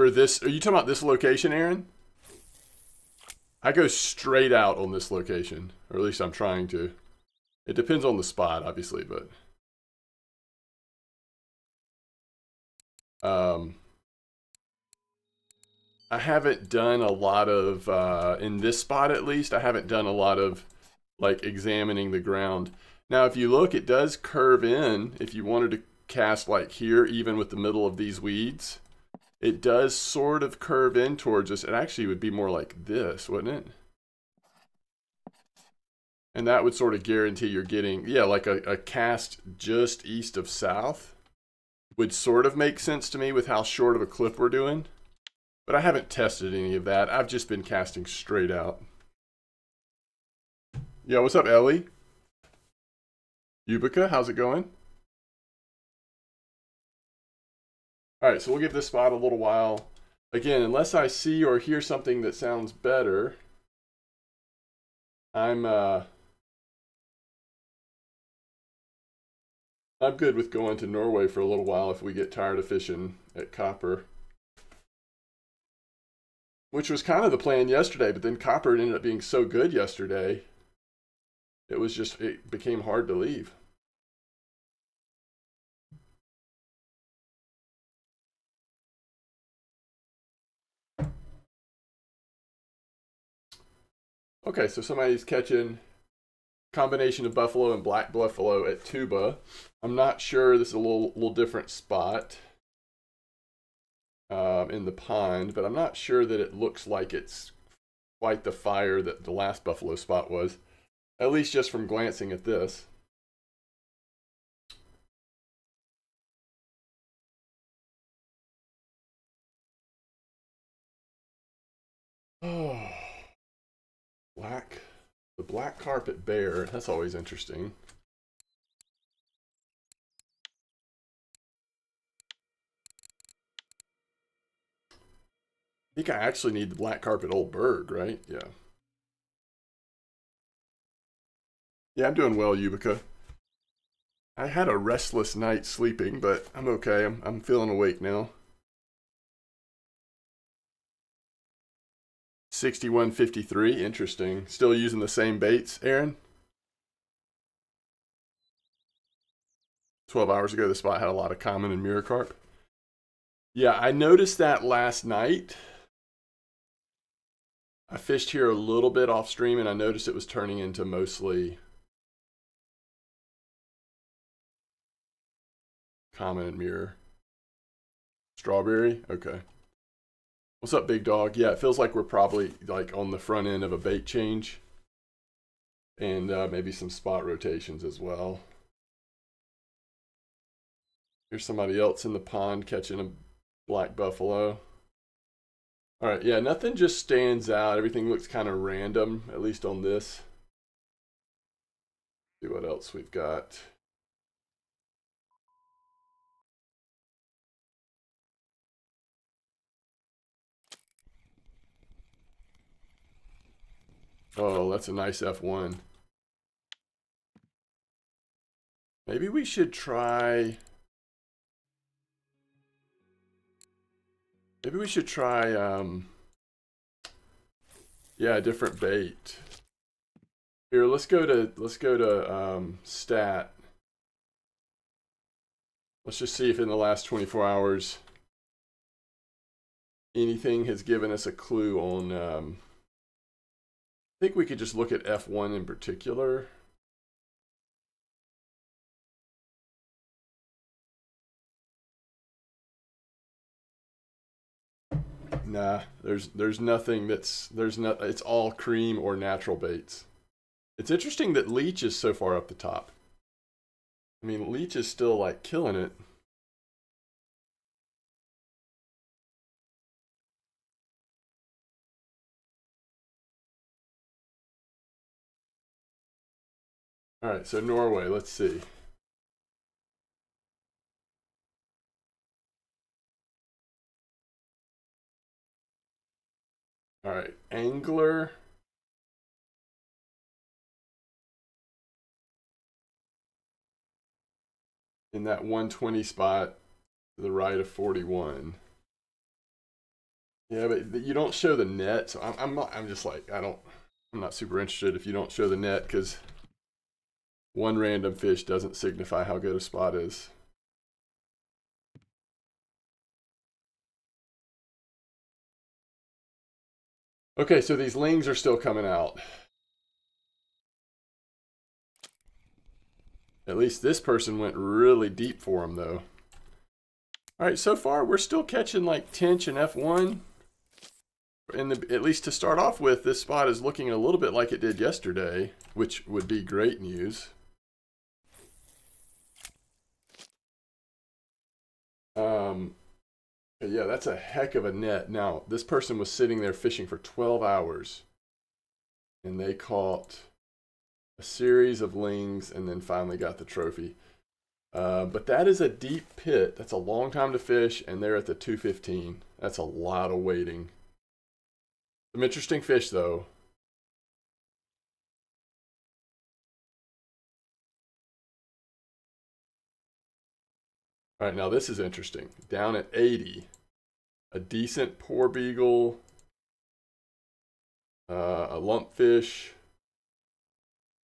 For this, are you talking about this location, Aaron? I go straight out on this location, or at least I'm trying to. It depends on the spot, obviously, but um, I haven't done a lot of uh, in this spot at least. I haven't done a lot of like examining the ground. Now, if you look, it does curve in. If you wanted to cast like here, even with the middle of these weeds, it does sort of curve in towards us. It actually would be more like this, wouldn't it? And that would sort of guarantee you're getting, yeah, like a, a cast just east of south would sort of make sense to me with how short of a clip we're doing. But I haven't tested any of that. I've just been casting straight out. Yeah, what's up, Ellie? Ubica, how's it going? All right, so we'll give this spot a little while. Again, unless I see or hear something that sounds better, I'm uh I'm good with going to Norway for a little while if we get tired of fishing at copper. Which was kind of the plan yesterday, but then copper ended up being so good yesterday. It was just, it became hard to leave. Okay, so somebody's catching combination of buffalo and black buffalo at Tuba. I'm not sure. This is a little little different spot um, in the pond, but I'm not sure that it looks like it's quite the fire that the last buffalo spot was. At least just from glancing at this. Black carpet bear, that's always interesting. I think I actually need the black carpet old bird, right? Yeah. Yeah, I'm doing well, Yubica. I had a restless night sleeping, but I'm okay. I'm, I'm feeling awake now. 6153, interesting. Still using the same baits, Aaron? 12 hours ago, the spot had a lot of common and mirror carp. Yeah, I noticed that last night. I fished here a little bit off stream and I noticed it was turning into mostly common and mirror. Strawberry? Okay. What's up, big dog? Yeah, it feels like we're probably like on the front end of a bait change. And uh, maybe some spot rotations as well. Here's somebody else in the pond catching a black buffalo. All right, yeah, nothing just stands out. Everything looks kind of random, at least on this. See what else we've got. Oh, that's a nice F1. Maybe we should try... Maybe we should try, um... Yeah, a different bait. Here, let's go to, let's go to, um, stat. Let's just see if in the last 24 hours anything has given us a clue on, um, I think we could just look at F1 in particular. Nah, there's there's nothing that's there's not it's all cream or natural baits. It's interesting that Leech is so far up the top. I mean, Leech is still like killing it. All right, so Norway, let's see. All right, angler. In that 120 spot to the right of 41. Yeah, but you don't show the net, so I'm I'm not, I'm just like I don't I'm not super interested if you don't show the net because one random fish doesn't signify how good a spot is. Okay, so these lings are still coming out. At least this person went really deep for them, though. All right, so far we're still catching like tench and F1. And at least to start off with, this spot is looking a little bit like it did yesterday, which would be great news. Um, yeah, that's a heck of a net. Now, this person was sitting there fishing for 12 hours, and they caught a series of lings and then finally got the trophy. Uh, but that is a deep pit. That's a long time to fish, and they're at the 215. That's a lot of waiting. Some interesting fish, though. All right, now this is interesting. Down at 80, a decent porbeagle, uh, a lumpfish,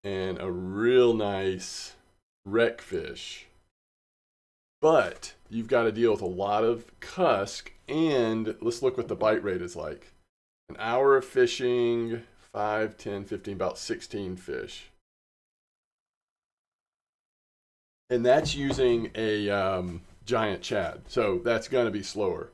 and a real nice wreck fish. But you've got to deal with a lot of cusk, and let's look what the bite rate is like. An hour of fishing, 5, 10, 15, about 16 fish. And that's using a um, giant chad. So that's going to be slower.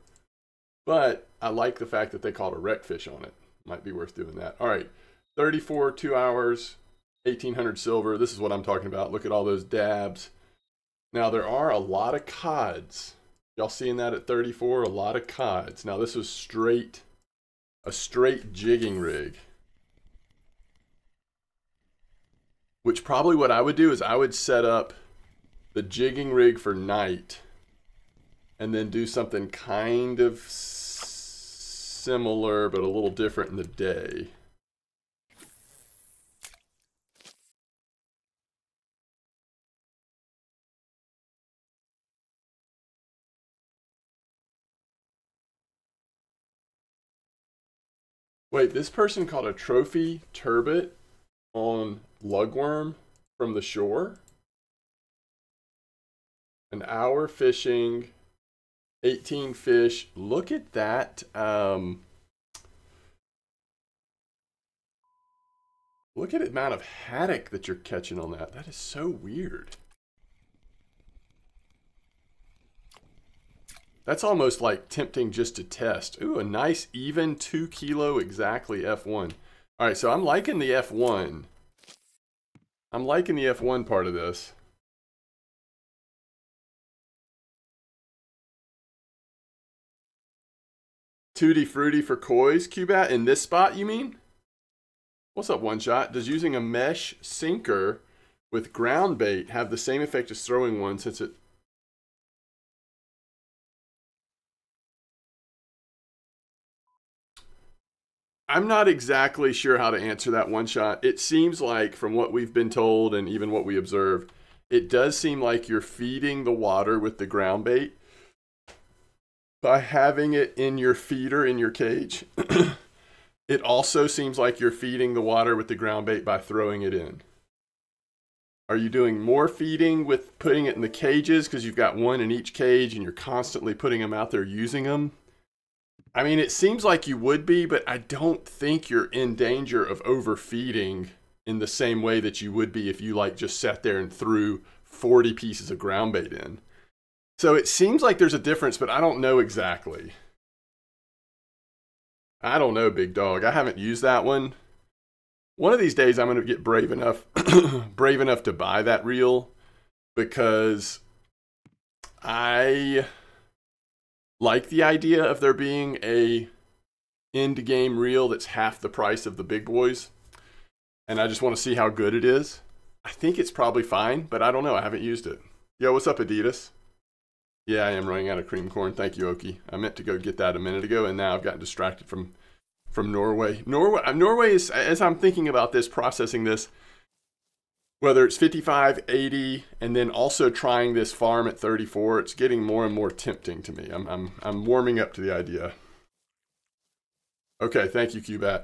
But I like the fact that they called a wreck fish on it. Might be worth doing that. All right, 34, two hours, 1800 silver. This is what I'm talking about. Look at all those dabs. Now there are a lot of cods. Y'all seeing that at 34? A lot of cods. Now this was straight, a straight jigging rig. Which probably what I would do is I would set up the jigging rig for night and then do something kind of similar but a little different in the day. Wait, this person caught a trophy turbot on lugworm from the shore? An hour fishing, 18 fish. Look at that. Um, look at the amount of haddock that you're catching on that. That is so weird. That's almost like tempting just to test. Ooh, a nice even two kilo exactly F1. All right, so I'm liking the F1. I'm liking the F1 part of this. Tutti Frutti for koi's, Cubat, in this spot, you mean? What's up, One Shot? Does using a mesh sinker with ground bait have the same effect as throwing one since it... I'm not exactly sure how to answer that one shot. It seems like, from what we've been told and even what we observe, it does seem like you're feeding the water with the ground bait by having it in your feeder in your cage, it also seems like you're feeding the water with the ground bait by throwing it in. Are you doing more feeding with putting it in the cages because you've got one in each cage and you're constantly putting them out there using them? I mean, it seems like you would be, but I don't think you're in danger of overfeeding in the same way that you would be if you like just sat there and threw 40 pieces of ground bait in. So it seems like there's a difference, but I don't know exactly. I don't know, big dog. I haven't used that one. One of these days, I'm going to get brave enough, brave enough to buy that reel because I like the idea of there being a end game reel that's half the price of the big boys, and I just want to see how good it is. I think it's probably fine, but I don't know. I haven't used it. Yo, what's up, Adidas? Yeah, I am running out of cream corn. Thank you, Oki. I meant to go get that a minute ago, and now I've gotten distracted from from Norway. Norway, uh, Norway is as I'm thinking about this, processing this, whether it's 55, 80, and then also trying this farm at 34, it's getting more and more tempting to me. I'm I'm I'm warming up to the idea. Okay, thank you, Cubat.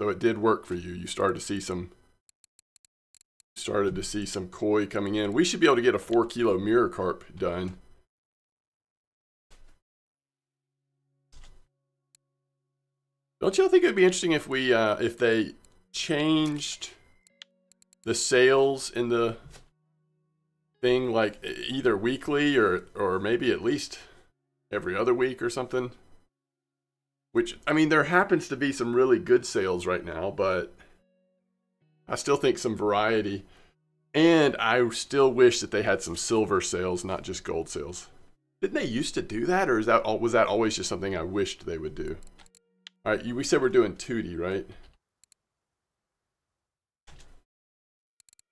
So it did work for you. You started to see some started to see some koi coming in. We should be able to get a four kilo mirror carp done. Don't y'all think it'd be interesting if we uh, if they changed the sales in the thing like either weekly or or maybe at least every other week or something? Which I mean there happens to be some really good sales right now, but I still think some variety. And I still wish that they had some silver sales, not just gold sales. Didn't they used to do that, or is that was that always just something I wished they would do? All right, we said we're doing Tutti, right?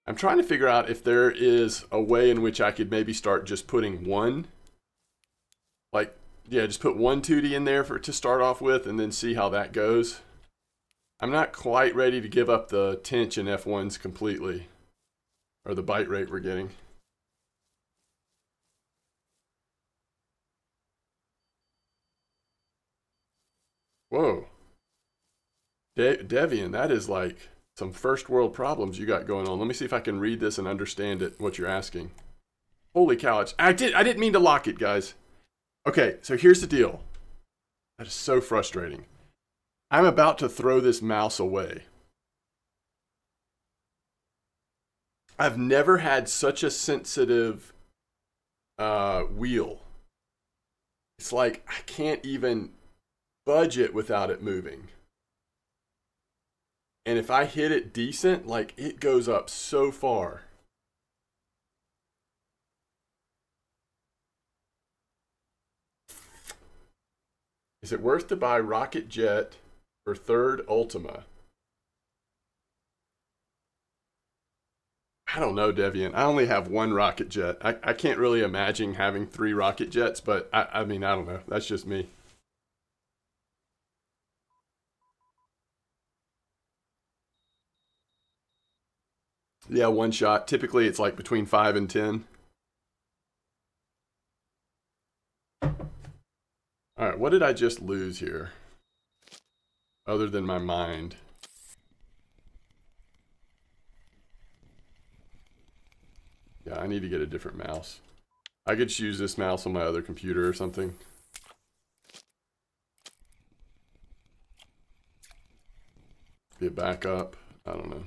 I'm trying to figure out if there is a way in which I could maybe start just putting one, like, yeah, just put one Tutti in there for to start off with and then see how that goes. I'm not quite ready to give up the tension F1s completely, or the bite rate we're getting. Whoa. De Devian, that is like some first world problems you got going on. Let me see if I can read this and understand it, what you're asking. Holy cow, it's, I, did, I didn't mean to lock it, guys. Okay, so here's the deal. That is so frustrating. I'm about to throw this mouse away. I've never had such a sensitive uh, wheel. It's like I can't even budge it without it moving. And if I hit it decent, like it goes up so far. Is it worth to buy Rocket Jet for third Ultima? I don't know, Devian. I only have one rocket jet. I, I can't really imagine having three rocket jets, but I, I mean, I don't know. That's just me. Yeah, one shot. Typically, it's like between five and ten. All right, what did I just lose here? Other than my mind. Yeah, I need to get a different mouse. I could use this mouse on my other computer or something. Be a backup. I don't know.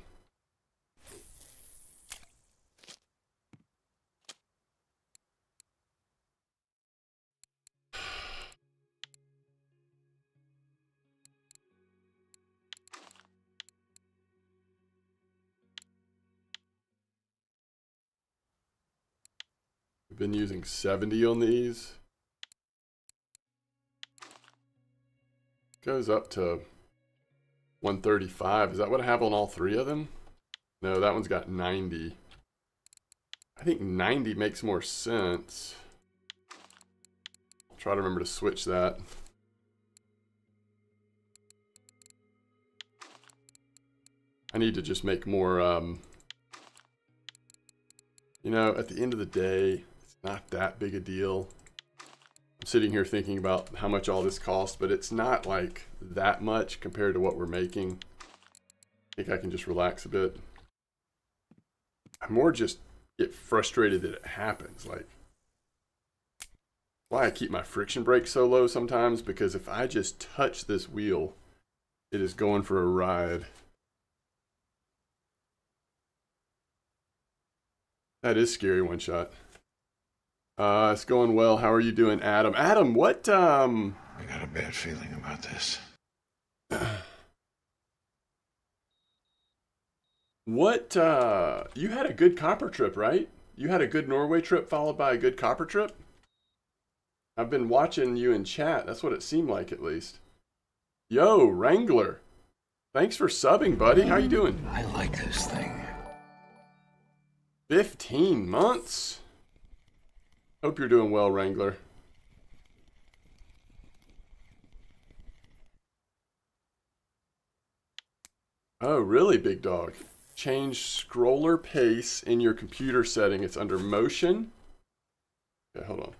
Been using 70 on these. Goes up to 135. Is that what I have on all three of them? No, that one's got 90. I think 90 makes more sense. I'll try to remember to switch that. I need to just make more, um, you know, at the end of the day, not that big a deal. I'm sitting here thinking about how much all this costs, but it's not like that much compared to what we're making. I think I can just relax a bit. I more just get frustrated that it happens. Like, why I keep my friction brake so low sometimes, because if I just touch this wheel, it is going for a ride. That is scary one shot. Uh, it's going well. How are you doing, Adam? Adam, what, um... I got a bad feeling about this. what, uh... You had a good copper trip, right? You had a good Norway trip followed by a good copper trip? I've been watching you in chat. That's what it seemed like, at least. Yo, Wrangler. Thanks for subbing, buddy. How you doing? I like this thing. 15 months? Hope you're doing well, Wrangler. Oh, really, big dog? Change scroller pace in your computer setting. It's under motion. Okay, hold on.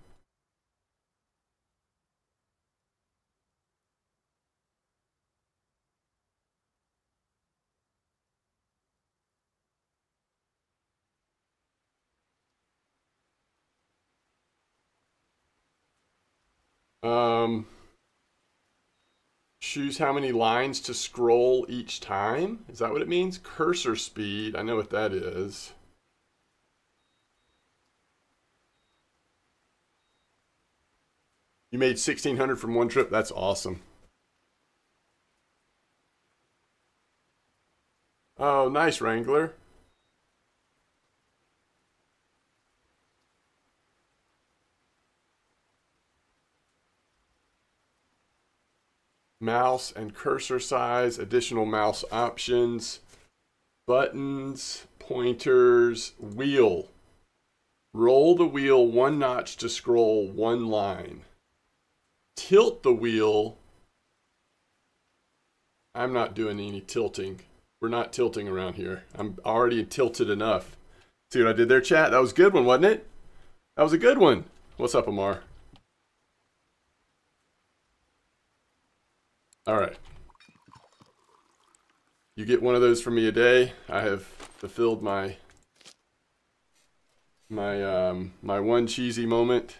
Um, choose how many lines to scroll each time. Is that what it means? Cursor speed. I know what that is. You made 1600 from one trip. That's awesome. Oh, nice, Wrangler. Mouse and cursor size, additional mouse options, buttons, pointers, wheel. Roll the wheel one notch to scroll one line. Tilt the wheel. I'm not doing any tilting. We're not tilting around here. I'm already tilted enough. See what I did there, chat? That was a good one, wasn't it? That was a good one. What's up, Amar? All right. You get one of those from me a day. I have fulfilled my my um, my one cheesy moment.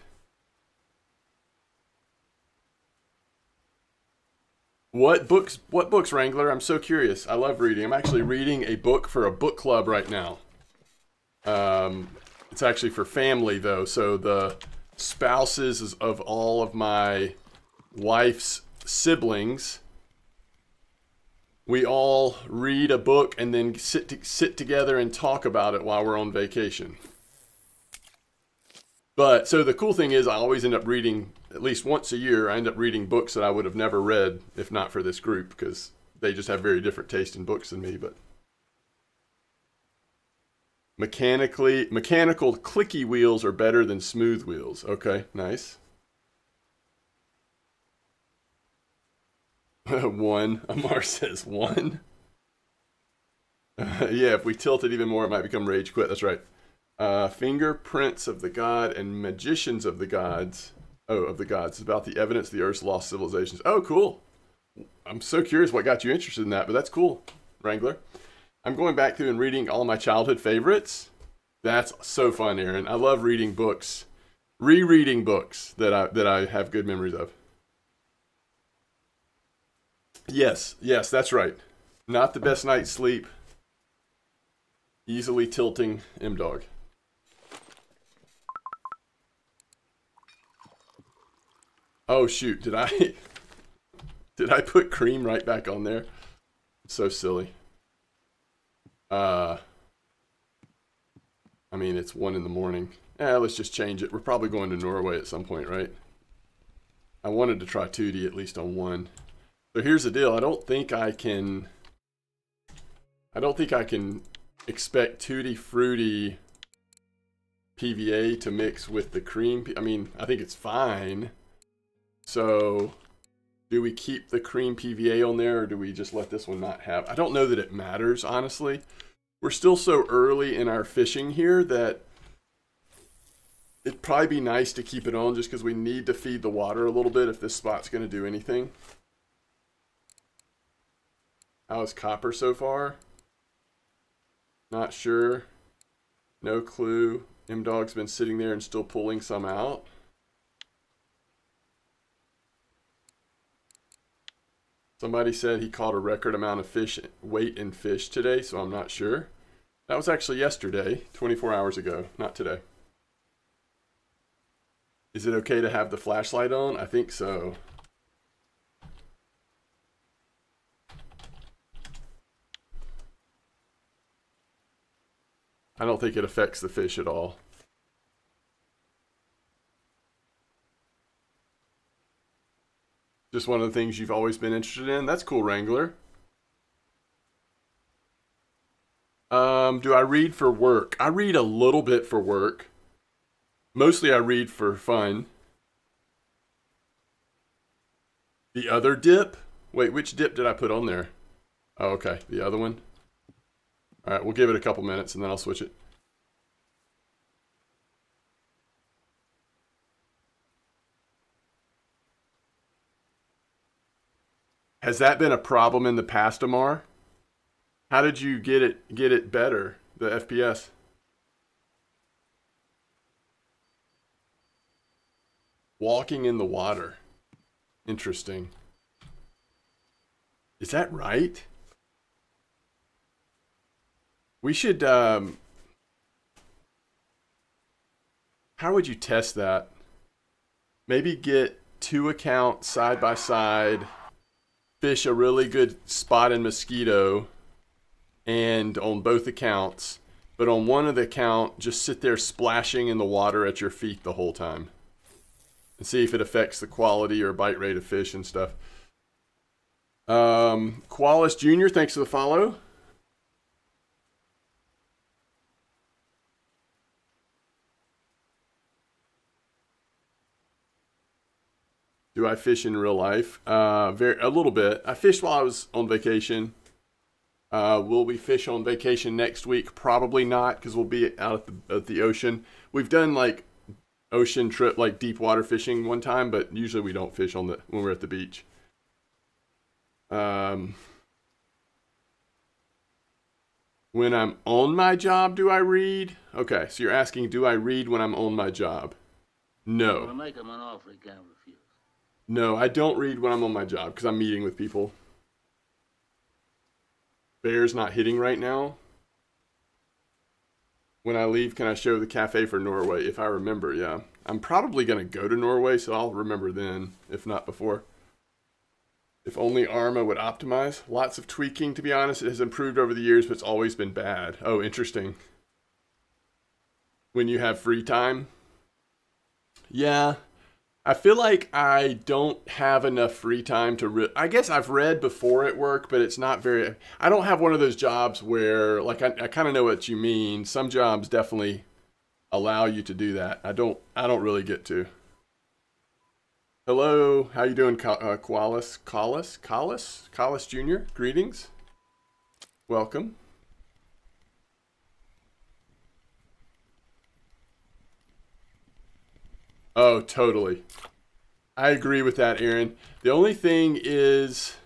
What books? What books, Wrangler? I'm so curious. I love reading. I'm actually reading a book for a book club right now. Um, it's actually for family though, so the spouses of all of my wife's siblings. We all read a book and then sit to, sit together and talk about it while we're on vacation. But so the cool thing is, I always end up reading at least once a year. I end up reading books that I would have never read if not for this group because they just have very different taste in books than me. But mechanically, mechanical clicky wheels are better than smooth wheels. Okay, nice. one. Amar says one. Uh, yeah, if we tilt it even more, it might become rage quit. That's right. Uh, fingerprints of the god and magicians of the gods. Oh, of the gods. It's about the evidence the Earth's lost civilizations. Oh, cool. I'm so curious what got you interested in that, but that's cool, Wrangler. I'm going back through and reading all my childhood favorites. That's so fun, Aaron. I love reading books, rereading books that I that I have good memories of. Yes, yes, that's right. Not the best night's sleep. Easily tilting MDawg. Oh shoot, did I did I put cream right back on there? so silly. Uh I mean it's one in the morning. Yeah, let's just change it. We're probably going to Norway at some point, right? I wanted to try Tutti at least on one. So here's the deal. I don't think I can I don't think I can expect Tutti Frutti PVA to mix with the cream. I mean, I think it's fine. So do we keep the cream PVA on there or do we just let this one not have? I don't know that it matters, honestly. We're still so early in our fishing here that it'd probably be nice to keep it on just because we need to feed the water a little bit if this spot's going to do anything. How's copper so far? Not sure. No clue. M-Dog's been sitting there and still pulling some out. Somebody said he caught a record amount of fish weight in fish today, so I'm not sure. That was actually yesterday, 24 hours ago, not today. Is it okay to have the flashlight on? I think so. I don't think it affects the fish at all. Just one of the things you've always been interested in. That's cool, Wrangler. Um, do I read for work? I read a little bit for work. Mostly I read for fun. The other dip? Wait, which dip did I put on there? Oh, okay. The other one? All right, we'll give it a couple minutes and then I'll switch it. Has that been a problem in the past, Amar? How did you get it get it better, the FPS? Walking in the water. Interesting. Is that right? We should um How would you test that? Maybe get two accounts side by side, fish a really good spot in mosquito and on both accounts, but on one of the account just sit there splashing in the water at your feet the whole time. And see if it affects the quality or bite rate of fish and stuff. Um, Qualis Jr., thanks for the follow. I fish in real life? Uh, very a little bit. I fished while I was on vacation. Uh, will we fish on vacation next week? Probably not, because we'll be out at the, at the ocean. We've done like ocean trip, like deep water fishing one time, but usually we don't fish on the when we're at the beach. Um, when I'm on my job, do I read? Okay, so you're asking, do I read when I'm on my job? No. make him an offer. No, I don't read when I'm on my job because I'm meeting with people. Bear's not hitting right now. When I leave, can I show the cafe for Norway? If I remember, yeah. I'm probably going to go to Norway, so I'll remember then, if not before. If only Arma would optimize. Lots of tweaking, to be honest. It has improved over the years, but it's always been bad. Oh, interesting. When you have free time? Yeah, I feel like I don't have enough free time to. Re- I guess I've read before at work, but it's not very. I don't have one of those jobs where, like, I, I kind of know what you mean. Some jobs definitely allow you to do that. I don't. I don't really get to. Hello, how you doing, uh, Qualis? Collis? Collis? Collis Jr. Greetings. Welcome. Oh, totally. I agree with that, Aaron. The only thing is,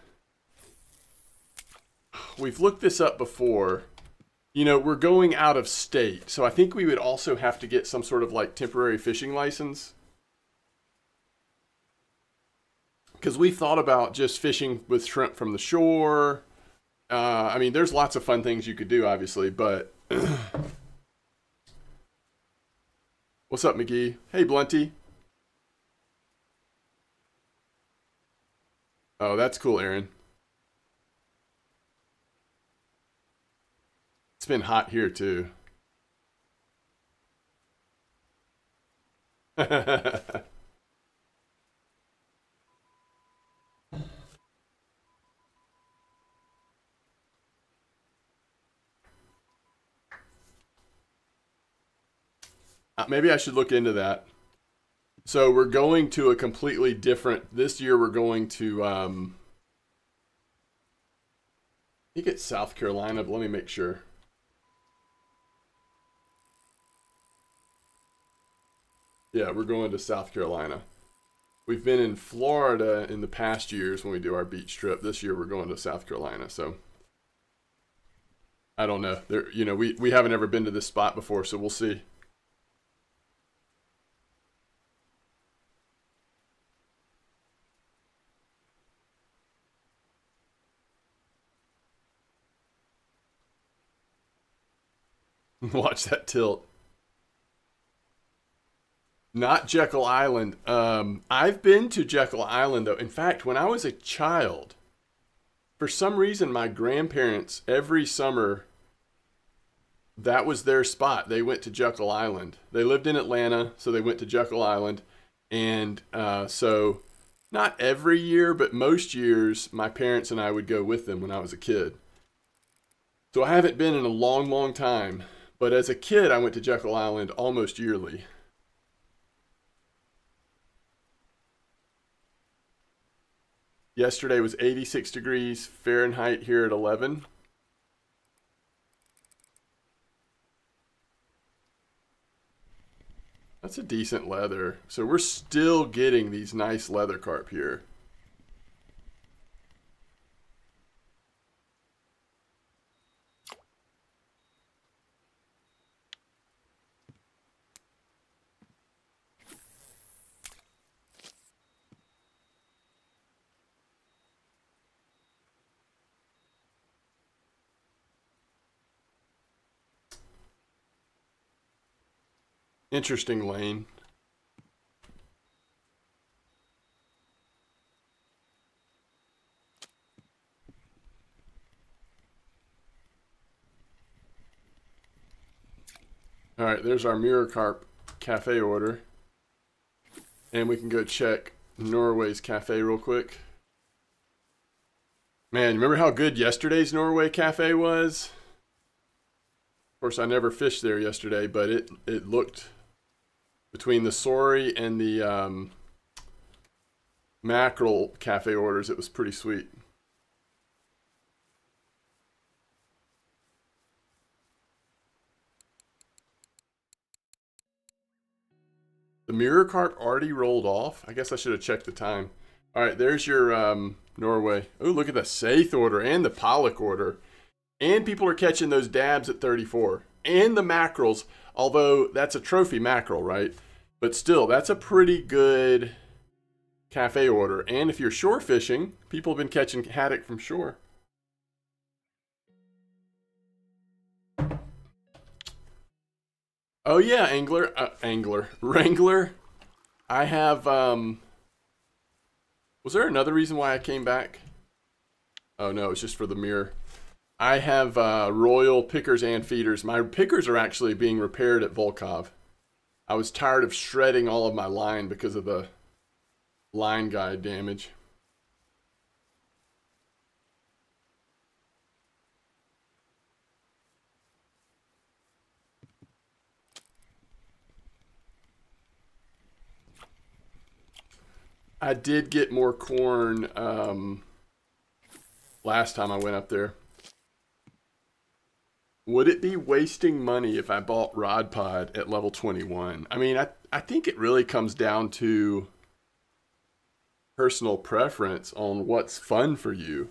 we've looked this up before. You know, we're going out of state, so I think we would also have to get some sort of like temporary fishing license. Because we thought about just fishing with shrimp from the shore. Uh, I mean, there's lots of fun things you could do, obviously, but. What's up, McGee? Hey, Blunty. Oh, that's cool, Aaron. It's been hot here too. Uh, maybe I should look into that. So we're going to a completely different. This year we're going to. Um, I think it's South Carolina, but let me make sure. Yeah, we're going to South Carolina. We've been in Florida in the past years when we do our beach trip. This year we're going to South Carolina, so I don't know. There, you know, we we haven't ever been to this spot before, so we'll see. Watch that tilt. Not Jekyll Island. Um, I've been to Jekyll Island though. In fact, when I was a child, for some reason, my grandparents every summer that was their spot. They went to Jekyll Island. They lived in Atlanta, so they went to Jekyll Island, and uh, so not every year, but most years, my parents and I would go with them when I was a kid. So I haven't been in a long, long time. But as a kid, I went to Jekyll Island almost yearly. Yesterday was 86 degrees Fahrenheit here at 11. That's a decent leather. So we're still getting these nice leather carp here. Interesting lane. All right, there's our Mirror Carp cafe order. And we can go check Norway's cafe real quick. Man, remember how good yesterday's Norway cafe was? Of course, I never fished there yesterday, but it, it looked between the Sori and the um, mackerel cafe orders, it was pretty sweet. The mirror carp already rolled off. I guess I should have checked the time. All right, there's your um, Norway. Oh, look at the Saithe order and the Pollock order. And people are catching those dabs at 34. And the mackerels, although that's a trophy mackerel, right? But still, that's a pretty good cafe order. And if you're shore fishing, people have been catching haddock from shore. Oh yeah, angler, uh, angler, wrangler. I have. Um, was there another reason why I came back? Oh no, it's just for the mirror. I have uh, Royal pickers and feeders. My pickers are actually being repaired at Volkhov. I was tired of shredding all of my line because of the line guide damage. I did get more corn um, last time I went up there. Would it be wasting money if I bought Rod Pod at level 21? I mean, I, I think it really comes down to personal preference on what's fun for you.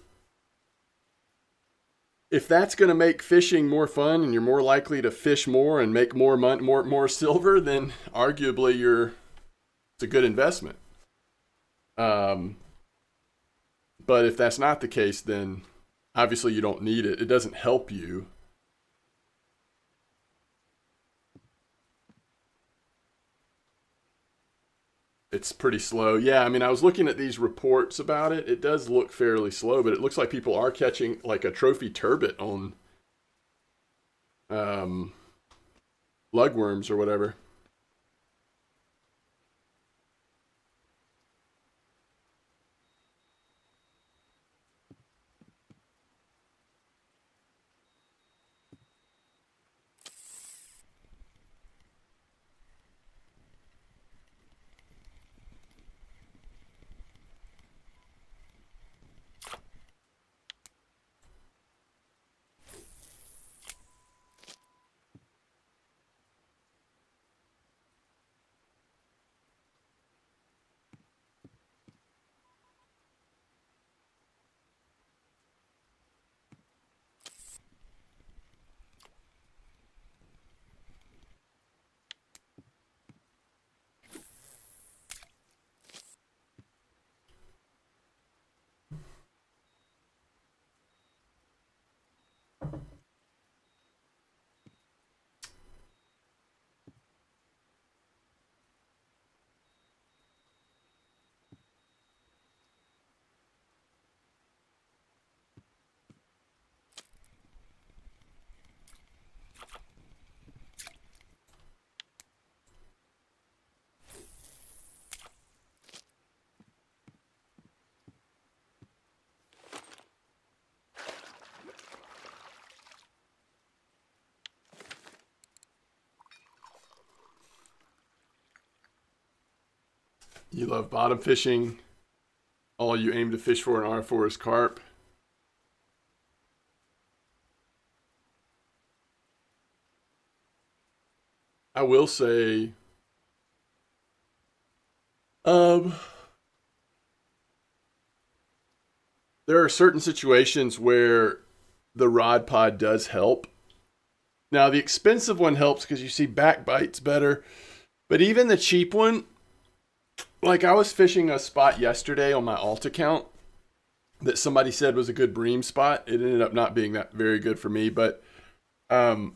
If that's going to make fishing more fun and you're more likely to fish more and make more money, more more silver, then arguably you're it's a good investment. Um, but if that's not the case, then obviously you don't need it. It doesn't help you. It's pretty slow. Yeah, I mean, I was looking at these reports about it. It does look fairly slow, but it looks like people are catching like a trophy turbot on um, lugworms or whatever. You love bottom fishing. All you aim to fish for in RF4 is carp. I will say, um, there are certain situations where the rod pod does help. Now, the expensive one helps because you see back bites better, but even the cheap one, like I was fishing a spot yesterday on my alt account that somebody said was a good bream spot. It ended up not being that very good for me, but um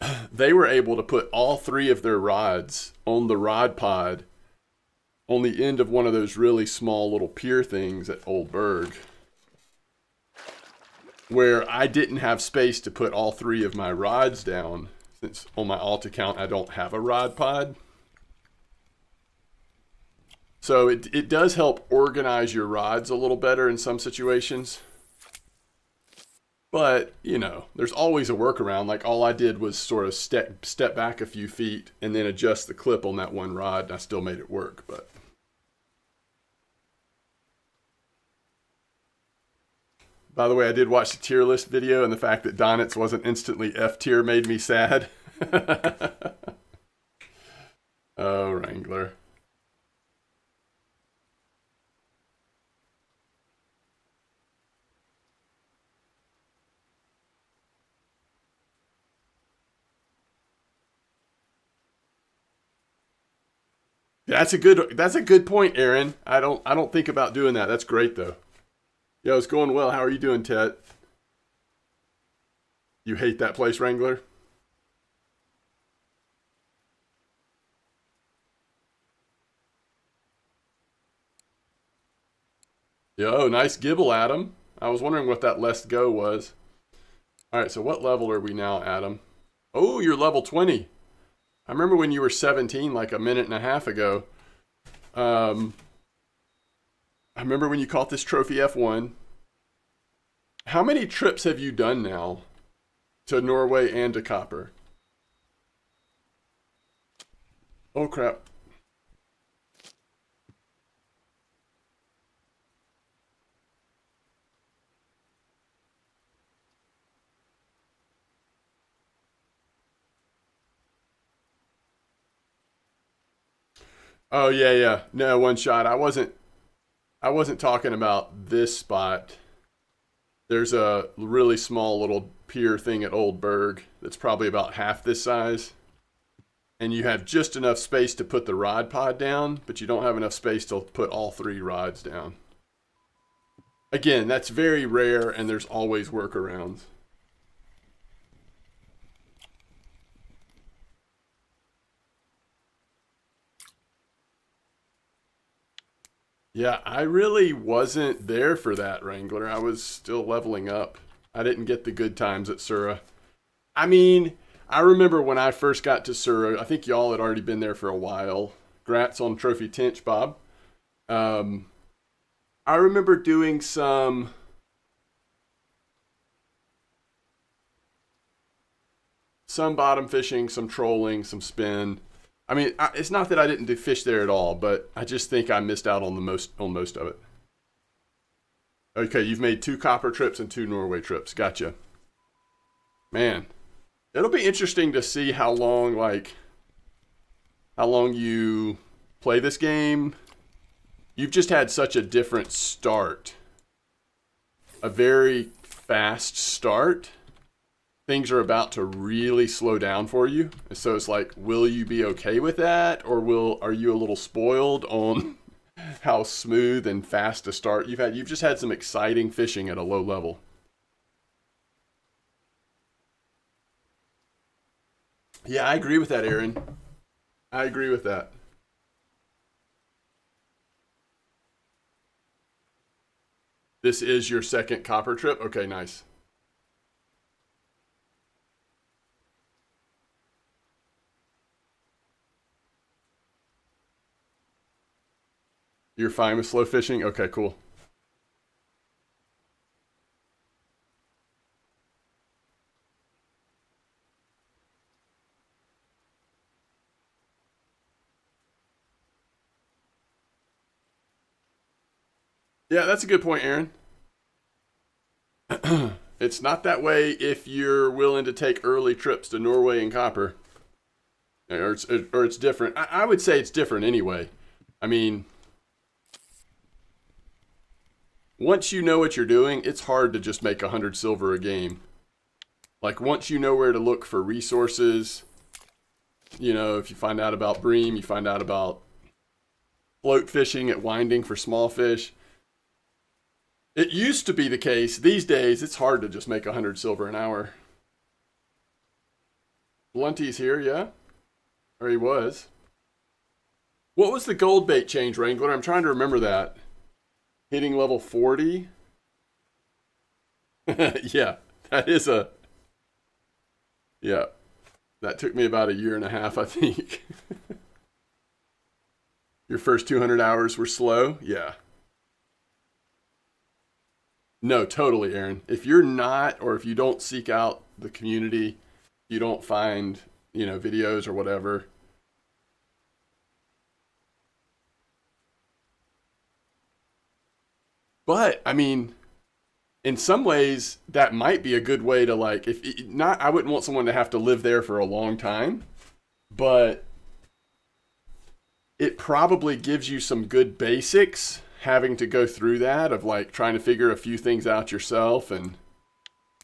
they were able to put all three of their rods on the rod pod on the end of one of those really small little pier things at Old Burg where I didn't have space to put all three of my rods down since on my alt account I don't have a rod pod. So it, it does help organize your rods a little better in some situations. But, you know, there's always a workaround. Like all I did was sort of step step back a few feet and then adjust the clip on that one rod and I still made it work, but By the way, I did watch the tier list video, and the fact that Donets wasn't instantly F tier made me sad. oh, Wrangler. That's a good that's a good point, Aaron. I don't I don't think about doing that. That's great though. Yo, it's going well. How are you doing, Ted? You hate that place, Wrangler? Yo, nice gibble, Adam. I was wondering what that less go was. All right, so what level are we now, Adam? Oh, you're level 20. I remember when you were 17 like a minute and a half ago. Um, I remember when you caught this trophy F1. How many trips have you done now to Norway and to Copper? Oh crap. Oh yeah, yeah. No, one shot. I wasn't I wasn't talking about this spot. There's a really small little pier thing at Old Burg that's probably about half this size. And you have just enough space to put the rod pod down, but you don't have enough space to put all three rods down. Again, that's very rare and there's always workarounds. Yeah, I really wasn't there for that, Wrangler. I was still leveling up. I didn't get the good times at Sura. I mean, I remember when I first got to Sura, I think y'all had already been there for a while. Grats on Trophy Tench, Bob. Um, I remember doing some. Some bottom fishing, some trolling, some spin. I mean, it's not that I didn't do fish there at all, but I just think I missed out on the most on most of it. Okay, you've made two copper trips and two Norway trips. Gotcha. Man, it'll be interesting to see how long like how long you play this game. You've just had such a different start. A very fast start things are about to really slow down for you. So it's like, will you be okay with that, or will are you a little spoiled on how smooth and fast a start you've had? You've just had some exciting fishing at a low level. Yeah, I agree with that, Aaron. I agree with that. This is your second copper trip? Okay, nice. You're fine with slow fishing? Okay, cool. Yeah, that's a good point, Aaron. it's not that way if you're willing to take early trips to Norway and copper. Or it's, or it's different. I, I would say it's different anyway. I mean, once you know what you're doing, it's hard to just make a hundred silver a game. Like once you know where to look for resources, you know, if you find out about bream, you find out about float fishing at winding for small fish. It used to be the case. These days, it's hard to just make a hundred silver an hour. Blunty's here, yeah? Or he was. What was the gold bait change, Wrangler? I'm trying to remember that. Hitting level 40? yeah, that is a. Yeah, that took me about a year and a half, I think. Your first 200 hours were slow? Yeah. No, totally, Aaron. If you're not, or if you don't seek out the community, you don't find, you know, videos or whatever. But, I mean, in some ways, that might be a good way to, like, if not, I wouldn't want someone to have to live there for a long time, but it probably gives you some good basics having to go through that of like trying to figure a few things out yourself and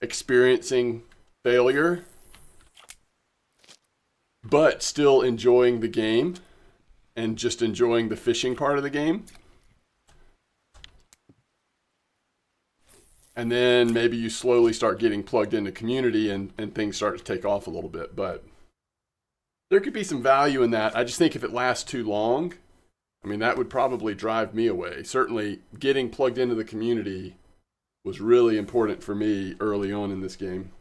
experiencing failure but still enjoying the game and just enjoying the fishing part of the game and then maybe you slowly start getting plugged into community and, and things start to take off a little bit but there could be some value in that. I just think if it lasts too long, I mean, that would probably drive me away. Certainly, getting plugged into the community was really important for me early on in this game.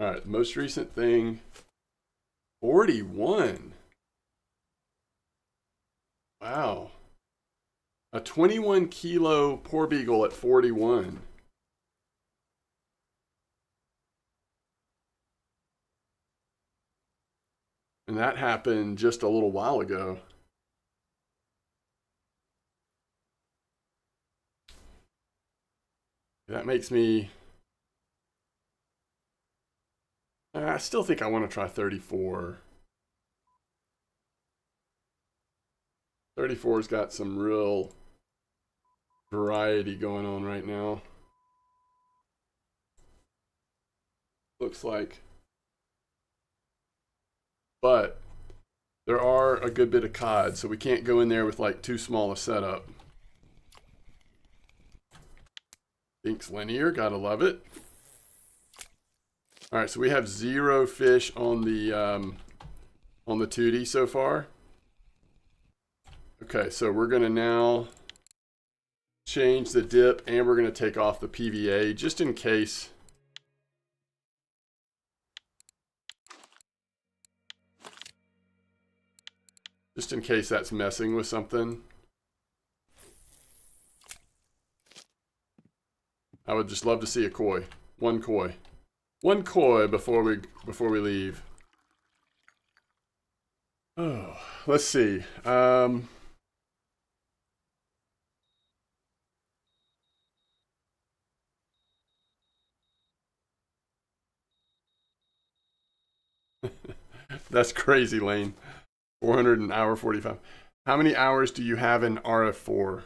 All right, most recent thing 41. Wow. A 21 kilo porbeagle at 41. And that happened just a little while ago. That makes me. Uh, I still think I want to try 34. 34's got some real variety going on right now. Looks like. But there are a good bit of cod, so we can't go in there with like too small a setup. Thinks linear, gotta love it. All right, so we have zero fish on the um, on the 2D so far. Okay, so we're to now change the dip and we're to take off the PVA just in case. Just in case that's messing with something. I would just love to see a koi. One koi. One koi before we before we leave. Oh, let's see. Um That's crazy, Lane. 400 an hour 45. How many hours do you have in RF4?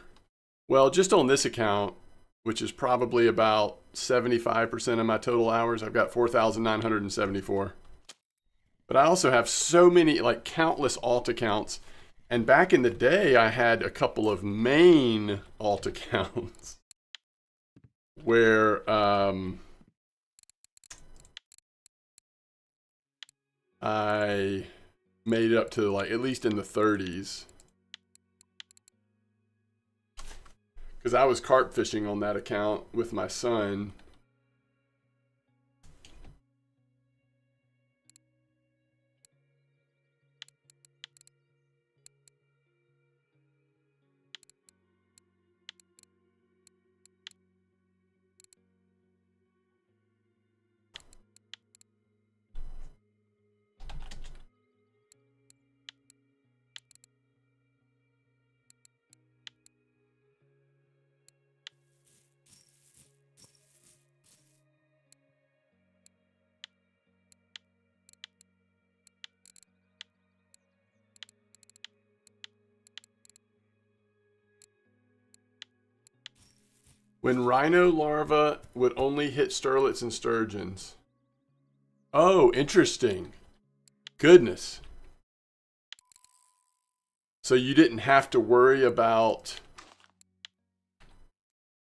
Well, just on this account, which is probably about 75% of my total hours, I've got 4,974. But I also have so many, like countless alt accounts. And back in the day, I had a couple of main alt accounts where um, I made it up to like at least in the 30s. Because I was carp fishing on that account with my son When rhino larvae would only hit sterlets and sturgeons. Oh, interesting. Goodness. So you didn't have to worry about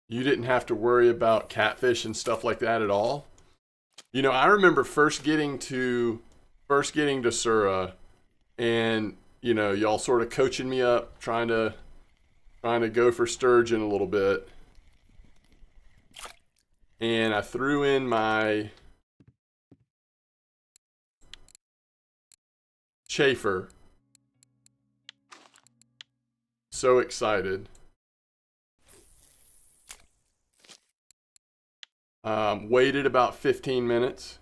you didn't have to worry about catfish and stuff like that at all. You know, I remember first getting to first getting to Sura and you know, y'all sort of coaching me up, trying to trying to go for sturgeon a little bit. And I threw in my chafer. So excited. Um, waited about 15 minutes.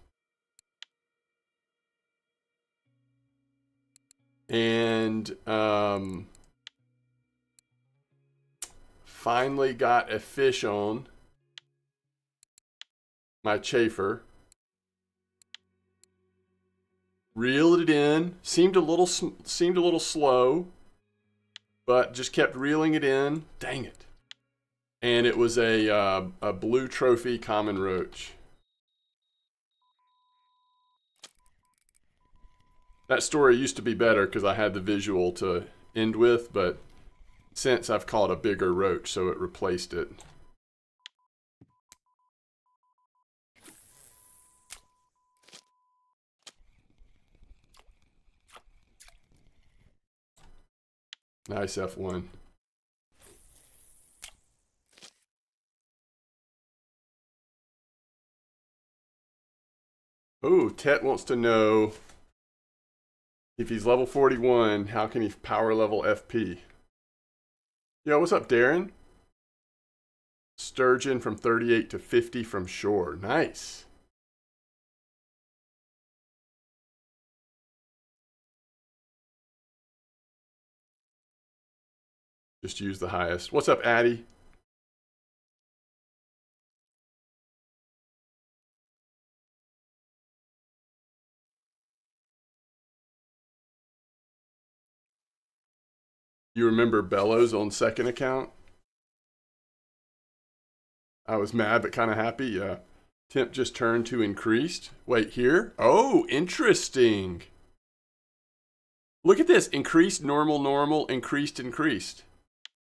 And um, finally got a fish on my chafer. Reeled it in. Seemed a little seemed a little slow, but just kept reeling it in. Dang it! And it was a uh, a blue trophy common roach. That story used to be better because I had the visual to end with, but since I've caught a bigger roach, so it replaced it. Nice F1. Oh, Tet wants to know if he's level 41, how can he power level FP? Yo, what's up, Darren? Sturgeon from 38 to 50 from shore. Nice. Just use the highest. What's up, Addy? You remember Bellows on second account? I was mad but kind of happy. Yeah. Temp just turned to increased. Wait, here? Oh, interesting. Look at this. Increased, normal, normal, increased, increased.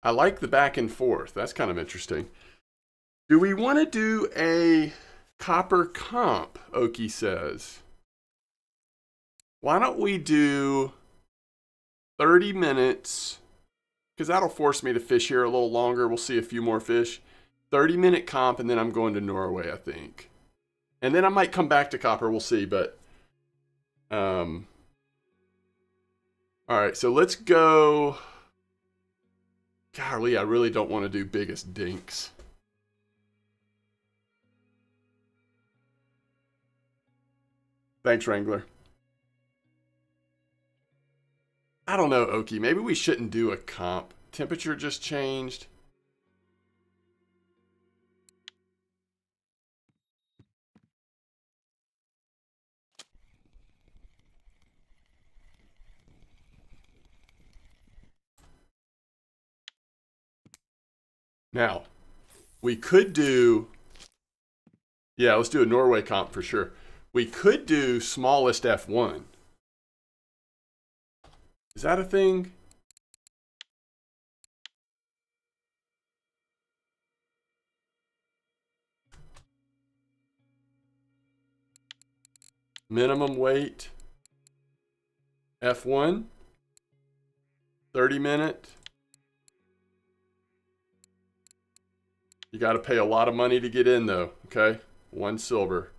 I like the back and forth. That's kind of interesting. Do we want to do a copper comp, Oki says? Why don't we do 30 minutes because that'll force me to fish here a little longer. We'll see a few more fish. 30 minute comp, and then I'm going to Norway, I think. And then I might come back to Copper. We'll see. But, um, all right. So let's go. Golly, I really don't want to do biggest dinks. Thanks, Wrangler. I don't know, Oki. Maybe we shouldn't do a comp. Temperature just changed. Now, we could do, yeah, let's do a Norway comp for sure. We could do smallest F1. Is that a thing? Minimum weight F1 30 minute You got to pay a lot of money to get in though, okay? One silver.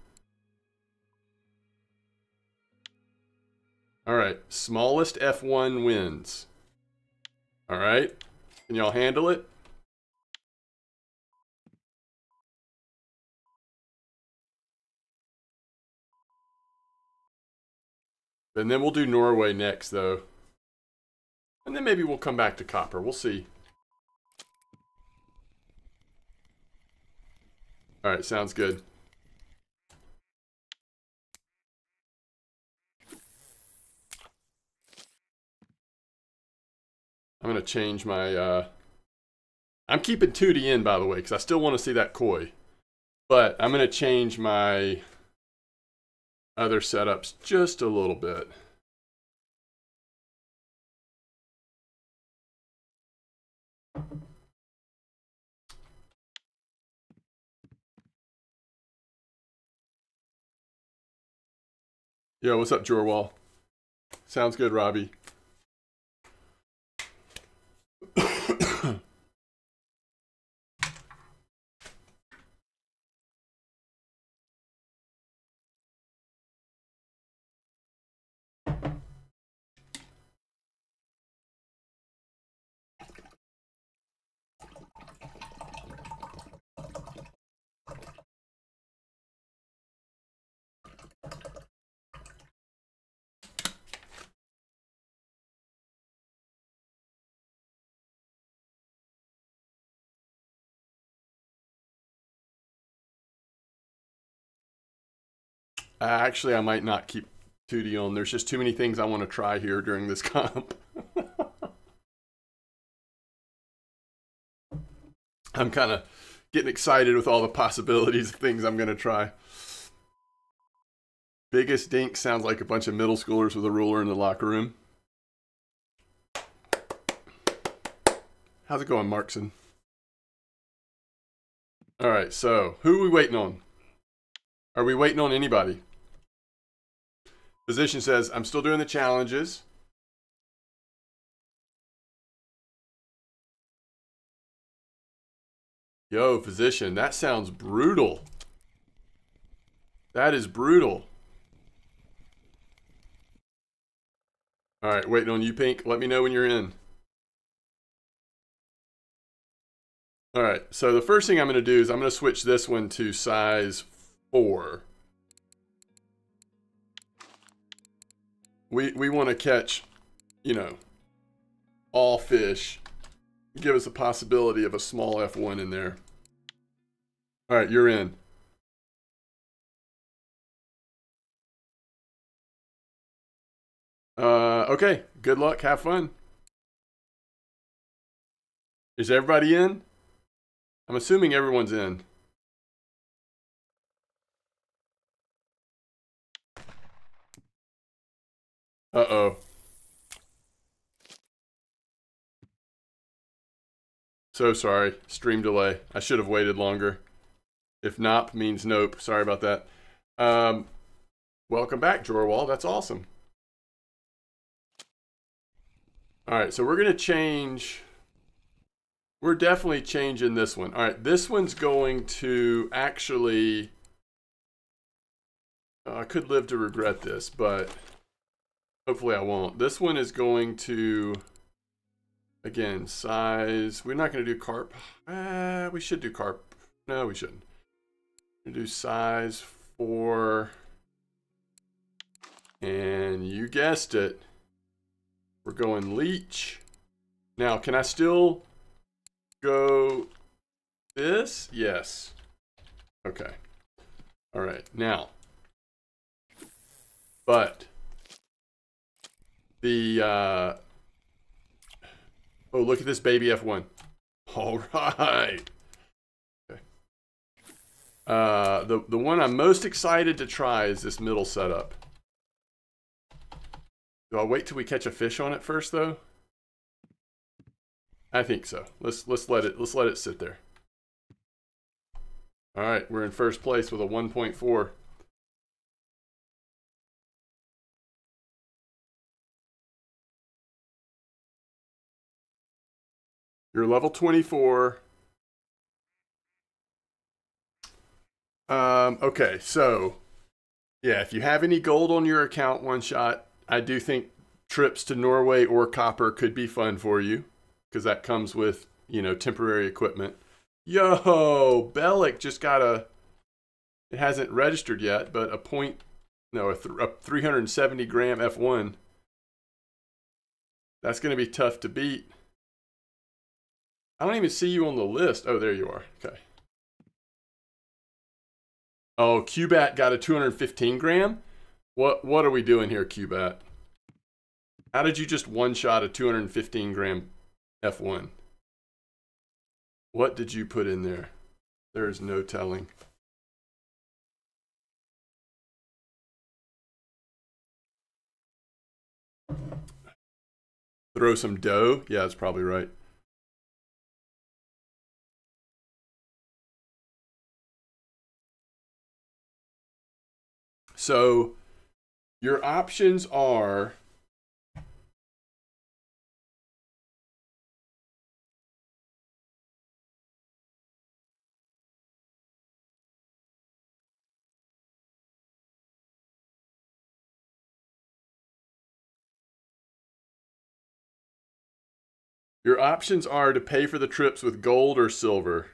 All right, smallest F1 wins. All right, can y'all handle it? And then we'll do Norway next, though. And then maybe we'll come back to copper. We'll see. All right, sounds good. I'm going to change my, uh, I'm keeping 2D in, by the way, because I still want to see that koi. But I'm going to change my other setups just a little bit. Yo, what's up, Jorwal? Sounds good, Robbie. Uh, actually, I might not keep 2D on. There's just too many things I want to try here during this comp. I'm kind of getting excited with all the possibilities of things I'm going to try. Biggest dink sounds like a bunch of middle schoolers with a ruler in the locker room. How's it going, Markson? All right, so who are we waiting on? Are we waiting on anybody? Physician says, I'm still doing the challenges. Yo, physician, that sounds brutal. That is brutal. All right, waiting on you, Pink. Let me know when you're in. All right, so the first thing I'm going to do is I'm going to switch this one to size 4. We, we want to catch, you know, all fish. Give us a possibility of a small F1 in there. All right, you're in. Uh, okay, good luck. Have fun. Is everybody in? I'm assuming everyone's in. Uh-oh. So sorry. Stream delay. I should have waited longer. If nop means nope. Sorry about that. Um, welcome back, Jorwal. That's awesome. All right, so we're going to change. We're definitely changing this one. All right, this one's going to actually. Uh, I could live to regret this, but hopefully I won't. This one is going to. Again, size. We're not going to do carp. Uh, we should do carp. No, we shouldn't. Do size four. And you guessed it. We're going leech. Now, can I still go this? Yes. Okay. All right. Now, but the, uh, oh, look at this baby F1. All right. Uh, the, the one I'm most excited to try is this middle setup. Do I wait till we catch a fish on it first though? I think so. Let's let's let it let's let it sit there. All right, we're in first place with a 1.4. You're level 24. Um, okay, so yeah, if you have any gold on your account, one shot, I do think trips to Norway or Copper could be fun for you because that comes with, you know, temporary equipment. Yo, Bellic just got a, it hasn't registered yet, but a point, no, a, th a 370 gram F1. That's going to be tough to beat. I don't even see you on the list. Oh, there you are. Okay. Oh, Cubat got a 215 gram? What what are we doing here, Cubat? How did you just one shot a 215 gram F1? What did you put in there? There is no telling. Throw some dough? Yeah, that's probably right. So your options are Your options are to pay for the trips with gold or silver.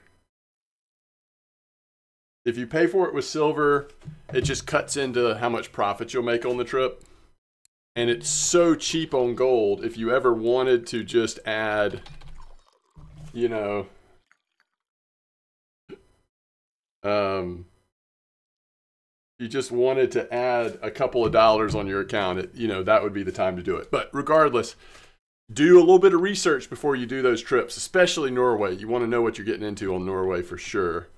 If you pay for it with silver, it just cuts into how much profit you'll make on the trip. And it's so cheap on gold, if you ever wanted to just add, you know, um, you just wanted to add a couple of dollars on your account, it, you know, that would be the time to do it. But regardless, do a little bit of research before you do those trips, especially Norway. You want to know what you're getting into on Norway for sure.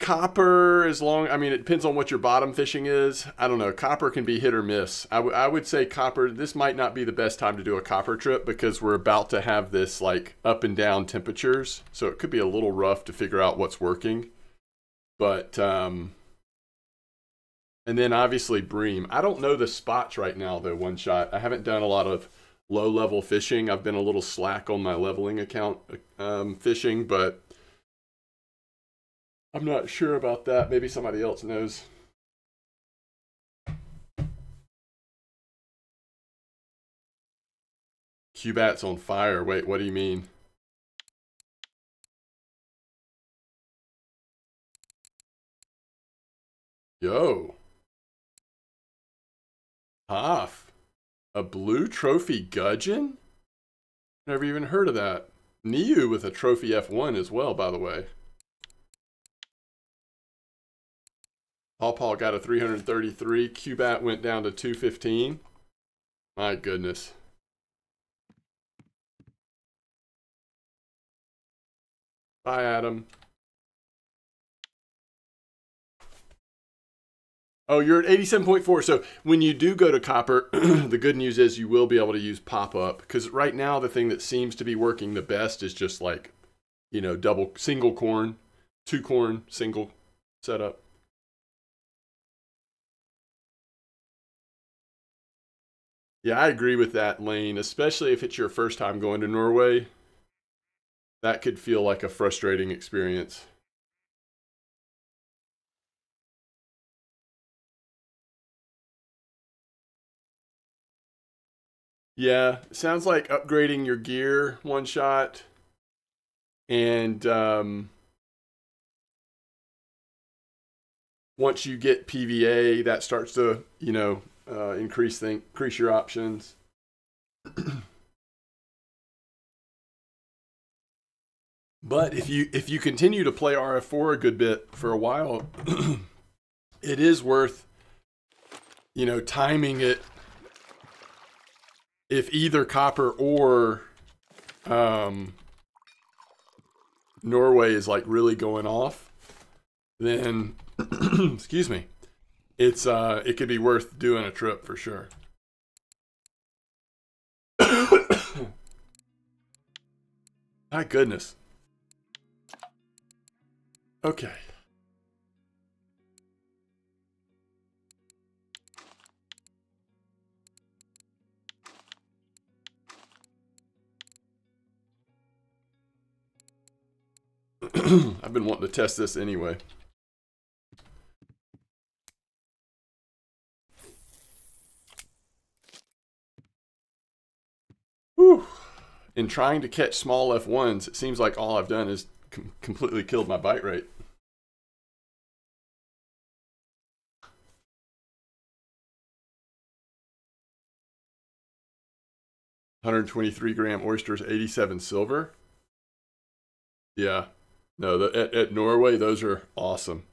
Copper, as long, I mean, it depends on what your bottom fishing is. I don't know. Copper can be hit or miss. I, would say copper, this might not be the best time to do a copper trip because we're about to have this like up and down temperatures. So it could be a little rough to figure out what's working. But, um, and then obviously bream. I don't know the spots right now though, one shot. I haven't done a lot of low level fishing. I've been a little slack on my leveling account um, fishing, but I'm not sure about that. Maybe somebody else knows. Cubat's on fire. Wait, what do you mean? Yo. Hoff. A blue trophy gudgeon? Never even heard of that. Niu with a trophy F1 as well, by the way. Paul got a 333. Cubat went down to 215. My goodness. Bye, Adam. Oh, you're at 87.4. So when you do go to copper, the good news is you will be able to use pop up because right now the thing that seems to be working the best is just like, you know, double, single corn, two corn, single setup. Yeah, I agree with that, Lane, especially if it's your first time going to Norway. That could feel like a frustrating experience. Yeah, sounds like upgrading your gear one shot. And um, once you get PVA, that starts to, you know, uh, increase increase your options. but if you if you continue to play RF4 a good bit for a while, it is worth, you know, timing it if either copper or um, Norway is like really going off, then excuse me, it's uh it could be worth doing a trip for sure. My goodness. Okay. I've been wanting to test this anyway. Whew. In trying to catch small F1s, it seems like all I've done is com completely killed my bite rate. Hundred twenty-three gram oysters, eighty-seven silver. Yeah, no, the, at, at Norway, those are awesome.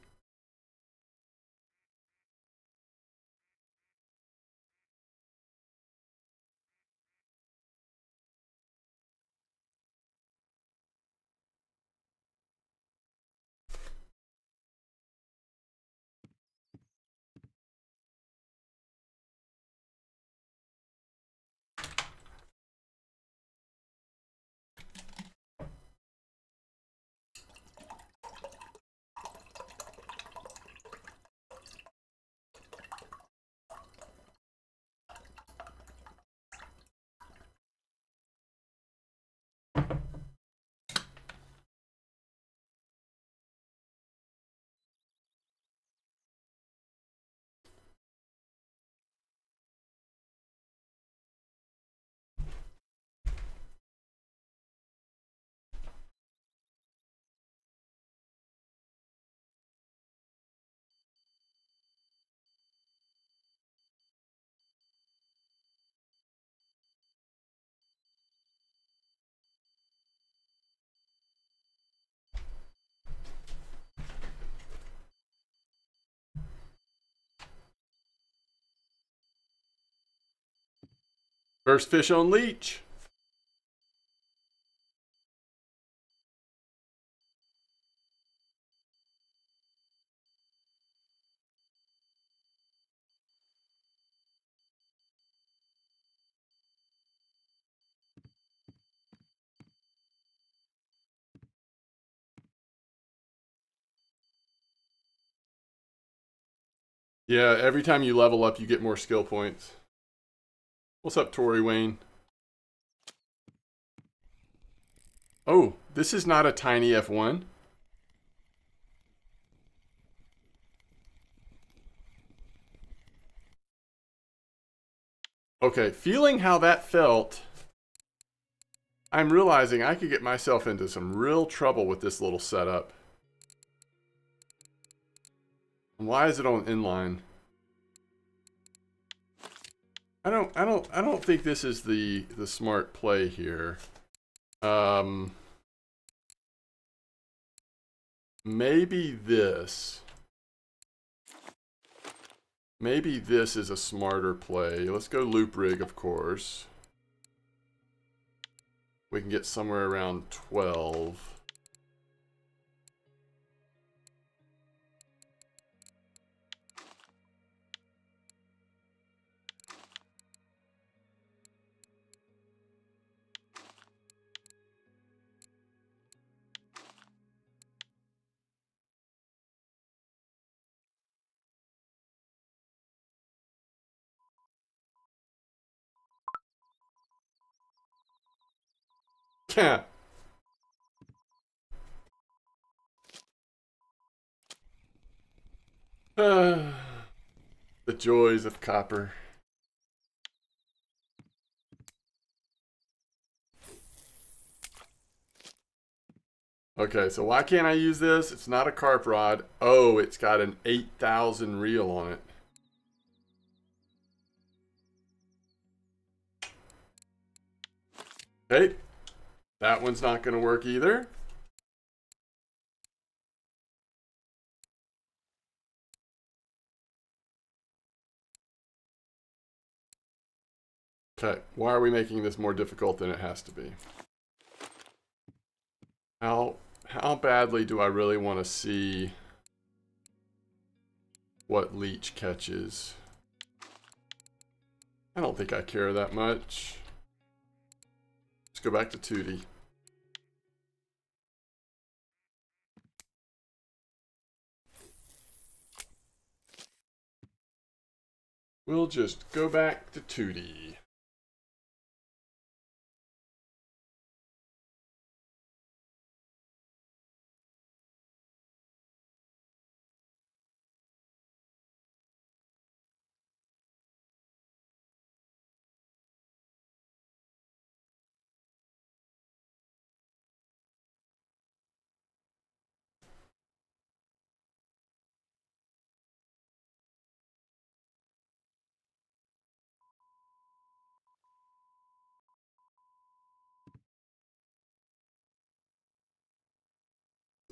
First fish on leech. Yeah, every time you level up, you get more skill points. What's up, Tori Wayne? Oh, this is not a tiny F1. Okay, feeling how that felt, I'm realizing I could get myself into some real trouble with this little setup. Why is it on inline? I don't I don't I don't think this is the the smart play here. Um maybe this. Maybe this is a smarter play. Let's go loop rig, of course. We can get somewhere around 12. The joys of copper. Okay, so why can't I use this? It's not a carp rod. Oh, it's got an 8,000 reel on it. Okay, that one's not going to work either. Okay, why are we making this more difficult than it has to be? How how badly do I really want to see what leech catches? I don't think I care that much. Let's go back to 2D. We'll just go back to 2D.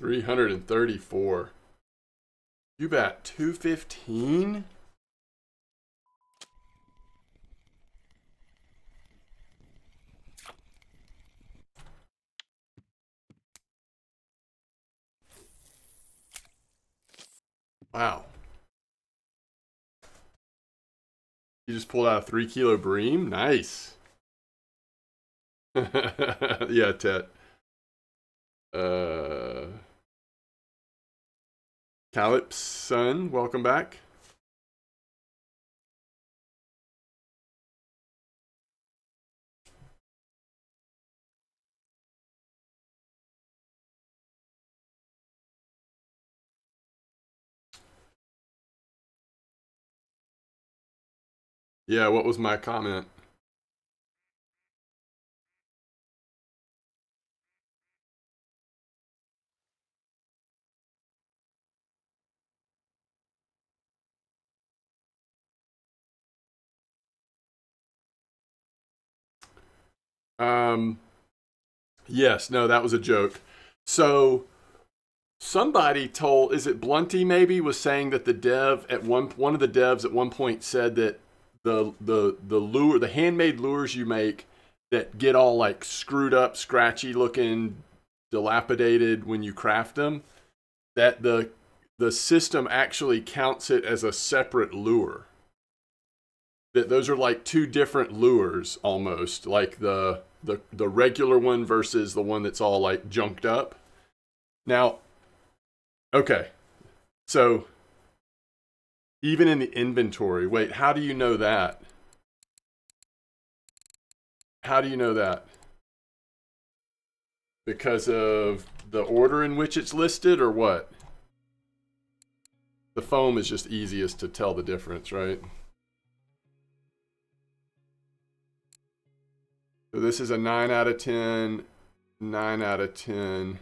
Three hundred and thirty-four. You bet. Two fifteen. Wow. You just pulled out a three kilo bream? Nice. yeah, Tet. Uh, Calyp's son, welcome back. Yeah, what was my comment? Um, yes, no, that was a joke. So somebody told, is it Blunty maybe, was saying that the dev at one one of the devs at one point said that the the the lure the handmade lures you make that get all like screwed up, scratchy looking, dilapidated when you craft them, that the the system actually counts it as a separate lure. That those are like two different lures almost, like the the the regular one versus the one that's all like junked up. Now, okay. So even in the inventory, wait, how do you know that? How do you know that? Because of the order in which it's listed or what? The foam is just easiest to tell the difference, right? So this is a 9 out of 10, 9 out of 10.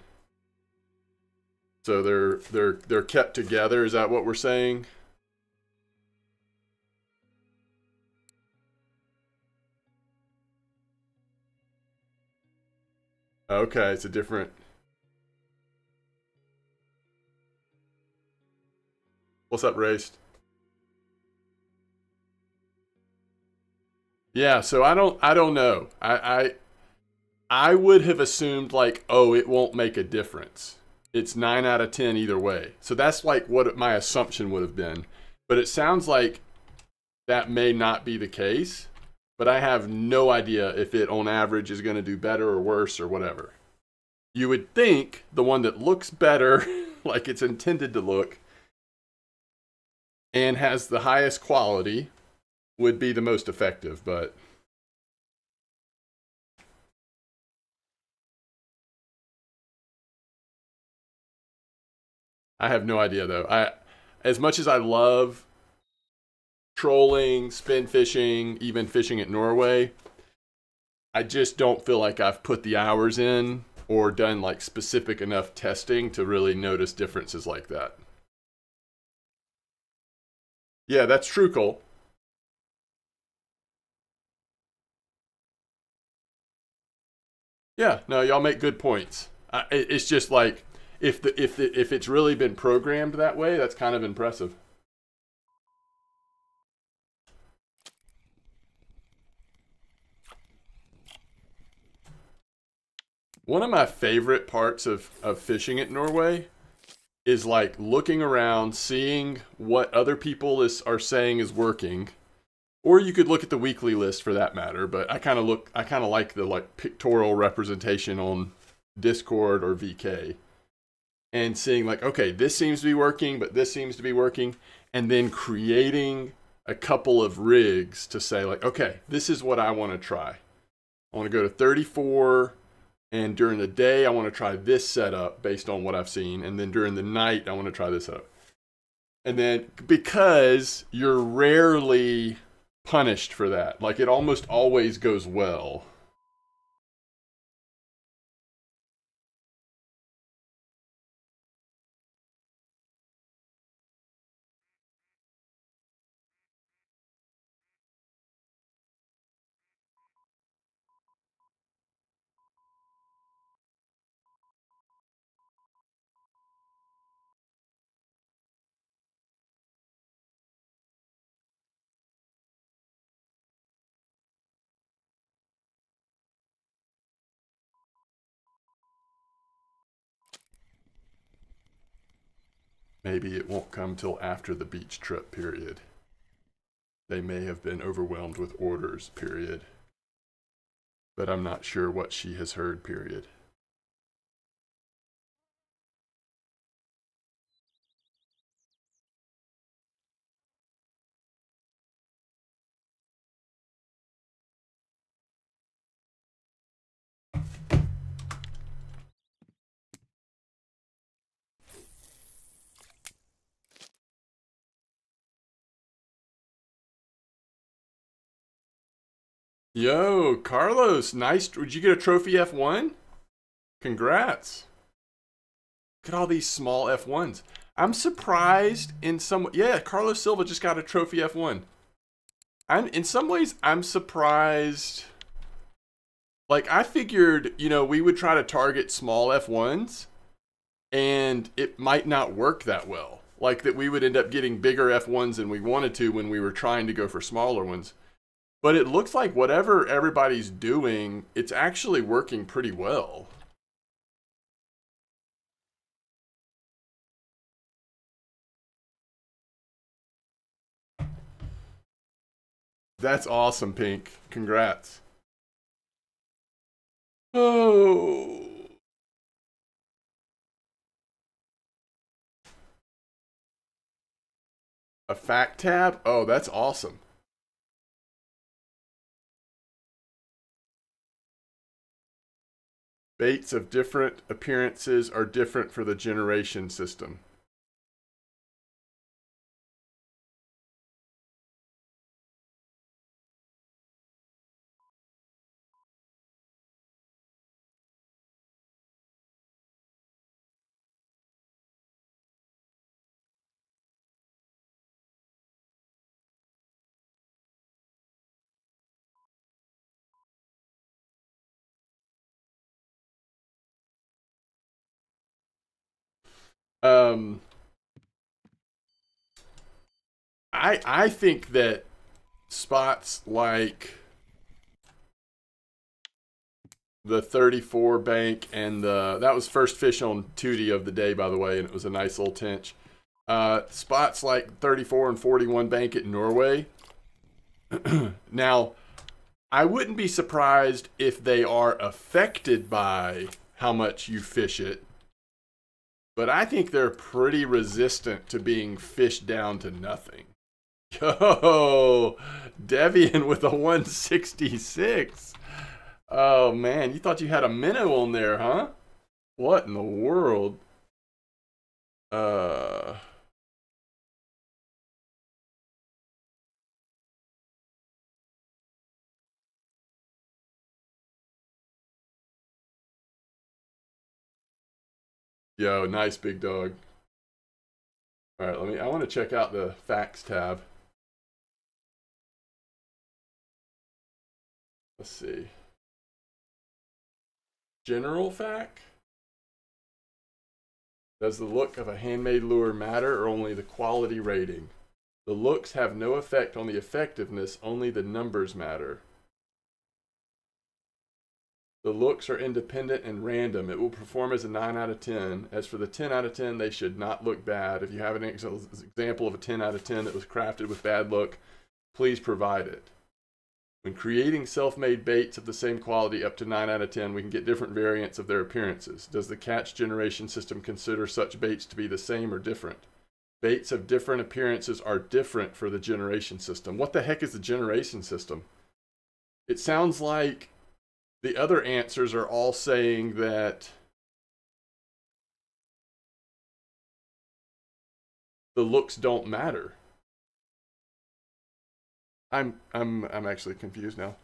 So they're they're they're kept together, is that what we're saying? Okay, it's a different. What's up, Raced? Yeah, so I don't I don't know. I I I would have assumed like, oh, it won't make a difference. It's 9 out of 10 either way. So that's like what my assumption would have been. But it sounds like that may not be the case but I have no idea if it on average is going to do better or worse or whatever. You would think the one that looks better, like it's intended to look, and has the highest quality would be the most effective, but. I have no idea though. I as much as I love trolling, spin fishing, even fishing at Norway, I just don't feel like I've put the hours in or done like specific enough testing to really notice differences like that. Yeah, that's true, Yeah, no, y'all make good points. It's just like if the if the, if it's really been programmed that way, that's kind of impressive. One of my favorite parts of, of fishing at Norway is like looking around, seeing what other people is, are saying is working. Or you could look at the weekly list for that matter, but I kind of look I kind of like the like pictorial representation on Discord or VK and seeing like okay, this seems to be working, but this seems to be working and then creating a couple of rigs to say like okay, this is what I want to try. I want to go to 34 and during the day, I want to try this setup based on what I've seen. And then during the night, I want to try this setup. And then because you're rarely punished for that, like it almost always goes well. Maybe it won't come till after the beach trip period. They may have been overwhelmed with orders, period. But I'm not sure what she has heard, period. Yo, Carlos, nice. Did you get a trophy F1? Congrats. Look at all these small F1s. I'm surprised in some yeah, Carlos Silva just got a trophy F1. I'm in some ways I'm surprised like I figured, you know, we would try to target small F1s and it might not work that well. like that we would end up getting bigger F1s than we wanted to when we were trying to go for smaller ones. But it looks like whatever everybody's doing, it's actually working pretty well. That's awesome, Pink. Congrats. Oh. A fact tab? Oh, that's awesome. Baits of different appearances are different for the generation system. Um, I I think that spots like the 34 bank and the that was first fish on 2D of the day by the way and it was a nice little tench. Uh, spots like 34 and 41 bank at Norway. now, I wouldn't be surprised if they are affected by how much you fish it but I think they're pretty resistant to being fished down to nothing. Yo, Devian with a 166. Oh man, you thought you had a minnow on there, huh? What in the world? Uh Yo, nice big dog. All right, let me. I want to check out the facts tab. Let's see. General fact. Does the look of a handmade lure matter or only the quality rating? The looks have no effect on the effectiveness, only the numbers matter. The looks are independent and random. It will perform as a 9 out of 10. As for the 10 out of 10, they should not look bad. If you have an example of a 10 out of 10 that was crafted with bad look, please provide it. When creating self-made baits of the same quality up to 9 out of 10, we can get different variants of their appearances. Does the catch generation system consider such baits to be the same or different? Baits of different appearances are different for the generation system. What the heck is the generation system? It sounds like the other answers are all saying that the looks don't matter. I'm I'm I'm actually confused now.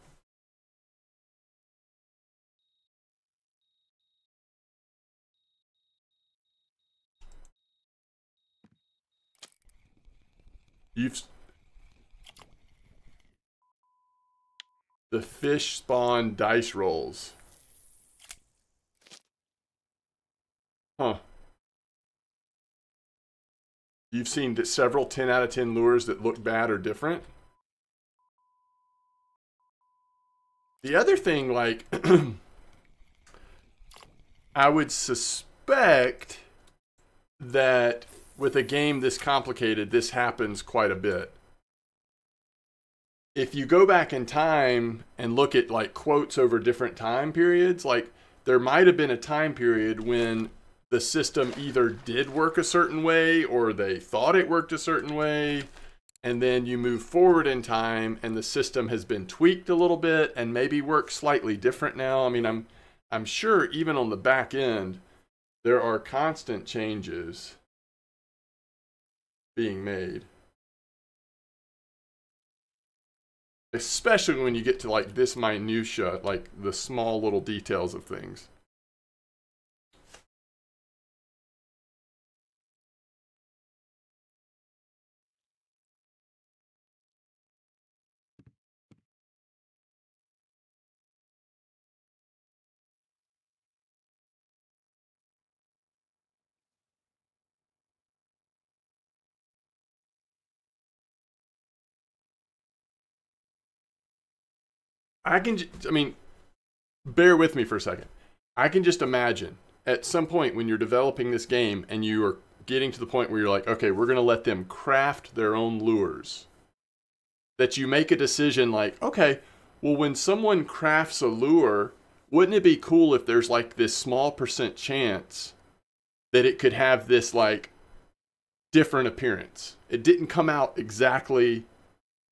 You've The fish spawn dice rolls. Huh. You've seen that several 10 out of 10 lures that look bad or different. The other thing, like, I would suspect that with a game this complicated, this happens quite a bit if you go back in time and look at like quotes over different time periods, like there might have been a time period when the system either did work a certain way or they thought it worked a certain way. And then you move forward in time and the system has been tweaked a little bit and maybe works slightly different now. I mean, I'm I'm sure even on the back end there are constant changes being made. Especially when you get to like this minutia, like the small little details of things. I can, I mean, bear with me for a second. I can just imagine at some point when you're developing this game and you are getting to the point where you're like, okay, we're going to let them craft their own lures, that you make a decision like, okay, well, when someone crafts a lure, wouldn't it be cool if there's like this small percent chance that it could have this like different appearance? It didn't come out exactly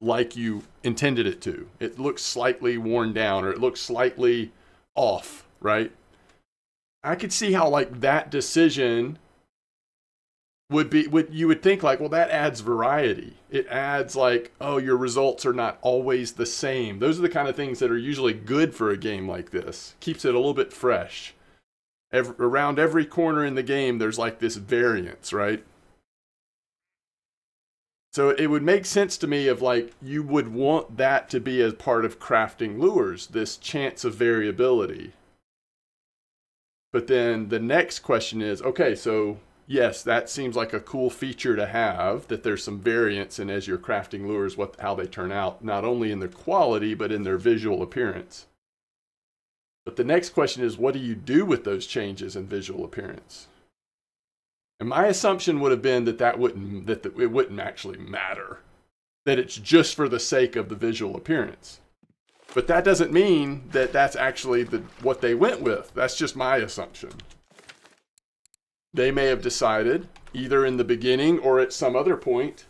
like you intended it to. It looks slightly worn down or it looks slightly off, right? I could see how like that decision would be would you would think like well that adds variety. It adds like oh your results are not always the same. Those are the kind of things that are usually good for a game like this. Keeps it a little bit fresh. Every, around every corner in the game there's like this variance, right? So it would make sense to me of like you would want that to be a part of crafting lures, this chance of variability. But then the next question is, okay, so yes, that seems like a cool feature to have that there's some variance in as you're crafting lures what how they turn out, not only in their quality but in their visual appearance. But the next question is what do you do with those changes in visual appearance? And my assumption would have been that that wouldn't that the, it wouldn't actually matter. That it's just for the sake of the visual appearance. But that doesn't mean that that's actually the what they went with. That's just my assumption. They may have decided either in the beginning or at some other point,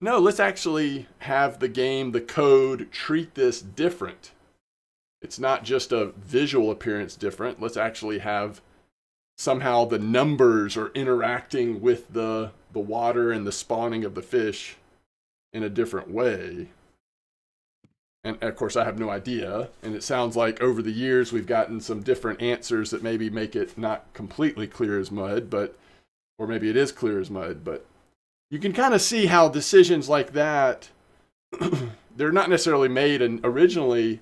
no, let's actually have the game, the code treat this different. It's not just a visual appearance different. Let's actually have somehow the numbers are interacting with the the water and the spawning of the fish in a different way. And of course, I have no idea. And it sounds like over the years we've gotten some different answers that maybe make it not completely clear as mud, but or maybe it is clear as mud. But you can kind of see how decisions like that they're not necessarily made and originally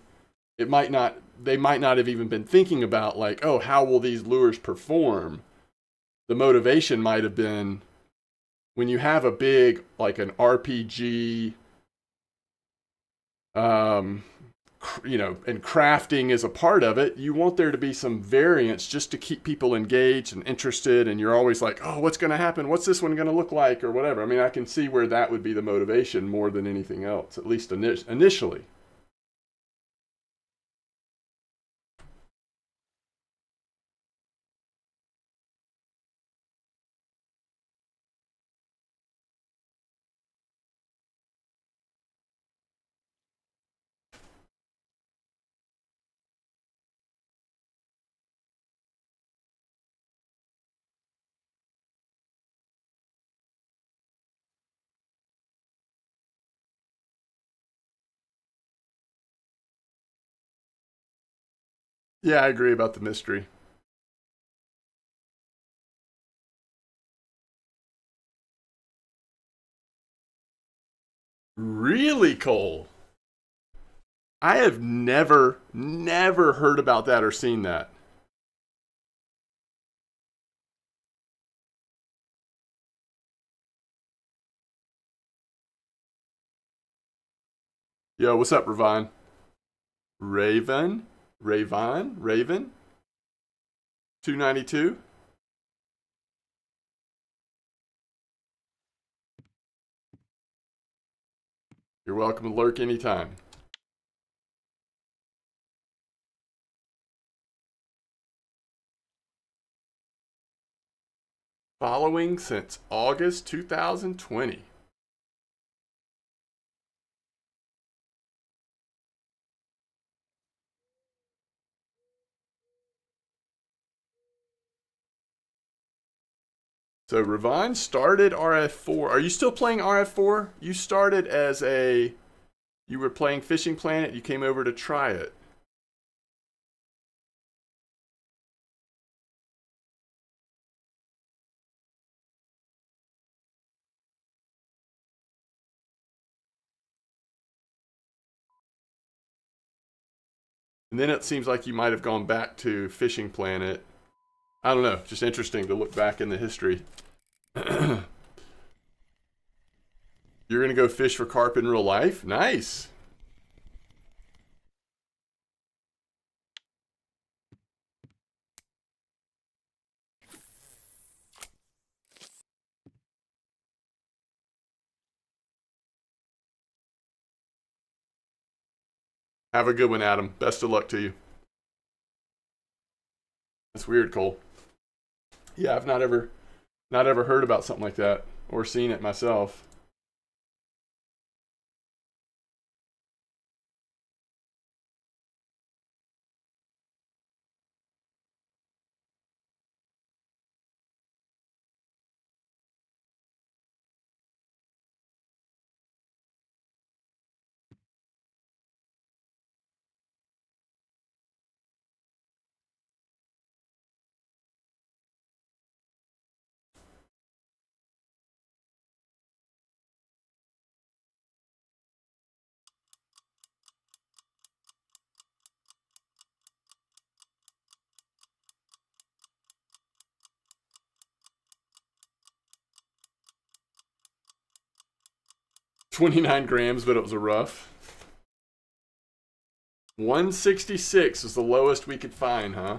it might not they might not have even been thinking about like oh how will these lures perform? The motivation might have been when you have a big like an rpg um you know and crafting is a part of it you want there to be some variance just to keep people engaged and interested and you're always like oh what's going to happen? What's this one going to look like? or whatever. I mean i can see where that would be the motivation more than anything else at least initially Yeah, I agree about the mystery. Really, Cole? I have never, never heard about that or seen that. Yo, what's up, Ravon? Raven? Raven, Raven, 292. You're welcome to lurk anytime. Following since August 2020. So Ravine started RF4. Are you still playing RF4? You started as a you were playing Fishing Planet, you came over to try it. And then it seems like you might have gone back to Fishing Planet. I don't know. Just interesting to look back in the history. You're going to go fish for carp in real life? Nice. Have a good one, Adam. Best of luck to you. That's weird, Cole. Yeah, I've not ever not ever heard about something like that or seen it myself. Twenty-nine grams, but it was a rough. 166 is the lowest we could find, huh?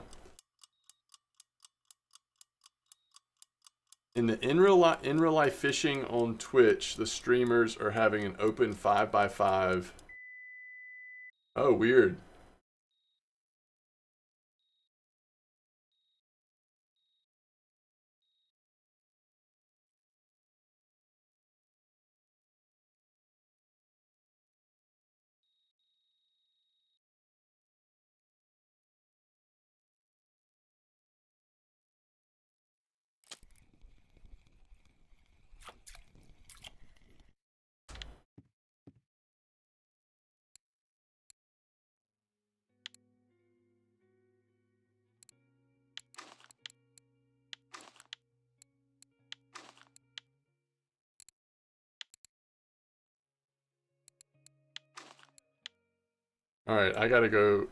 In the in real, life, in real life fishing on Twitch, the streamers are having an open 5x5. Oh, weird. All right, I gotta go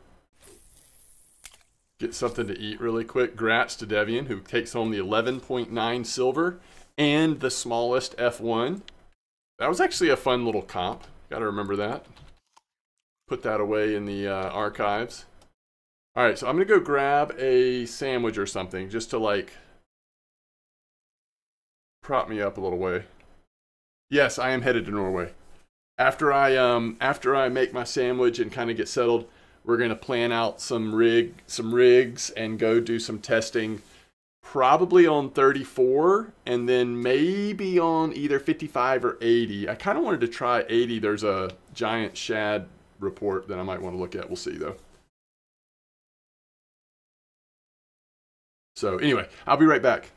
get something to eat really quick. Grats to Devian, who takes home the 11.9 silver and the smallest F1. That was actually a fun little comp. Gotta remember that. Put that away in the uh, archives. All right, so I'm gonna go grab a sandwich or something just to like prop me up a little way. Yes, I am headed to Norway after I um after I make my sandwich and kind of get settled, we're gonna plan out some rig some rigs and go do some testing, probably on 34 and then maybe on either 55 or 80. I kind of wanted to try 80. There's a giant shad report that I might want to look at. We'll see though. So anyway, I'll be right back.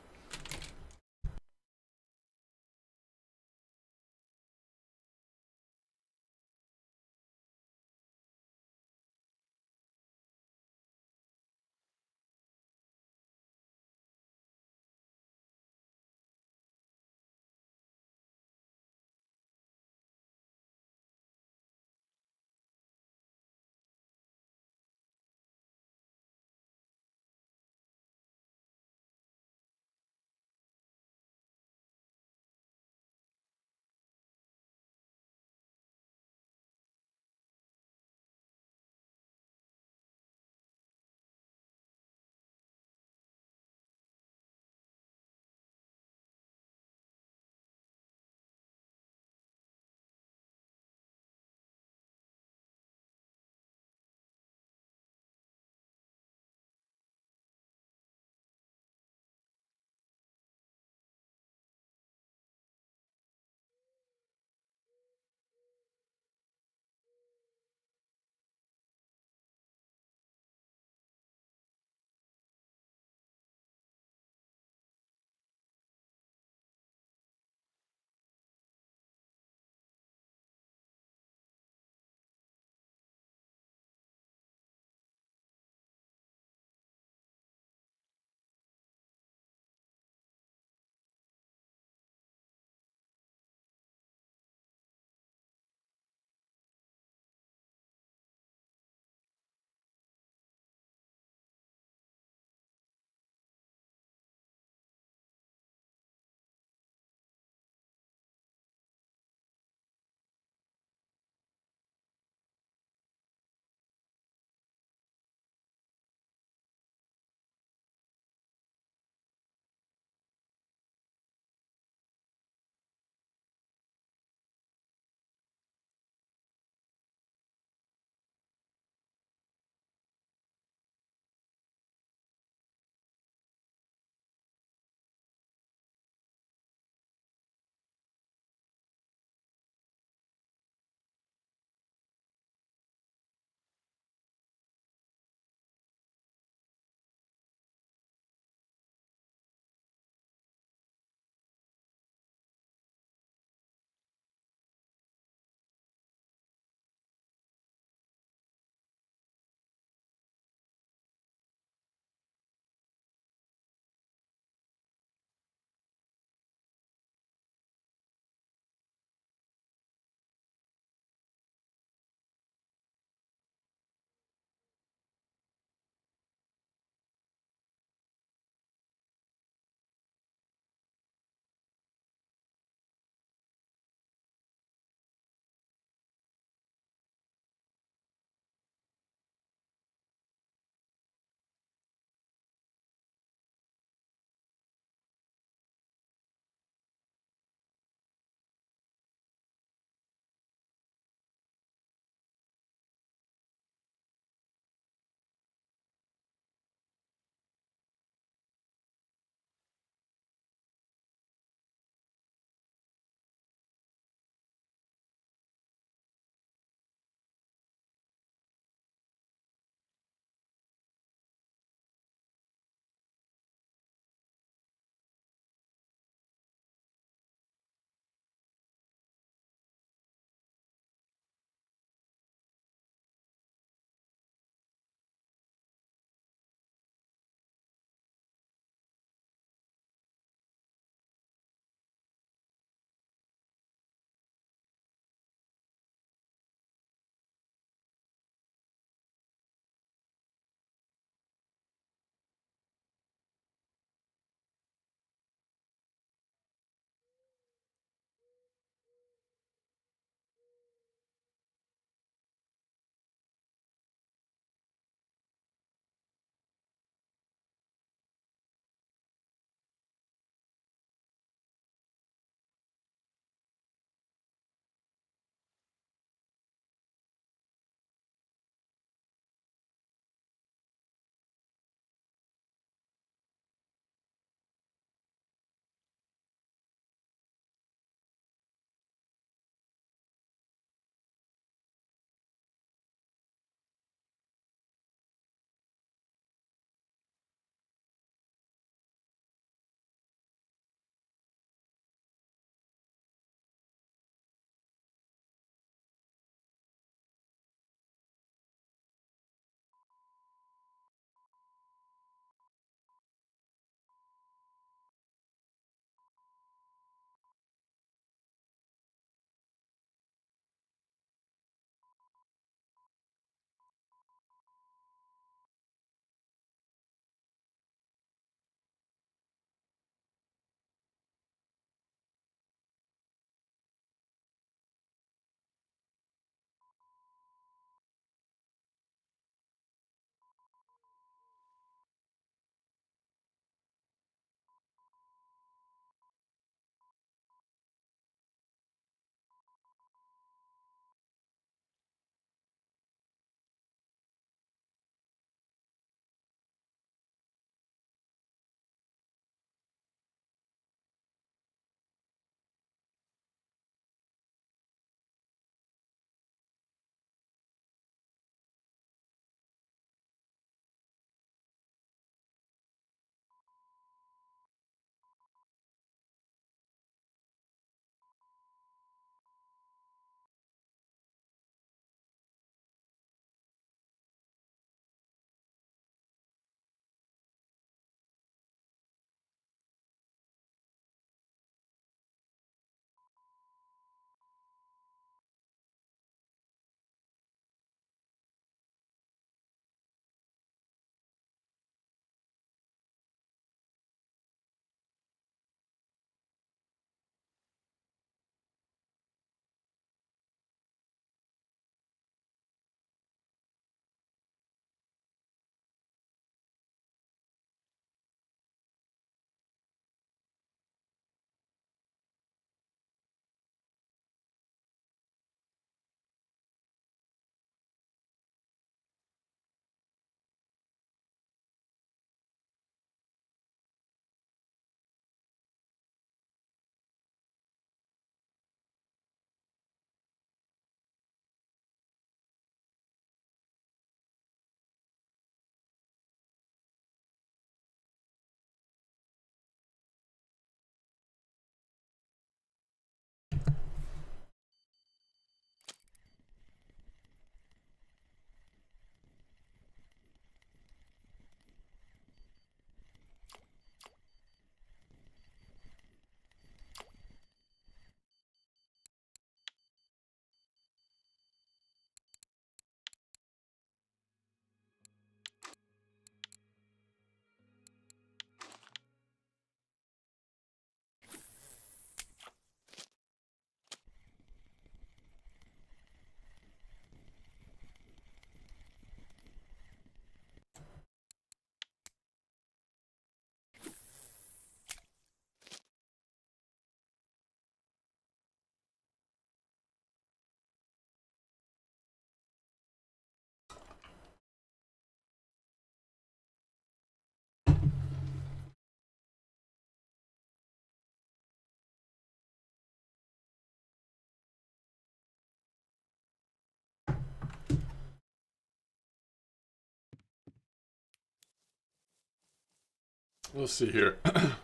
We'll see here.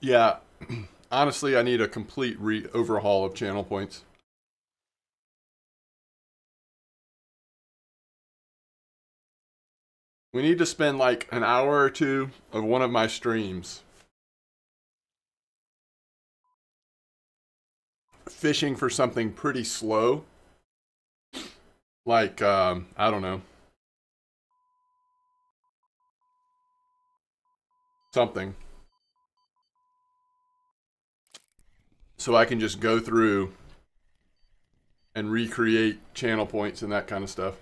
yeah, honestly, I need a complete re- overhaul of channel points. We need to spend like an hour or two of one of my streams fishing for something pretty slow. Like, um, I don't know. Something. So I can just go through and recreate channel points and that kind of stuff.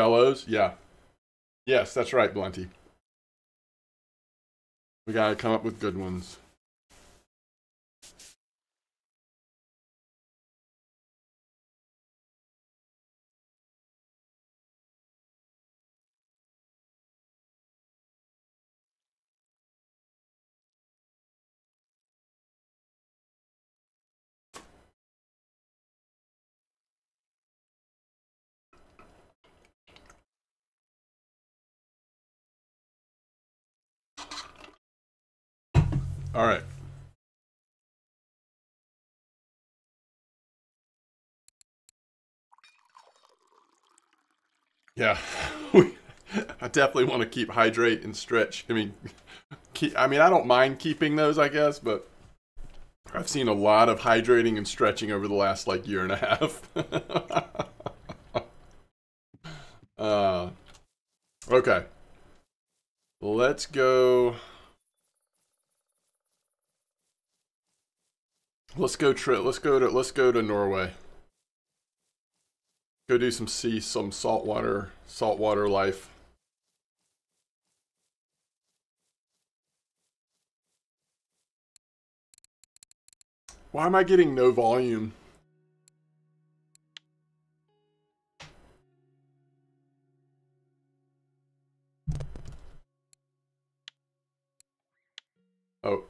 Bellows, yeah. Yes, that's right, Blunty. We gotta come up with good ones. All right. Yeah, I definitely want to keep hydrate and stretch. I mean, keep, I mean, I don't mind keeping those, I guess, but I've seen a lot of hydrating and stretching over the last like year and a half. uh, okay, let's go. Let's go trip. Let's go to let's go to Norway. Go do some sea, some saltwater, saltwater life. Why am I getting no volume? Oh.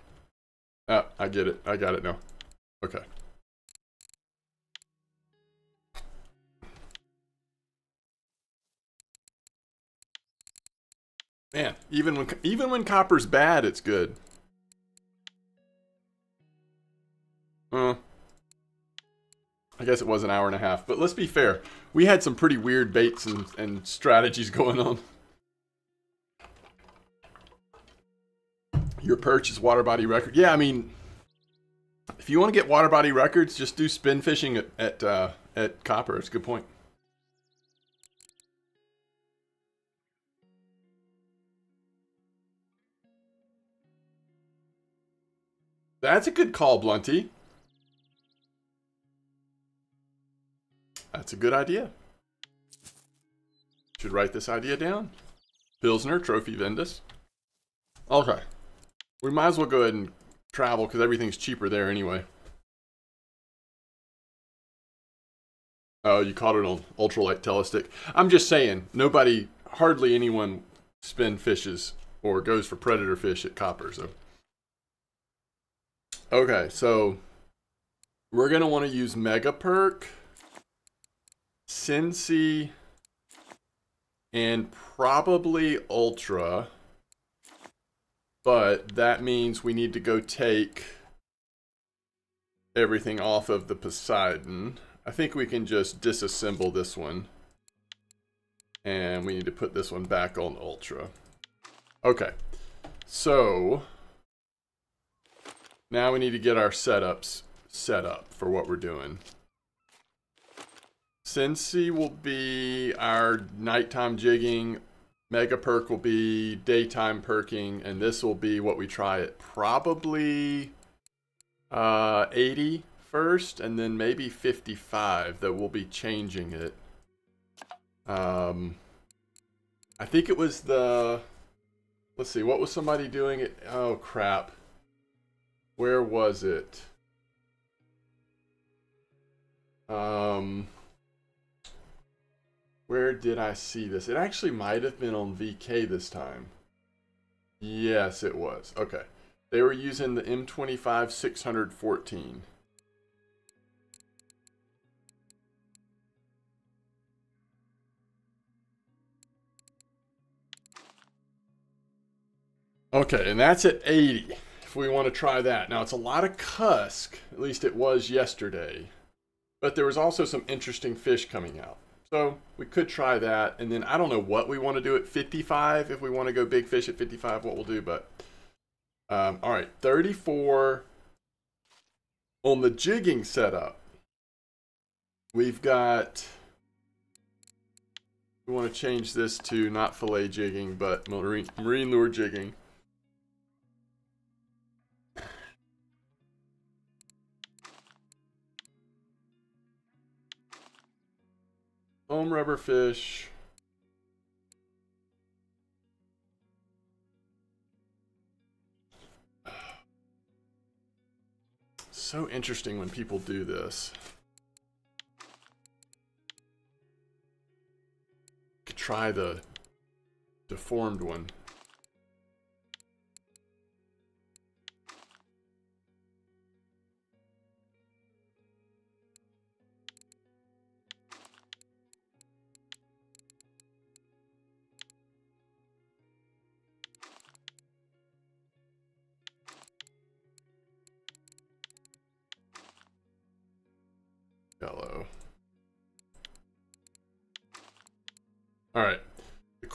Ah, I get it. I got it now. Okay. Man, even when even when copper's bad, it's good. Uh, I guess it was an hour and a half, but let's be fair. We had some pretty weird baits and, and strategies going on. Your perch is water body record. Yeah, I mean, if you want to get water body records, just do spin fishing at at, uh, at copper. It's a good point. That's a good call, Blunty. That's a good idea. Should write this idea down. Pilsner, Trophy Vendace. Okay. We might as well go ahead and travel because everything's cheaper there anyway. Oh, you caught it on ultralight telestick. I'm just saying, nobody, hardly anyone spin fishes or goes for predator fish at copper, so. Okay, so we're going to want to use Mega Perk, Cincy, and probably Ultra. But that means we need to go take everything off of the Poseidon. I think we can just disassemble this one. And we need to put this one back on Ultra. Okay. So, now we need to get our setups set up for what we're doing. Cincy will be our nighttime jigging. Mega perk will be daytime perking, and this will be what we try at probably uh, 80 first, and then maybe 55 that we'll be changing it. Um, I think it was the. Let's see, what was somebody doing it? Oh, crap. Where was it? Um. Where did I see this? It actually might have been on VK this time. Yes, it was. Okay. They were using the M25 614. Okay, and that's at 80 if we want to try that. Now, it's a lot of cusk, at least it was yesterday, but there was also some interesting fish coming out. So we could try that, and then I don't know what we want to do at 55. If we want to go big fish at 55, what we'll do, but um, all right, 34 on the jigging setup. We've got. We want to change this to not fillet jigging, but marine, marine lure jigging. Foam rubber fish. So interesting when people do this. Could try the deformed one.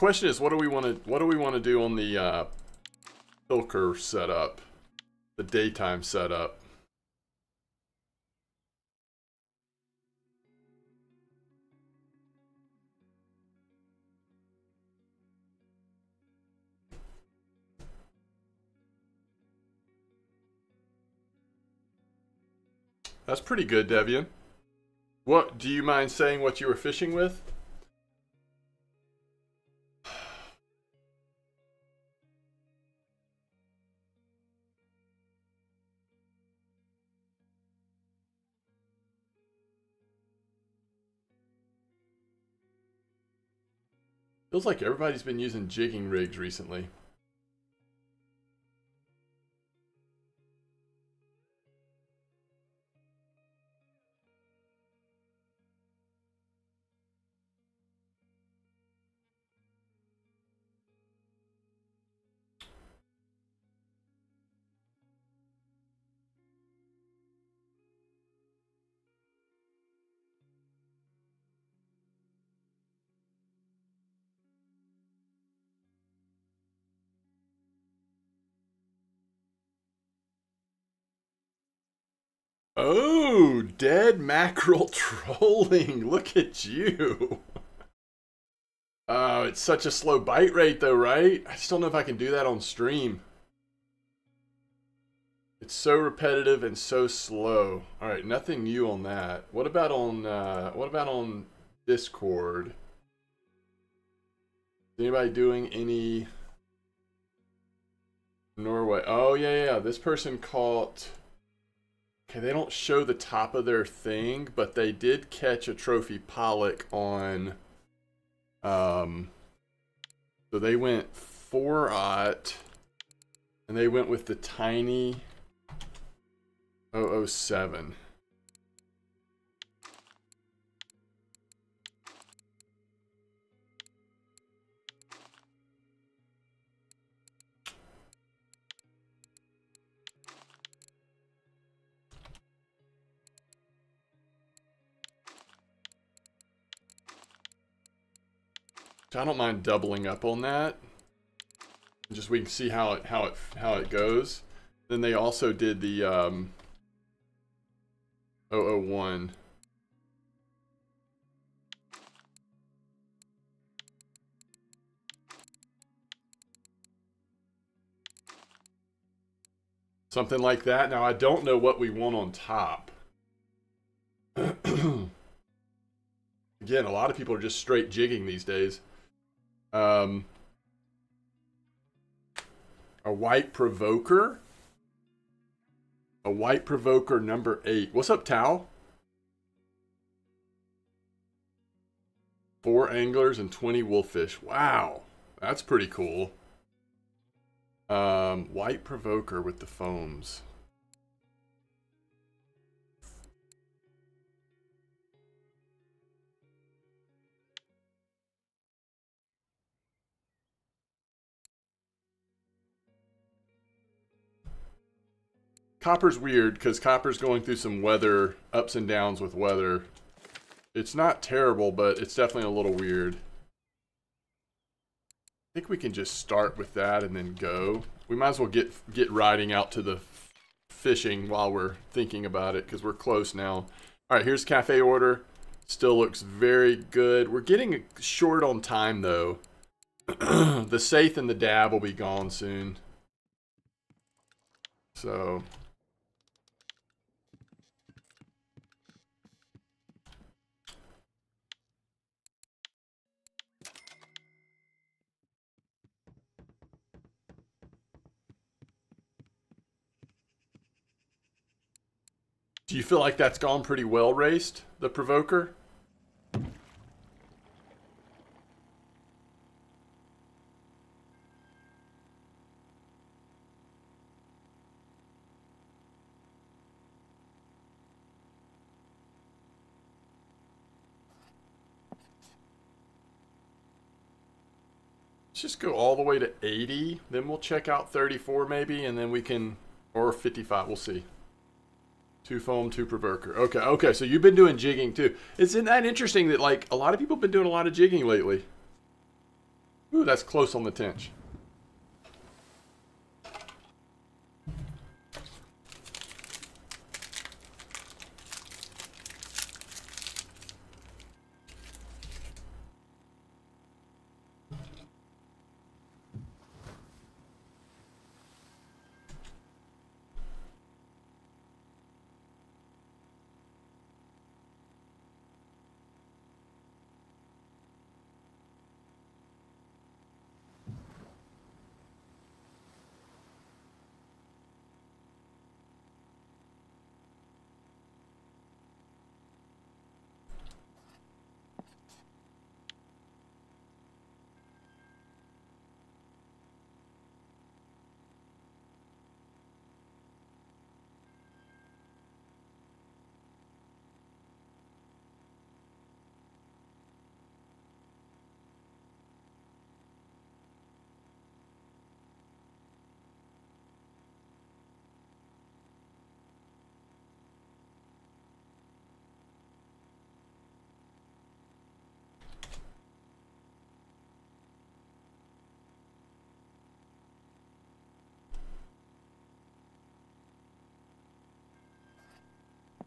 Question is, what do we want to what do we want to do on the uh, setup, the daytime setup? That's pretty good, Devian. What do you mind saying what you were fishing with? Feels like everybody's been using jigging rigs recently. Dead mackerel trolling. Look at you. Oh, it's such a slow bite rate though, right? I just don't know if I can do that on stream. It's so repetitive and so slow. All right, nothing new on that. What about on uh, what about on Discord? Is anybody doing any Norway? Oh yeah, yeah. This person caught. Okay, they don't show the top of their thing, but they did catch a trophy pollock on. Um. So they went four aught, and they went with the tiny 007. I don't mind doubling up on that. Just we can see how it how it how it goes. Then they also did the um, 001. Something like that. Now, I don't know what we want on top. Again, a lot of people are just straight jigging these days. Um, a white provoker. A white provoker number eight. What's up, Tao? Four anglers and 20 wolffish. Wow. That's pretty cool. Um, white provoker with the foams. Copper's weird because Copper's going through some weather ups and downs with weather. It's not terrible, but it's definitely a little weird. I think we can just start with that and then go. We might as well get get riding out to the fishing while we're thinking about it because we're close now. All right, here's cafe order. Still looks very good. We're getting short on time though. the Saithe and the Dab will be gone soon. So Do you feel like that's gone pretty well raced, the provoker? Let's just go all the way to 80, then we'll check out 34 maybe, and then we can, or 55, we'll see. Two foam, two provoker. Okay, okay. So you've been doing jigging too. Isn't that interesting that like a lot of people have been doing a lot of jigging lately? Ooh, that's close on the tench.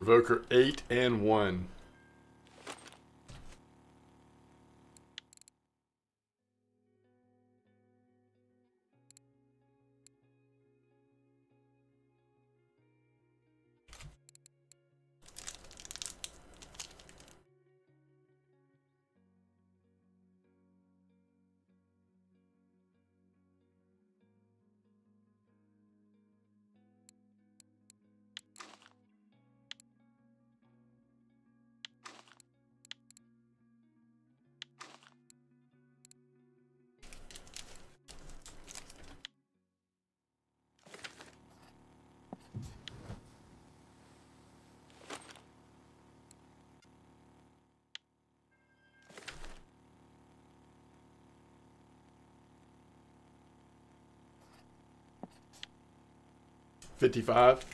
Voker eight and one. 55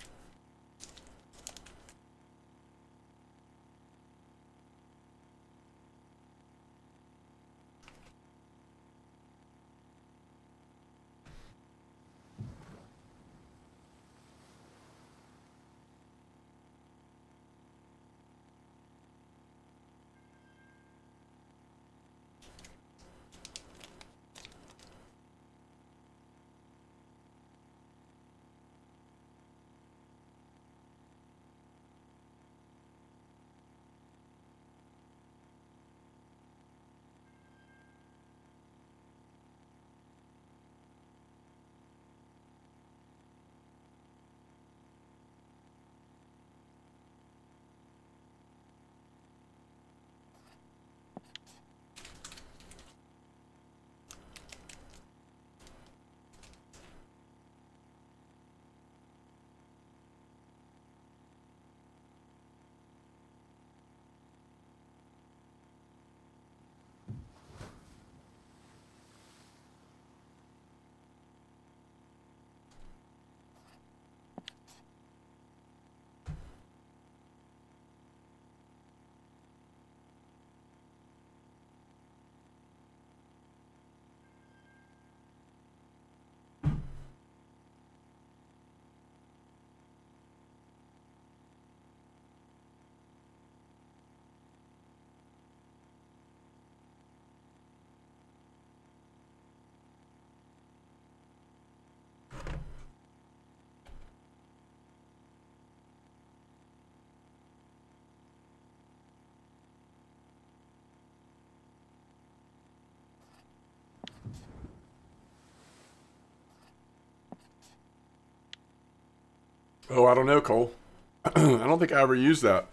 Oh, I don't know, Cole. I don't think I ever used that.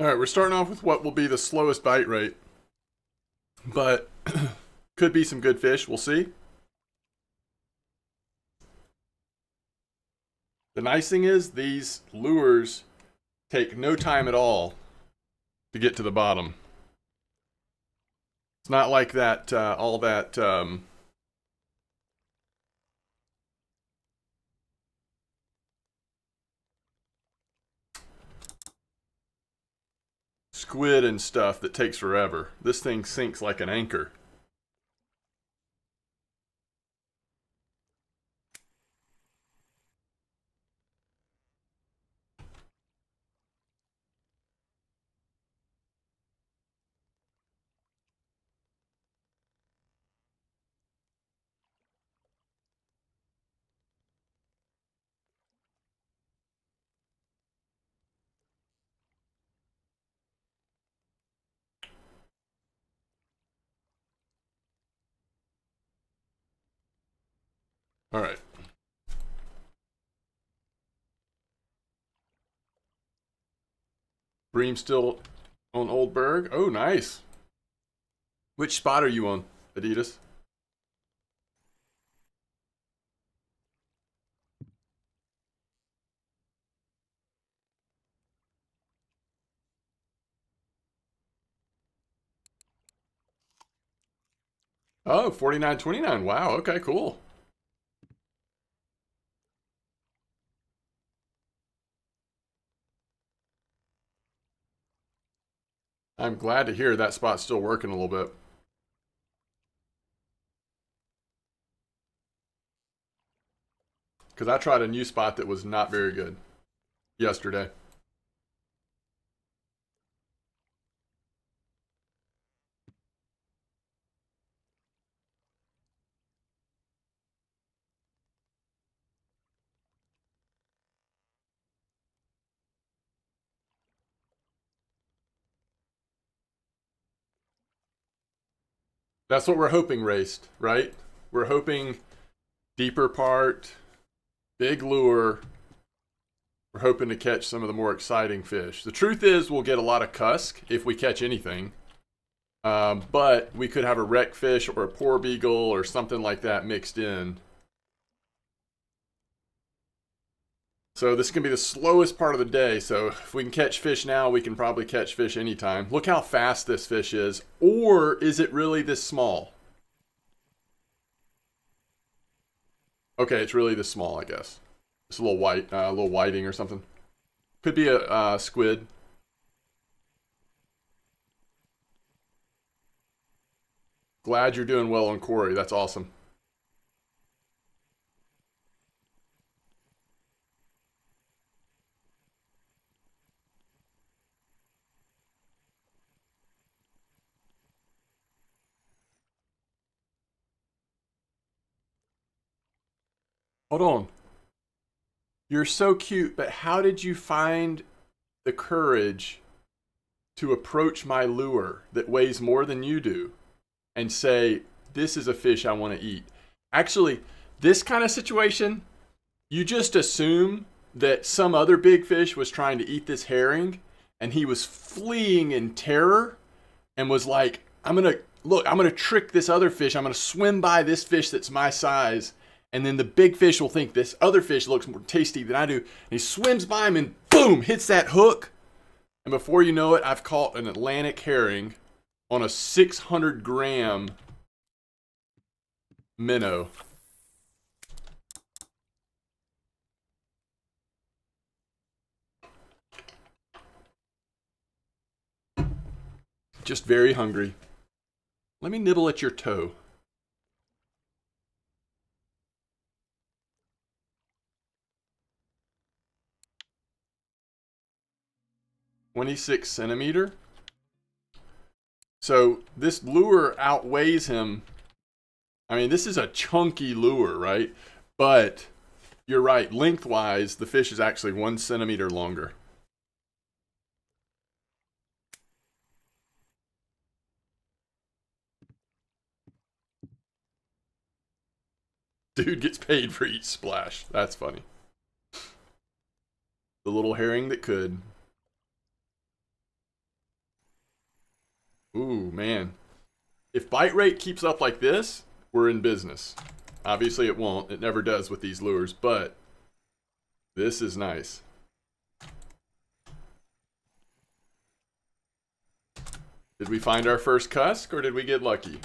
All right, we're starting off with what will be the slowest bite rate, but could be some good fish. We'll see. The nice thing is these lures take no time at all to get to the bottom. It's not like that, uh, all that um, squid and stuff that takes forever. This thing sinks like an anchor. All right. Bream still on Old Burg. Oh, nice. Which spot are you on, Adidas? Oh, 49.29. Wow. Okay, cool. I'm glad to hear that spot's still working a little bit. Because I tried a new spot that was not very good yesterday. That's what we're hoping raced, right? We're hoping deeper part, big lure. We're hoping to catch some of the more exciting fish. The truth is, we'll get a lot of cusk if we catch anything. Um, but we could have a wreck fish or a porbeagle or something like that mixed in. So this can be the slowest part of the day. So if we can catch fish now, we can probably catch fish anytime. Look how fast this fish is. Or is it really this small? Okay, it's really this small, I guess. It's a little white, uh, a little whiting or something. Could be a uh, squid. Glad you're doing well on Kuori. That's awesome. Hold on. You're so cute, but how did you find the courage to approach my lure that weighs more than you do and say, This is a fish I want to eat? Actually, this kind of situation, you just assume that some other big fish was trying to eat this herring and he was fleeing in terror and was like, I'm going to look, I'm going to trick this other fish. I'm going to swim by this fish that's my size. And then the big fish will think this other fish looks more tasty than I do. And he swims by him and boom, hits that hook. And before you know it, I've caught an Atlantic herring on a 600 gram minnow. Just very hungry. Let me nibble at your toe. Twenty-six centimeter. So this lure outweighs him. I mean, this is a chunky lure, right? But you're right. Lengthwise, the fish is actually one centimeter longer. Dude gets paid for each splash. That's funny. The little herring that could. Ooh, man. If bite rate keeps up like this, we're in business. Obviously, it won't. It never does with these lures, but this is nice. Did we find our first cusk or did we get lucky?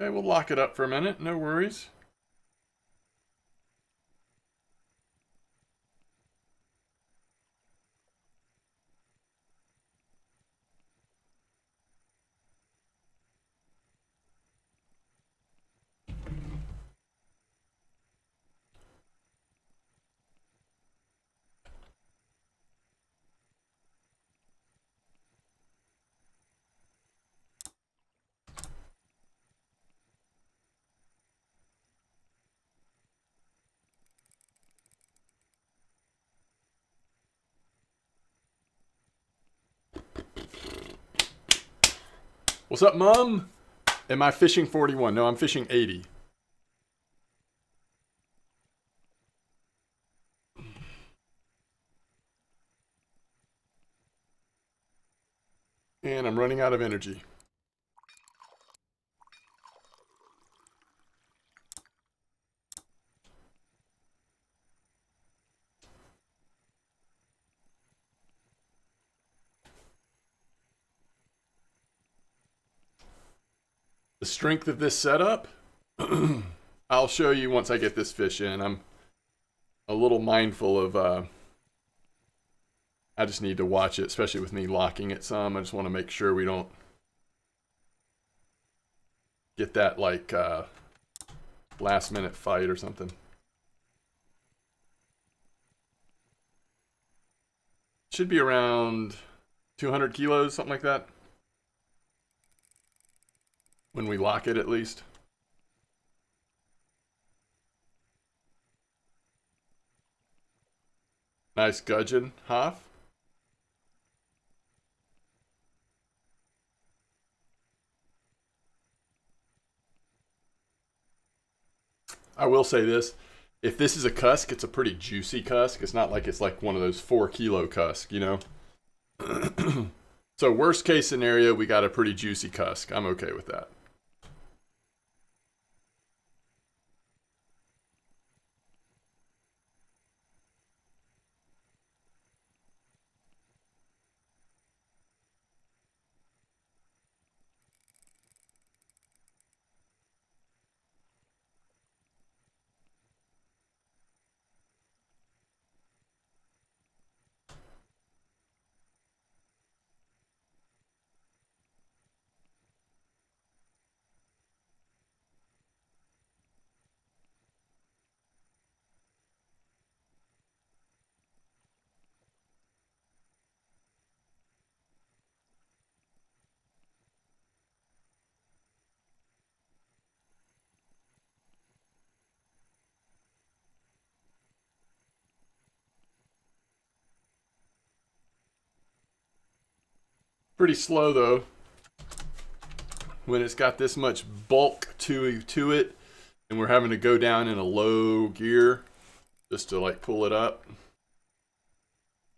Okay, we'll lock it up for a minute. No worries. What's up, Mom? Am I fishing 41? No, I'm fishing 80. And I'm running out of energy. The strength of this setup, I'll show you once I get this fish in. I'm a little mindful of, uh, I just need to watch it, especially with me locking it some. I just want to make sure we don't get that like uh, last minute fight or something. Should be around 200 kilos, something like that. When we lock it, at least. Nice gudgeon, Hoff. I will say this. If this is a cusk, it's a pretty juicy cusk. It's not like it's like one of those four kilo cusk, you know? so worst case scenario, we got a pretty juicy cusk. I'm okay with that. Pretty slow though. When it's got this much bulk to to it, and we're having to go down in a low gear just to like pull it up.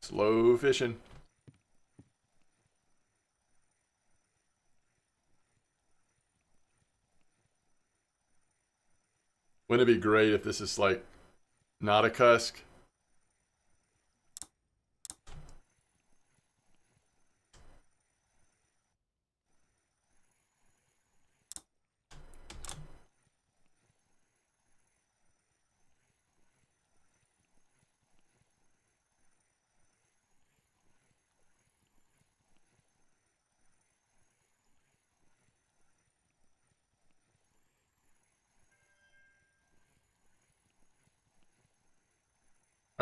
Slow fishing. Wouldn't it be great if this is like not a cusk?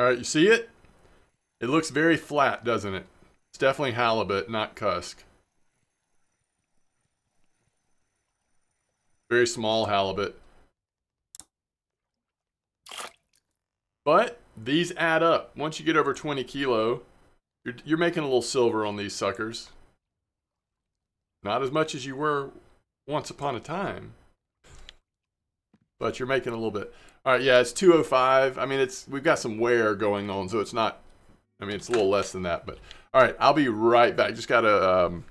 All right, you see it? It looks very flat, doesn't it? It's definitely halibut, not cusk. Very small halibut. But these add up. Once you get over 20 kilo, you're, you're making a little silver on these suckers. Not as much as you were once upon a time. But you're making a little bit. All right, yeah, it's 205. I mean, it's we've got some wear going on, so it's not. I mean, it's a little less than that, but all right, I'll be right back. Just got a um,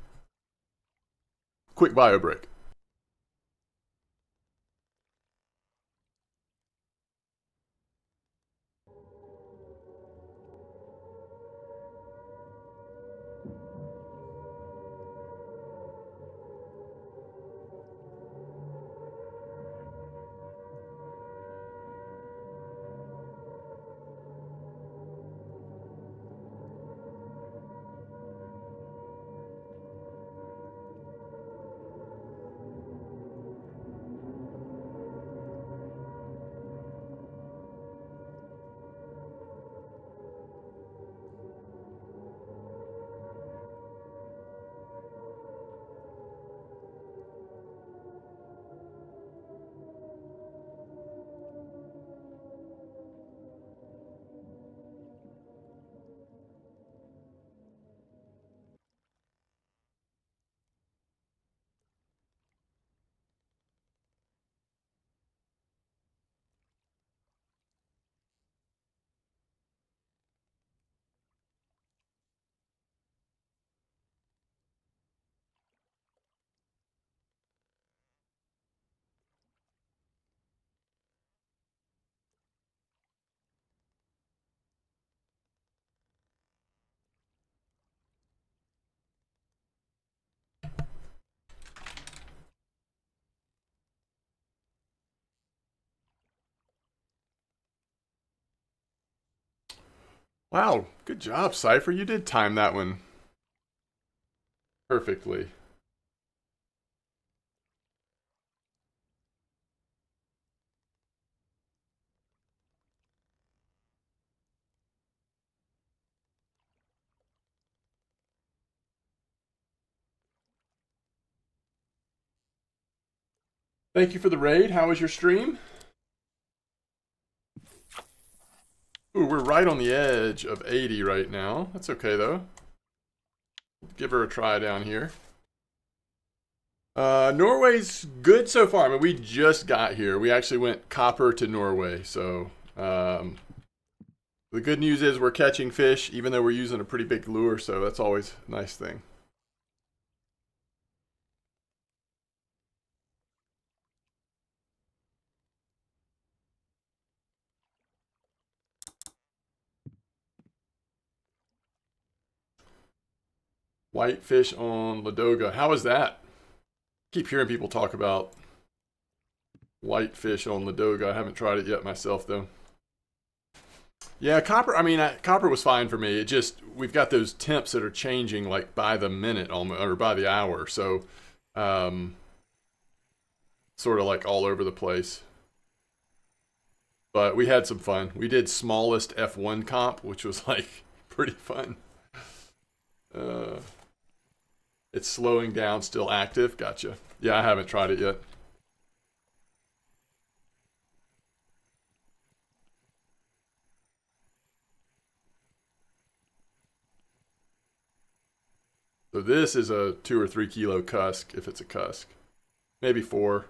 quick bio break. Wow, good job, Cypher. You did time that one perfectly. Thank you for the raid. How was your stream? Ooh, we're right on the edge of 80 right now. That's okay, though. Give her a try down here. Uh, Norway's good so far. I mean, we just got here. We actually went copper to Norway. So, um, the good news is we're catching fish, even though we're using a pretty big lure. So, that's always a nice thing. Whitefish on Ladoga. How is that? Keep hearing people talk about whitefish on Ladoga. I haven't tried it yet myself though. Yeah, copper. I mean, I, copper was fine for me. It just we've got those temps that are changing like by the minute almost, or by the hour. So, um, sort of like all over the place. But we had some fun. We did smallest F1 comp, which was like pretty fun. Uh, it's slowing down, still active. Gotcha. Yeah, I haven't tried it yet. So this is a two or three kilo cusk if it's a cusk. Maybe four.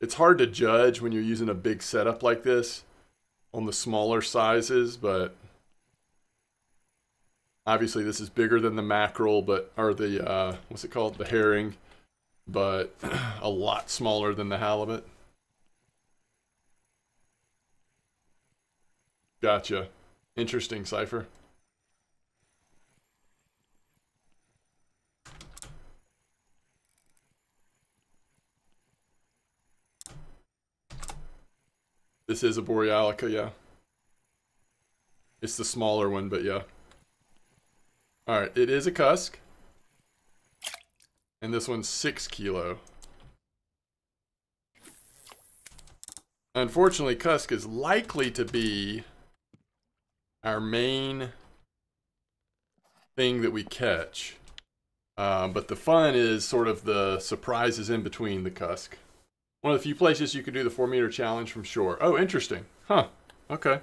It's hard to judge when you're using a big setup like this on the smaller sizes, but obviously this is bigger than the mackerel, but or the uh, what's it called, the herring, but a lot smaller than the halibut. Gotcha. Interesting, Cipher. This is a Borealica, yeah. It's the smaller one, but yeah. Alright, it is a cusk. And this one's 6 kilo. Unfortunately, cusk is likely to be our main thing that we catch. Um, but the fun is sort of the surprises in between the cusk. One of the few places you could do the four meter challenge from shore. Oh, interesting. Huh. Okay.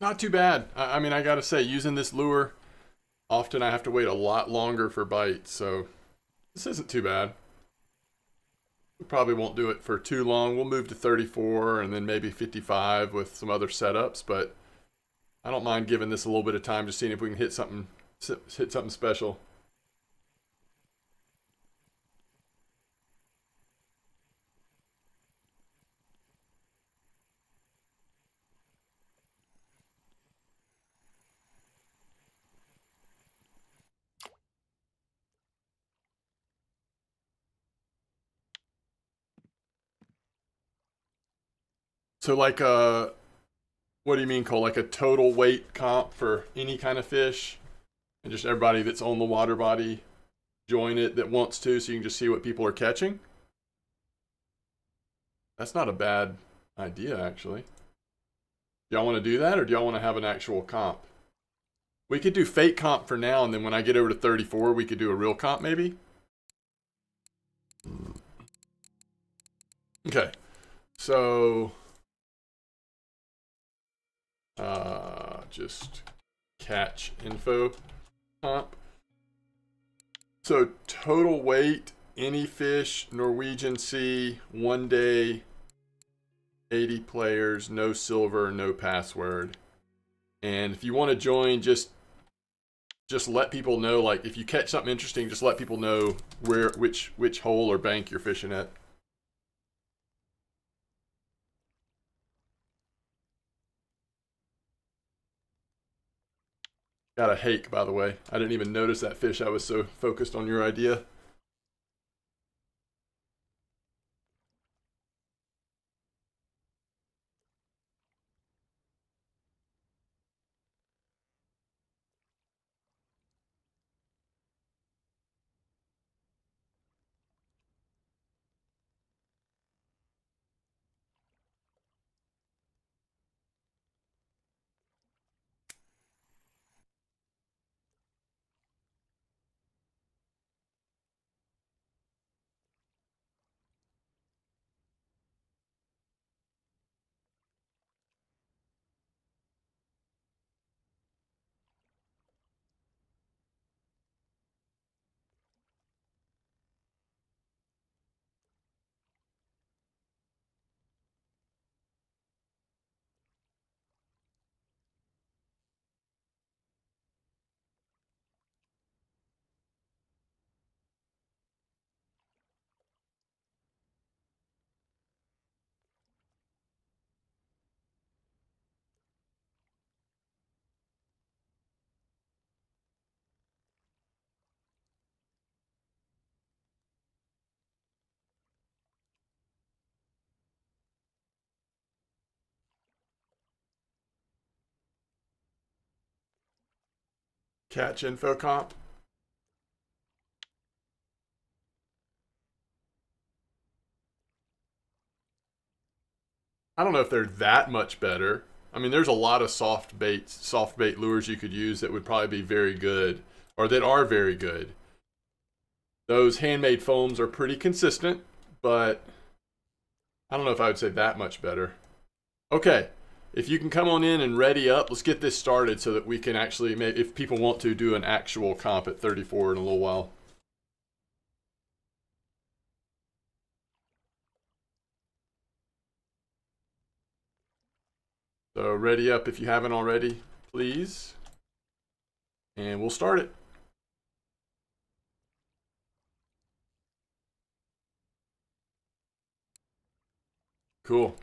Not too bad. I, I mean, I gotta say, using this lure, often I have to wait a lot longer for bites, so this isn't too bad. We probably won't do it for too long. We'll move to 34 and then maybe 55 with some other setups, but I don't mind giving this a little bit of time, just seeing if we can hit something hit something special. So like a, what do you mean, Cole? Like a total weight comp for any kind of fish, and just everybody that's on the water body join it that wants to, so you can just see what people are catching. That's not a bad idea, actually. Y'all want to do that, or do y'all want to have an actual comp? We could do fake comp for now, and then when I get over to 34, we could do a real comp, maybe? Okay. So, uh, just catch info comp. So total weight, any fish, Norwegian Sea, one day, 80 players, no silver, no password. And if you want to join, just just let people know like if you catch something interesting, just let people know where which which hole or bank you're fishing at. Got a hake, by the way. I didn't even notice that fish. I was so focused on your idea. Catch info comp. I don't know if they're that much better. I mean, there's a lot of soft bait, soft bait lures you could use that would probably be very good, or that are very good. Those handmade foams are pretty consistent, but I don't know if I would say that much better. Okay, if you can come on in and ready up, let's get this started so that we can actually, if people want to, do an actual comp at 34 in a little while. So ready up if you haven't already, please. And we'll start it. Cool.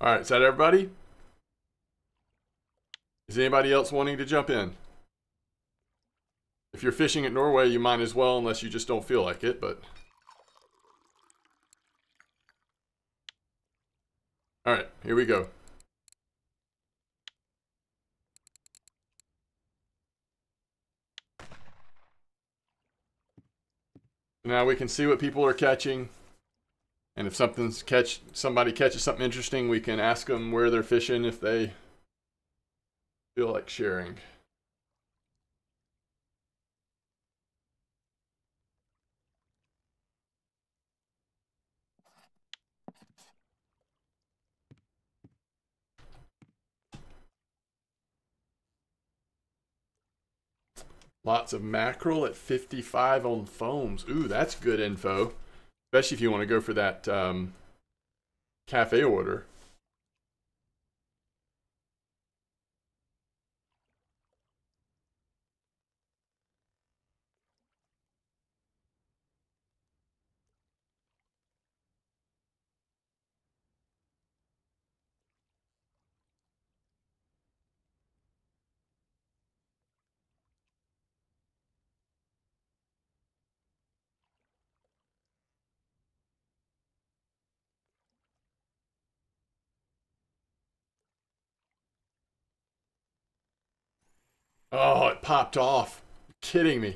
All right, is that everybody? Is anybody else wanting to jump in? If you're fishing at Norway, you might as well, unless you just don't feel like it, but... Alright, here we go. Now we can see what people are catching. And if something's catch somebody catches something interesting, we can ask them where they're fishing if they feel like sharing. Lots of mackerel at 55 on foams. Ooh, that's good info. Especially if you want to go for that um, cafe order. Oh, it popped off. You're kidding me.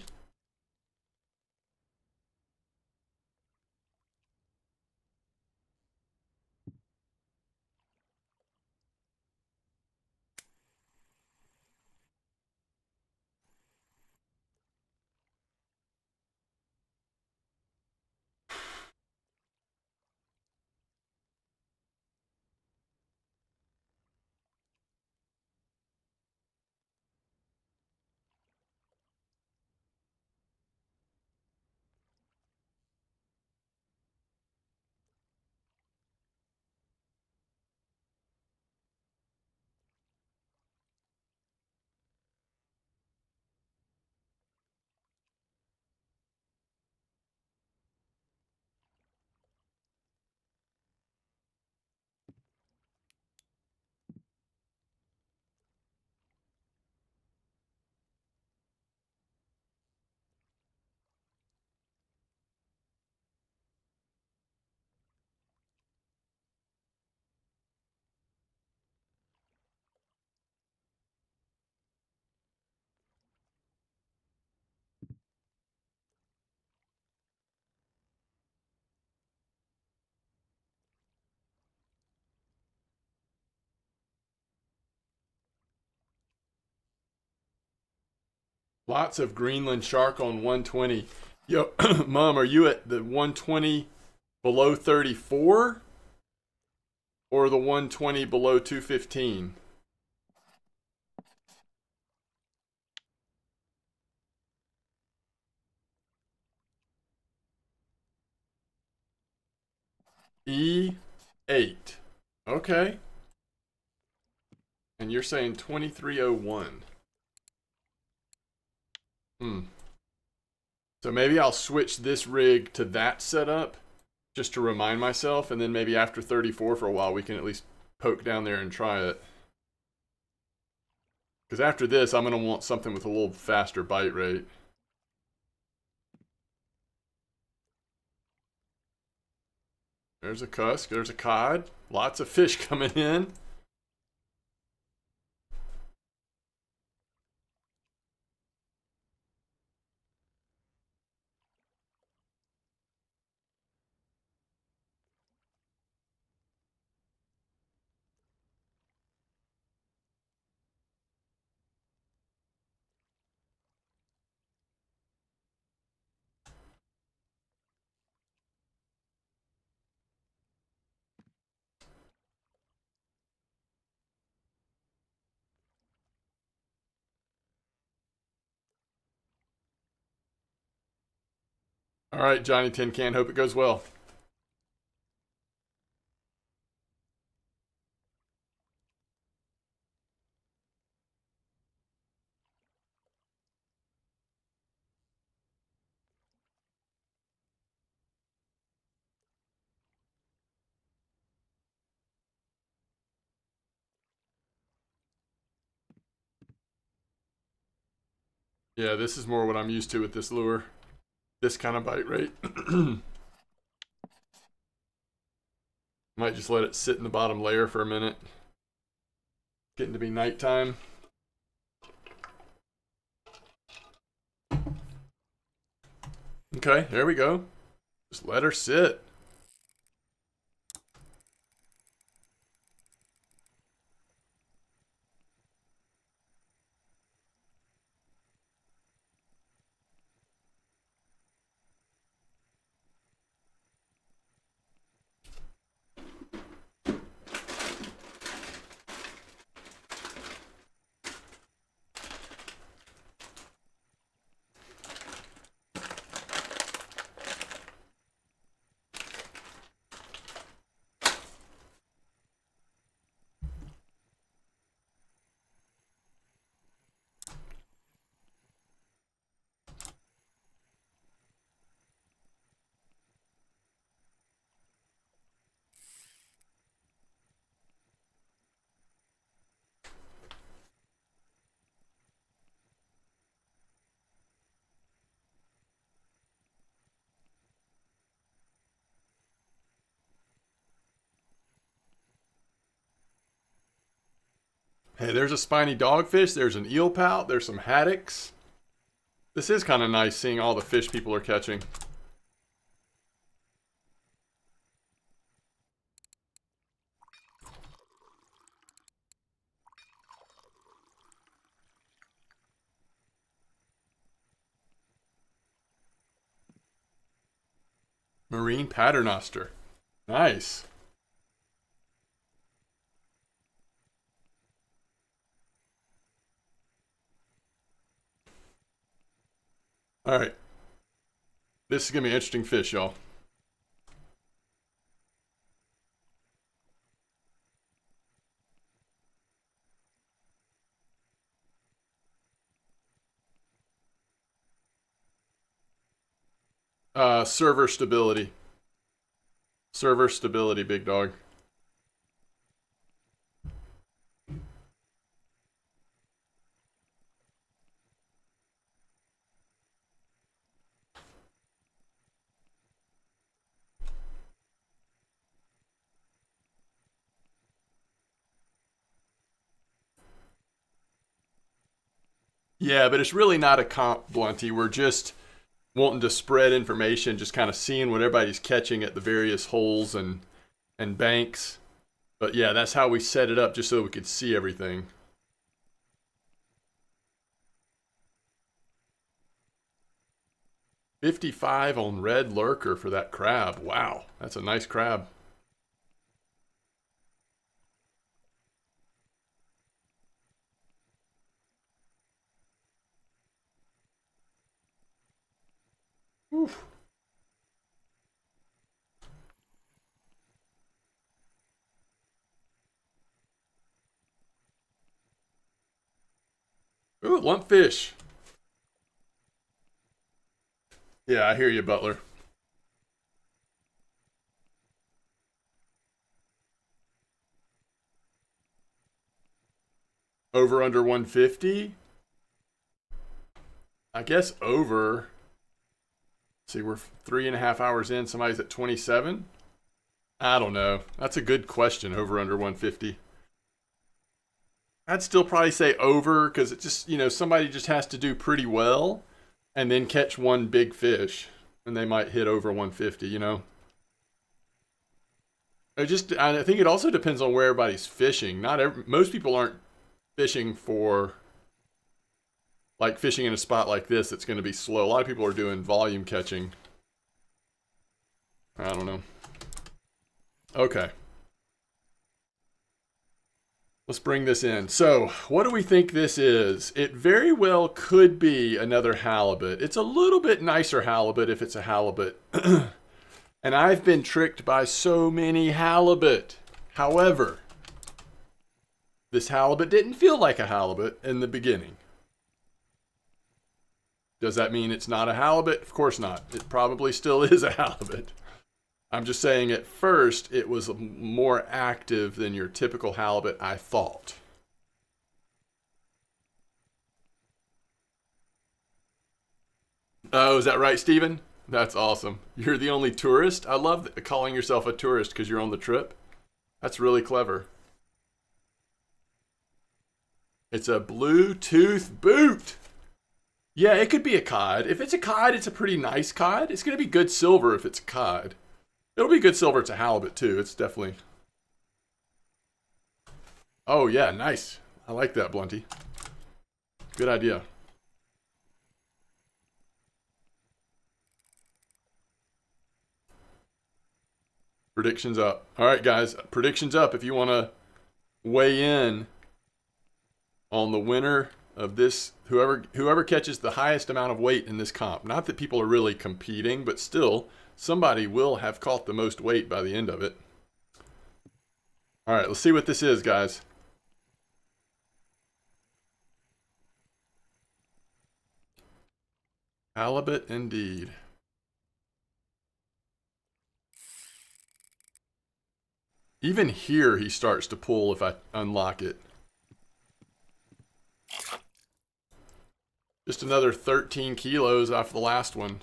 Lots of Greenland shark on 120. Yo, mom, are you at the 120 below 34 or the 120 below 215? E8. Okay. And you're saying 2301. Hmm. So maybe I'll switch this rig to that setup just to remind myself, and then maybe after 34 for a while we can at least poke down there and try it. Because after this, I'm going to want something with a little faster bite rate. There's a cusk, there's a cod. Lots of fish coming in. All right, Johnny Tin Can. Hope it goes well. Yeah, this is more what I'm used to with this lure this kind of bite rate. Might just let it sit in the bottom layer for a minute. Getting to be nighttime. Okay, there we go. Just let her sit. There's a spiny dogfish. There's an eel pout. There's some haddocks. This is kind of nice seeing all the fish people are catching. Marine paternoster. Nice. All right. This is going to be an interesting fish, y'all. Uh, server stability. Server stability, big dog. Yeah, but it's really not a comp, Blunty. We're just wanting to spread information, just kind of seeing what everybody's catching at the various holes and and banks. But yeah, that's how we set it up, just so we could see everything. 55 on red lurker for that crab. Wow, that's a nice crab. Oof. Ooh, lumpfish. Yeah, I hear you, Butler. Over under 150? I guess over. See, we're three and a half hours in. Somebody's at 27? I don't know. That's a good question, over under 150. I'd still probably say over because it just, you know, somebody just has to do pretty well and then catch one big fish and they might hit over 150, you know? It just, I think it also depends on where everybody's fishing. Not every, most people aren't fishing for, like fishing in a spot like this It's going to be slow. A lot of people are doing volume catching. I don't know. Okay. Let's bring this in. So, what do we think this is? It very well could be another halibut. It's a little bit nicer halibut if it's a halibut. and I've been tricked by so many halibut. However, this halibut didn't feel like a halibut in the beginning. Does that mean it's not a halibut? Of course not. It probably still is a halibut. I'm just saying at first it was more active than your typical halibut, I thought. Oh, is that right, Steven? That's awesome. You're the only tourist? I love calling yourself a tourist because you're on the trip. That's really clever. It's a Bluetooth boot. Yeah, it could be a cod. If it's a cod, it's a pretty nice cod. It's going to be good silver if it's a cod. It'll be good silver It's a halibut too. It's definitely. Oh yeah, nice. I like that, Blunty. Good idea. Predictions up. All right, guys. Predictions up. If you want to weigh in on the winner of this, whoever whoever catches the highest amount of weight in this comp. Not that people are really competing, but still somebody will have caught the most weight by the end of it. All right, let's see what this is, guys. Halibut indeed. Even here he starts to pull if I unlock it. Just another 13 kilos off the last one.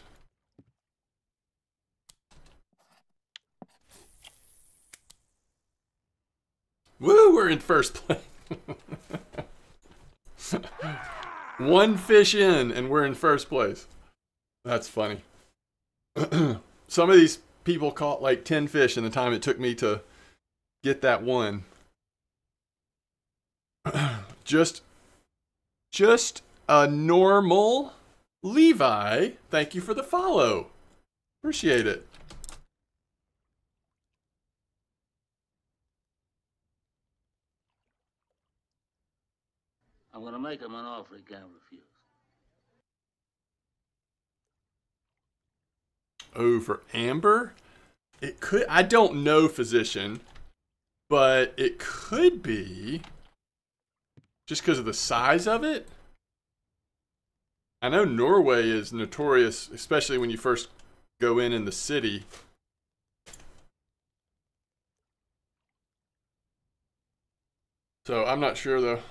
Woo, we're in first place. One fish in, and we're in first place. That's funny. Some of these people caught like 10 fish in the time it took me to get that one. just, just a normal Levi. Thank you for the follow. Appreciate it. I'm going to make him an offer he can't refuse. Oh, for Amber? It could, I don't know, physician, but it could be just because of the size of it. I know Norway is notorious, especially when you first go in in the city. So I'm not sure though.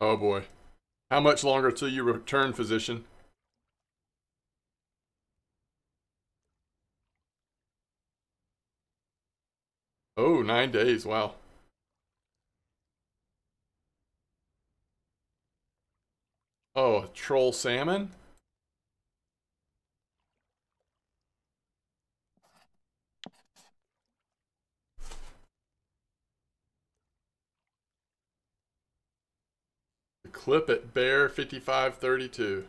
Oh boy. How much longer till you return, physician? Oh, nine days. Wow. Oh, troll salmon? Clip at bear 5532.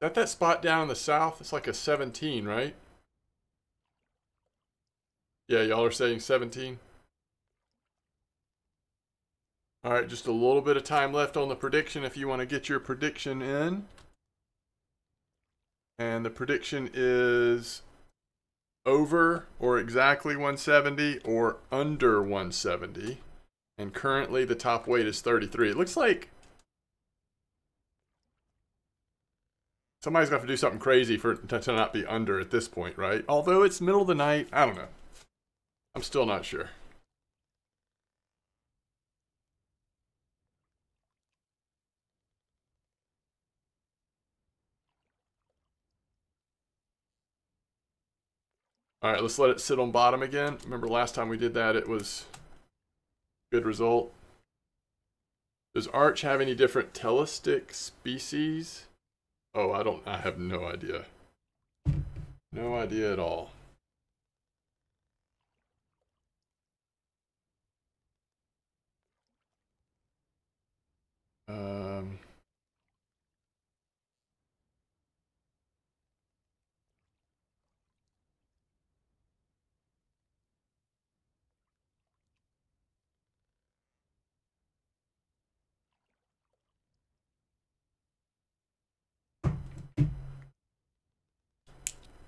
that that spot down in the south? It's like a 17, right? Yeah, y'all are saying 17. All right, just a little bit of time left on the prediction if you want to get your prediction in. And the prediction is over or exactly 170 or under 170. And currently the top weight is 33. It looks like somebody's going to do something crazy for to, to not be under at this point, right? Although it's middle of the night, I don't know. I'm still not sure. All right, let's let it sit on bottom again. Remember last time we did that, it was good result. Does Arch have any different telestick species? Oh, I don't, I have no idea. No idea at all. Um,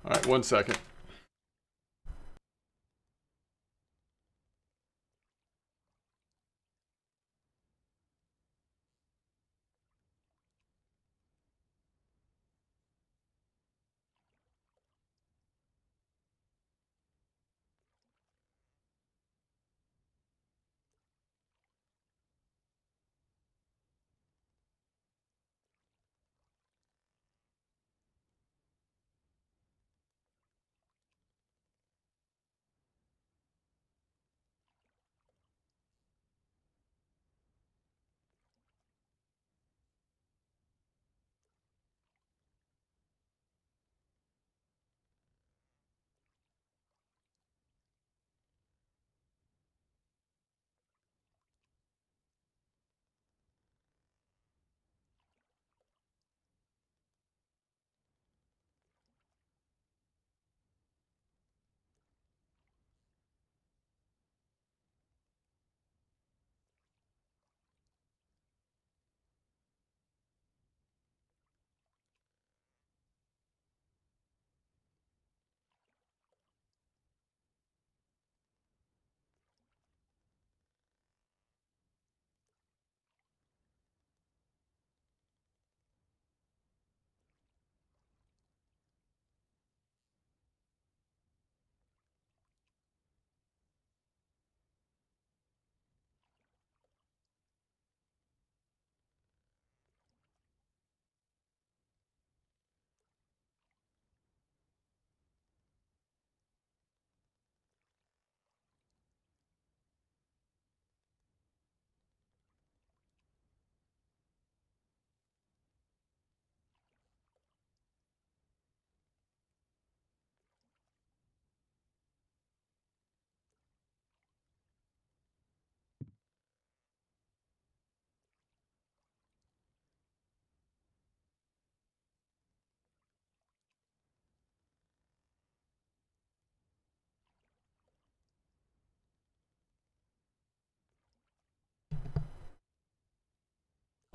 All right, one second.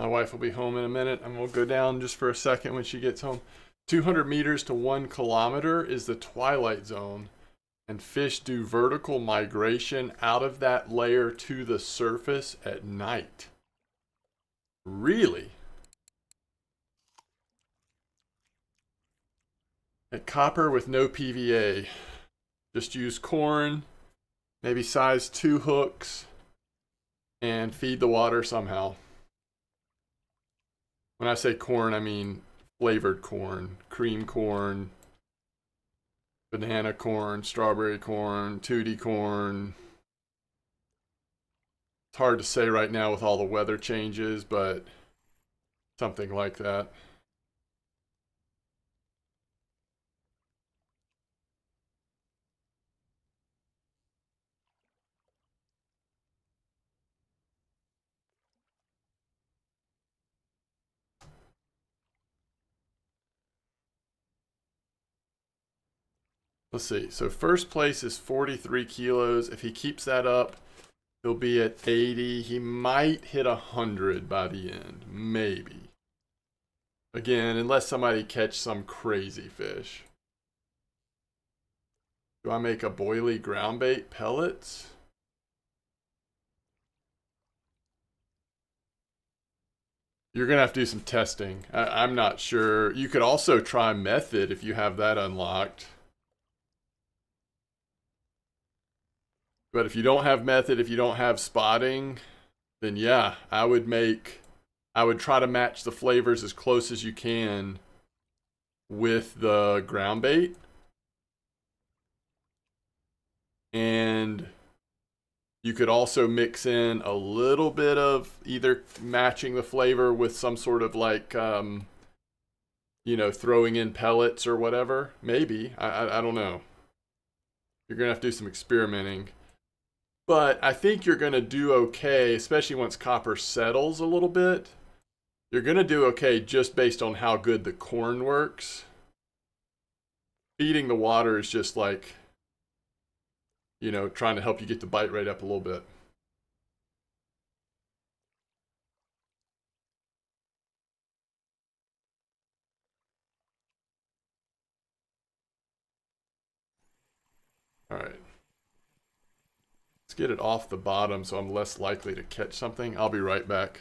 My wife will be home in a minute and we'll go down just for a second when she gets home. 200 meters to one kilometer is the twilight zone, and fish do vertical migration out of that layer to the surface at night. Really? At copper with no PVA. Just use corn, maybe size two hooks, and feed the water somehow. When I say corn, I mean flavored corn, cream corn, banana corn, strawberry corn, tutti corn. It's hard to say right now with all the weather changes, but something like that. Let's see. So first place is 43 kilos. If he keeps that up, he'll be at 80. He might hit 100 by the end. Maybe. Again, unless somebody catch some crazy fish. Do I make a boilie ground bait pellets? You're gonna have to do some testing. I, am not sure. You could also try method if you have that unlocked. But if you don't have method, if you don't have spotting, then yeah, I would make, I would try to match the flavors as close as you can with the ground bait. And you could also mix in a little bit of either matching the flavor with some sort of like, um, you know, throwing in pellets or whatever. Maybe. I, I, I don't know. You're going to have to do some experimenting. But I think you're going to do okay, especially once copper settles a little bit. You're going to do okay just based on how good the corn works. Feeding the water is just like, you know, trying to help you get the bite rate up a little bit. All right. Let's get it off the bottom so I'm less likely to catch something. I'll be right back.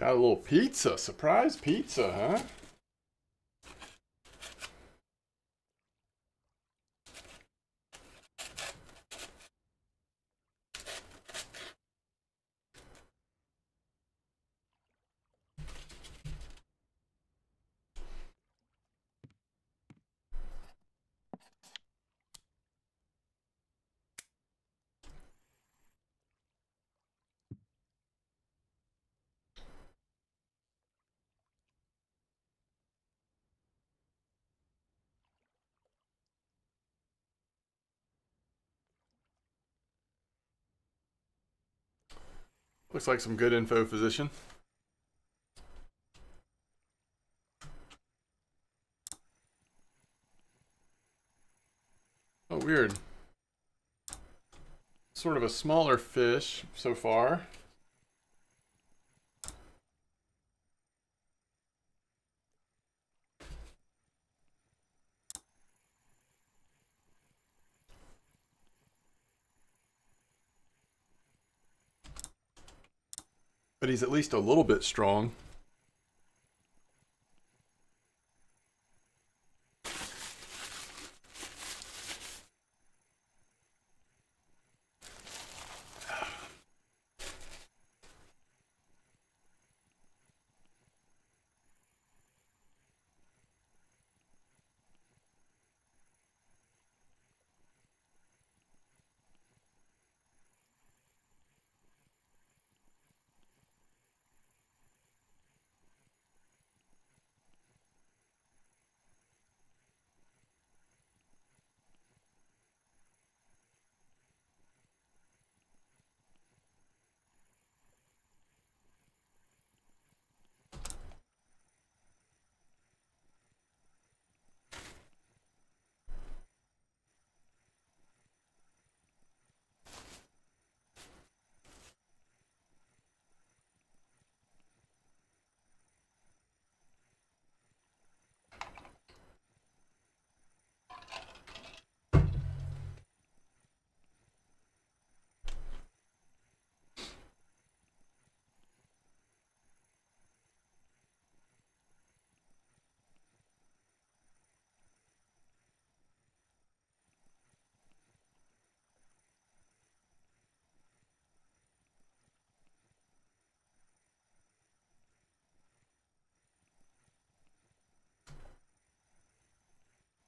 Got a little pizza, surprise pizza, huh? Looks like some good info, physician. Oh, weird. Sort of a smaller fish so far. He's at least a little bit strong.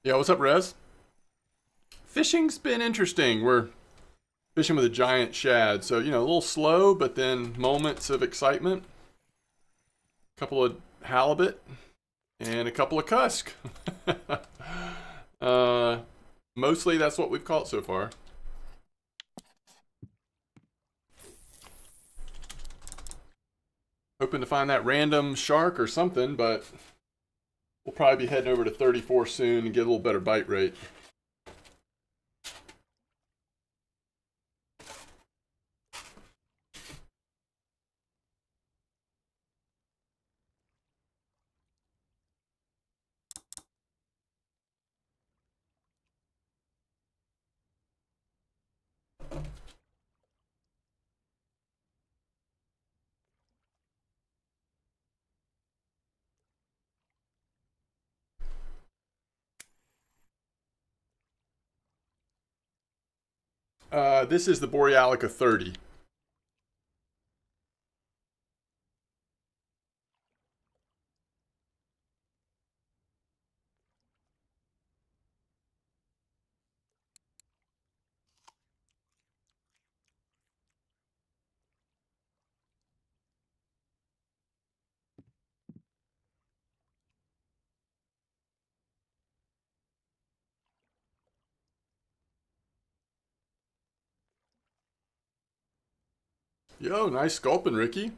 Yeah, what's up, Rez? Fishing's been interesting. We're fishing with a giant shad, so you know, a little slow, but then moments of excitement. A couple of halibut and a couple of cusk. uh, mostly that's what we've caught so far. Hoping to find that random shark or something, but We'll probably be heading over to 34 soon and get a little better bite rate. Uh, this is the Borealica 30. Yo, nice sculpin, Ricky.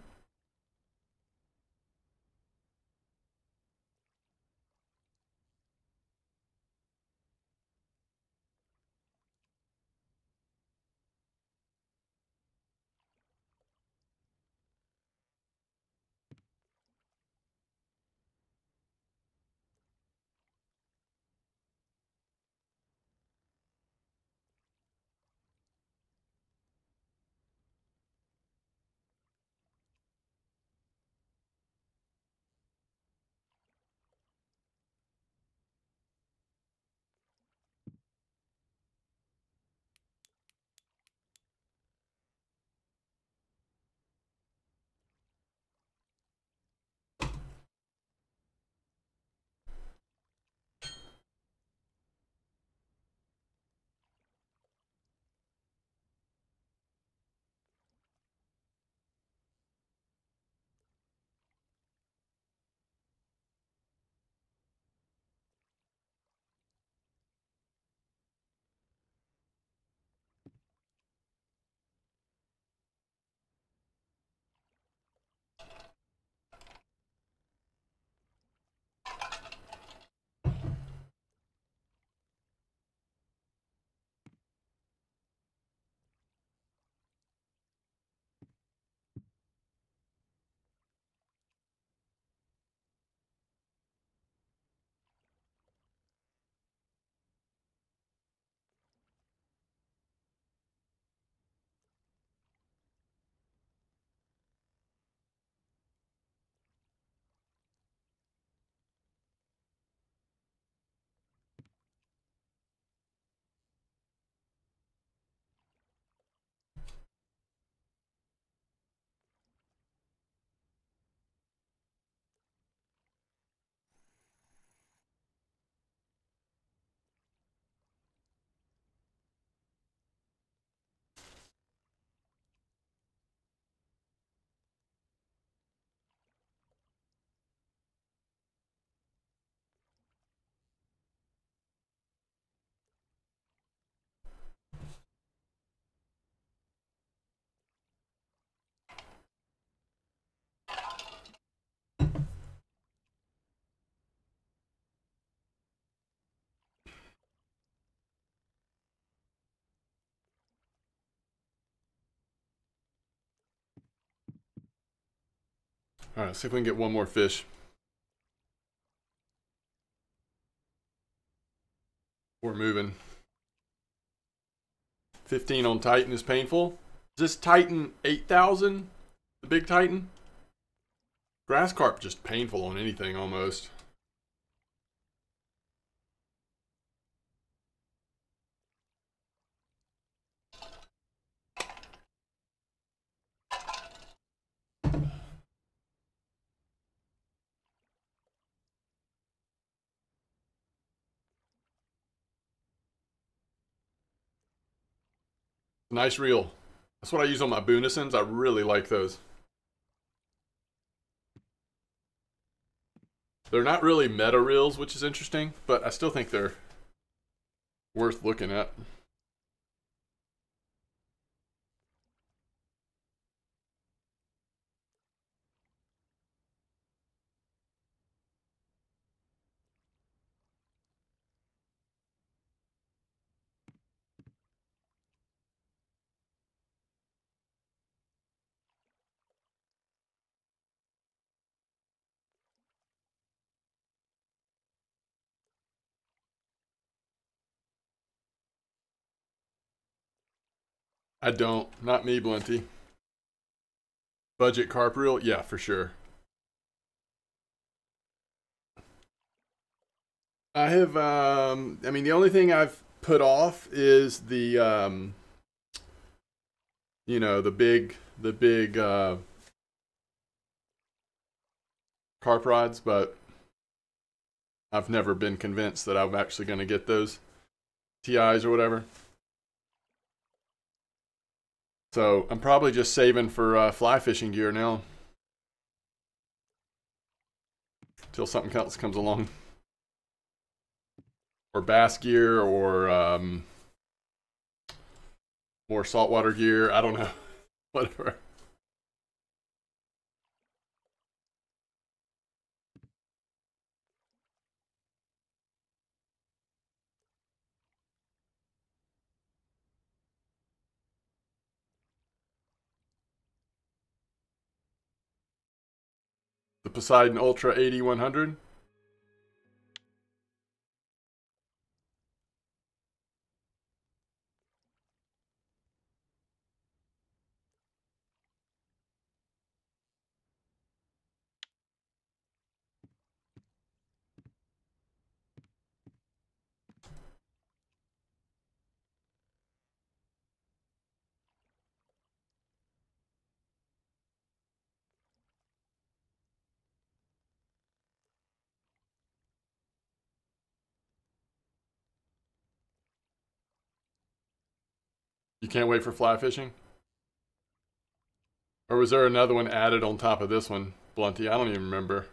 All right, see if we can get one more fish. We're moving. 15 on Titan is painful. Is this Titan 8000? The big Titan? Grass carp just painful on anything almost. Nice reel. That's what I use on my Boonisons. I really like those. They're not really meta reels, which is interesting, but I still think they're worth looking at. I don't. Not me, Blinty. Budget carp reel? Yeah, for sure. I have, um, I mean, the only thing I've put off is the, um, you know, the big, the big, uh, carp rods, but I've never been convinced that I'm actually going to get those TIs or whatever. So I'm probably just saving for uh, fly fishing gear now. Till something else comes along. Or bass gear or um, more saltwater gear. I don't know. Whatever. Poseidon Ultra 8100. Can't wait for fly fishing? Or was there another one added on top of this one, Blunty? I don't even remember.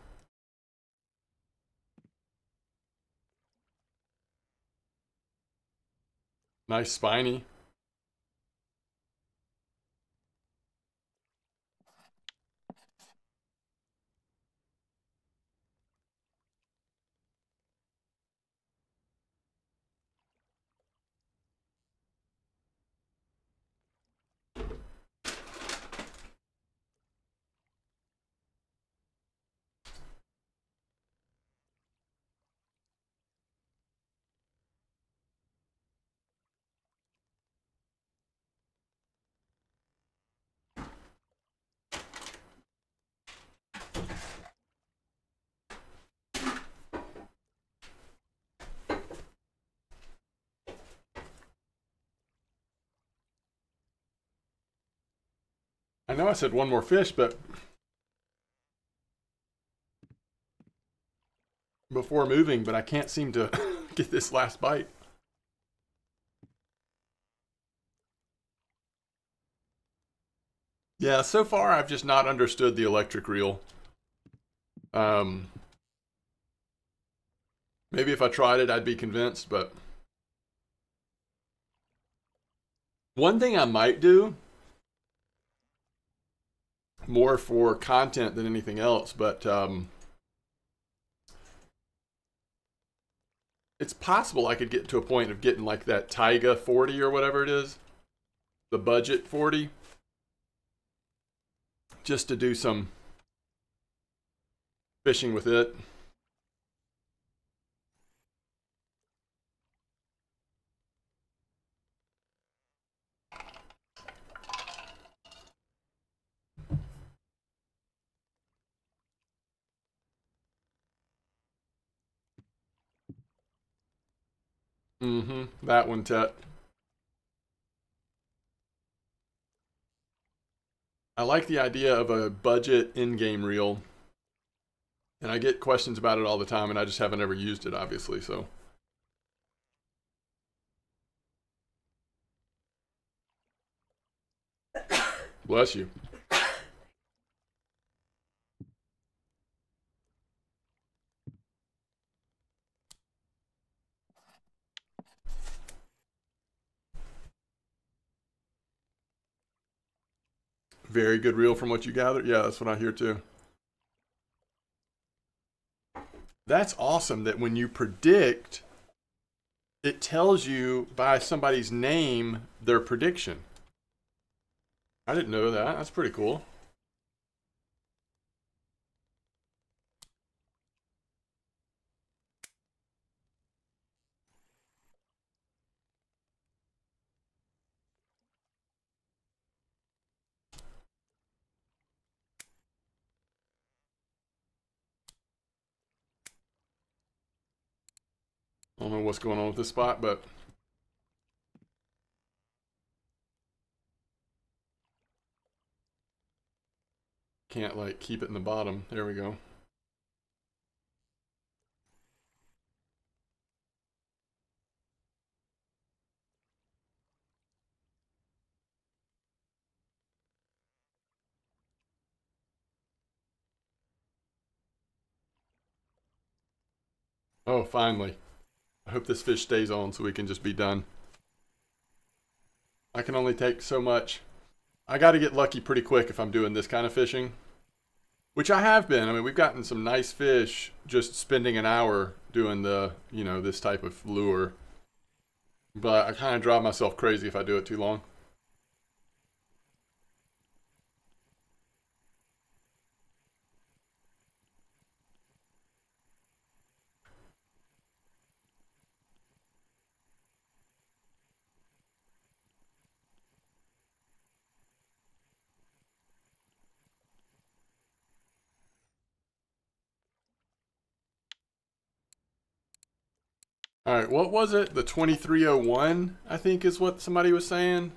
Nice spiny. I know I said one more fish, but before moving, but I can't seem to get this last bite. Yeah, so far I've just not understood the electric reel. Um, maybe if I tried it, I'd be convinced, but one thing I might do more for content than anything else, but um, it's possible I could get to a point of getting like that Taiga 40 or whatever it is, the budget 40, just to do some fishing with it. Mm-hmm. That one, Tet. I like the idea of a budget in-game reel. And I get questions about it all the time, and I just haven't ever used it, obviously, so. Bless you. Very good reel from what you gathered. Yeah, that's what I hear too. That's awesome that when you predict, it tells you by somebody's name their prediction. I didn't know that. That's pretty cool. Don't know what's going on with this spot, but can't like keep it in the bottom. There we go. Oh, finally. I hope this fish stays on so we can just be done. I can only take so much. I got to get lucky pretty quick if I'm doing this kind of fishing. Which I have been. I mean, we've gotten some nice fish just spending an hour doing the, you know, this type of lure. But I kind of drive myself crazy if I do it too long. All right, what was it? The 2301, I think is what somebody was saying.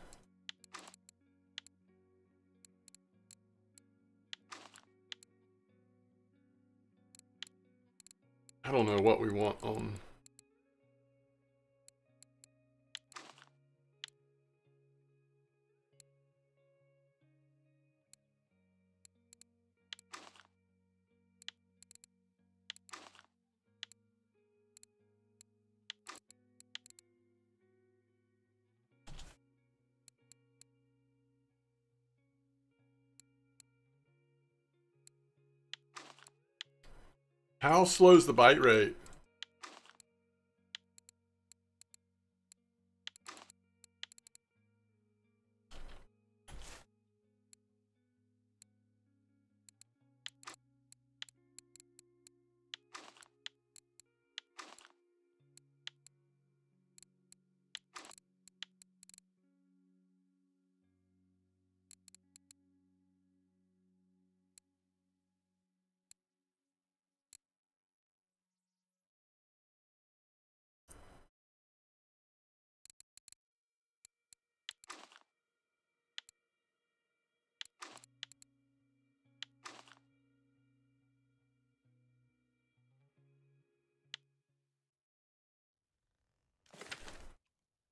How slow's the bite rate?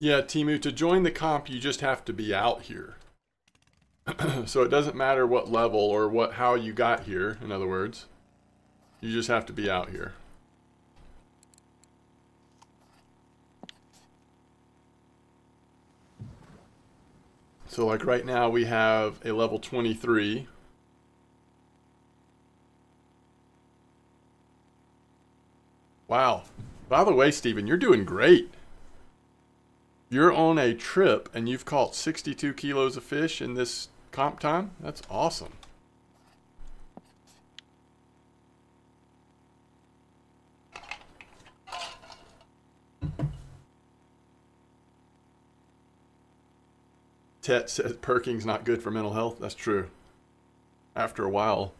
Yeah, Timu, to join the comp, you just have to be out here. so it doesn't matter what level or what how you got here, in other words. You just have to be out here. So like right now we have a level 23. Wow. By the way, Steven, you're doing great you're on a trip and you've caught 62 kilos of fish in this comp time. That's awesome. Tet says perking's not good for mental health. That's true. After a while,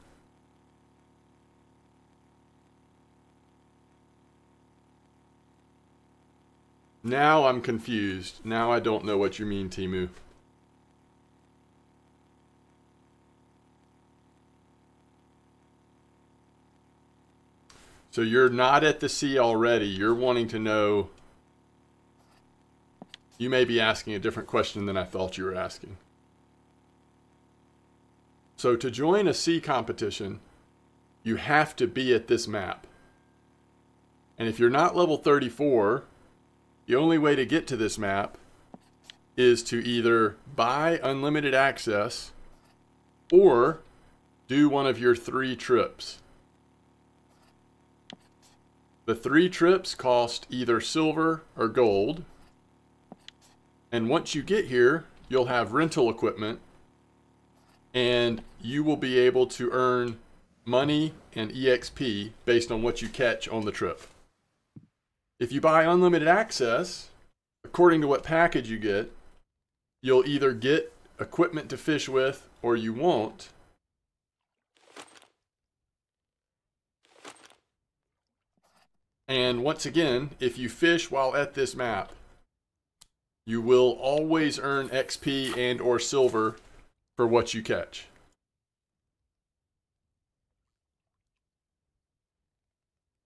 Now I'm confused. Now I don't know what you mean, Timu. So you're not at the sea already. You're wanting to know. You may be asking a different question than I thought you were asking. So to join a sea competition, you have to be at this map. And if you're not level 34, the only way to get to this map is to either buy unlimited access or do one of your three trips. The three trips cost either silver or gold. And once you get here, you'll have rental equipment and you will be able to earn money and EXP based on what you catch on the trip. If you buy unlimited access, according to what package you get, you'll either get equipment to fish with or you won't. And once again, if you fish while at this map, you will always earn XP and or silver for what you catch.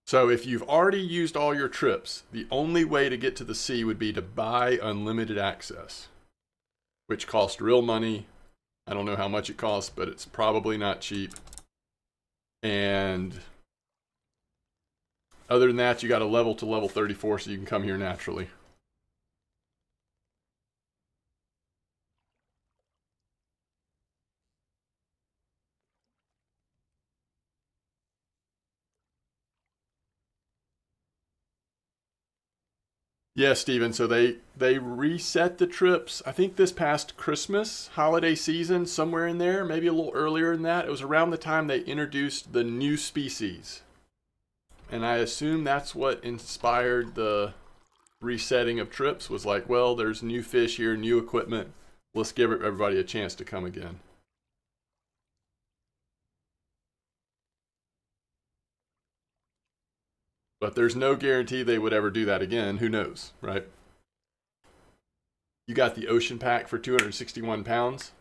So if you've already used all your trips, the only way to get to the sea would be to buy unlimited access, which costs real money. I don't know how much it costs, but it's probably not cheap. And other than that, you got to level to level 34 so you can come here naturally. Yeah, Steven. So they they reset the trips. I think this past Christmas holiday season, somewhere in there, maybe a little earlier than that. It was around the time they introduced the new species, and I assume that's what inspired the resetting of trips. Was like, well, there's new fish here, new equipment. Let's give everybody a chance to come again. But there's no guarantee they would ever do that again. Who knows, right? You got the ocean pack for 261 pounds.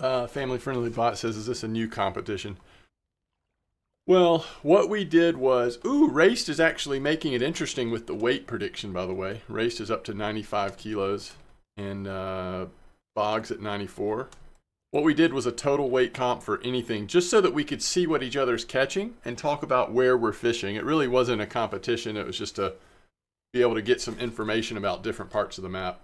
Uh, family friendly bot says, "Is this a new competition?" Well, what we did was, ooh, Raced is actually making it interesting with the weight prediction. By the way, Raced is up to 95 kilos, and uh, Boggs at 94. What we did was a total weight comp for anything, just so that we could see what each other's catching and talk about where we're fishing. It really wasn't a competition; it was just to be able to get some information about different parts of the map.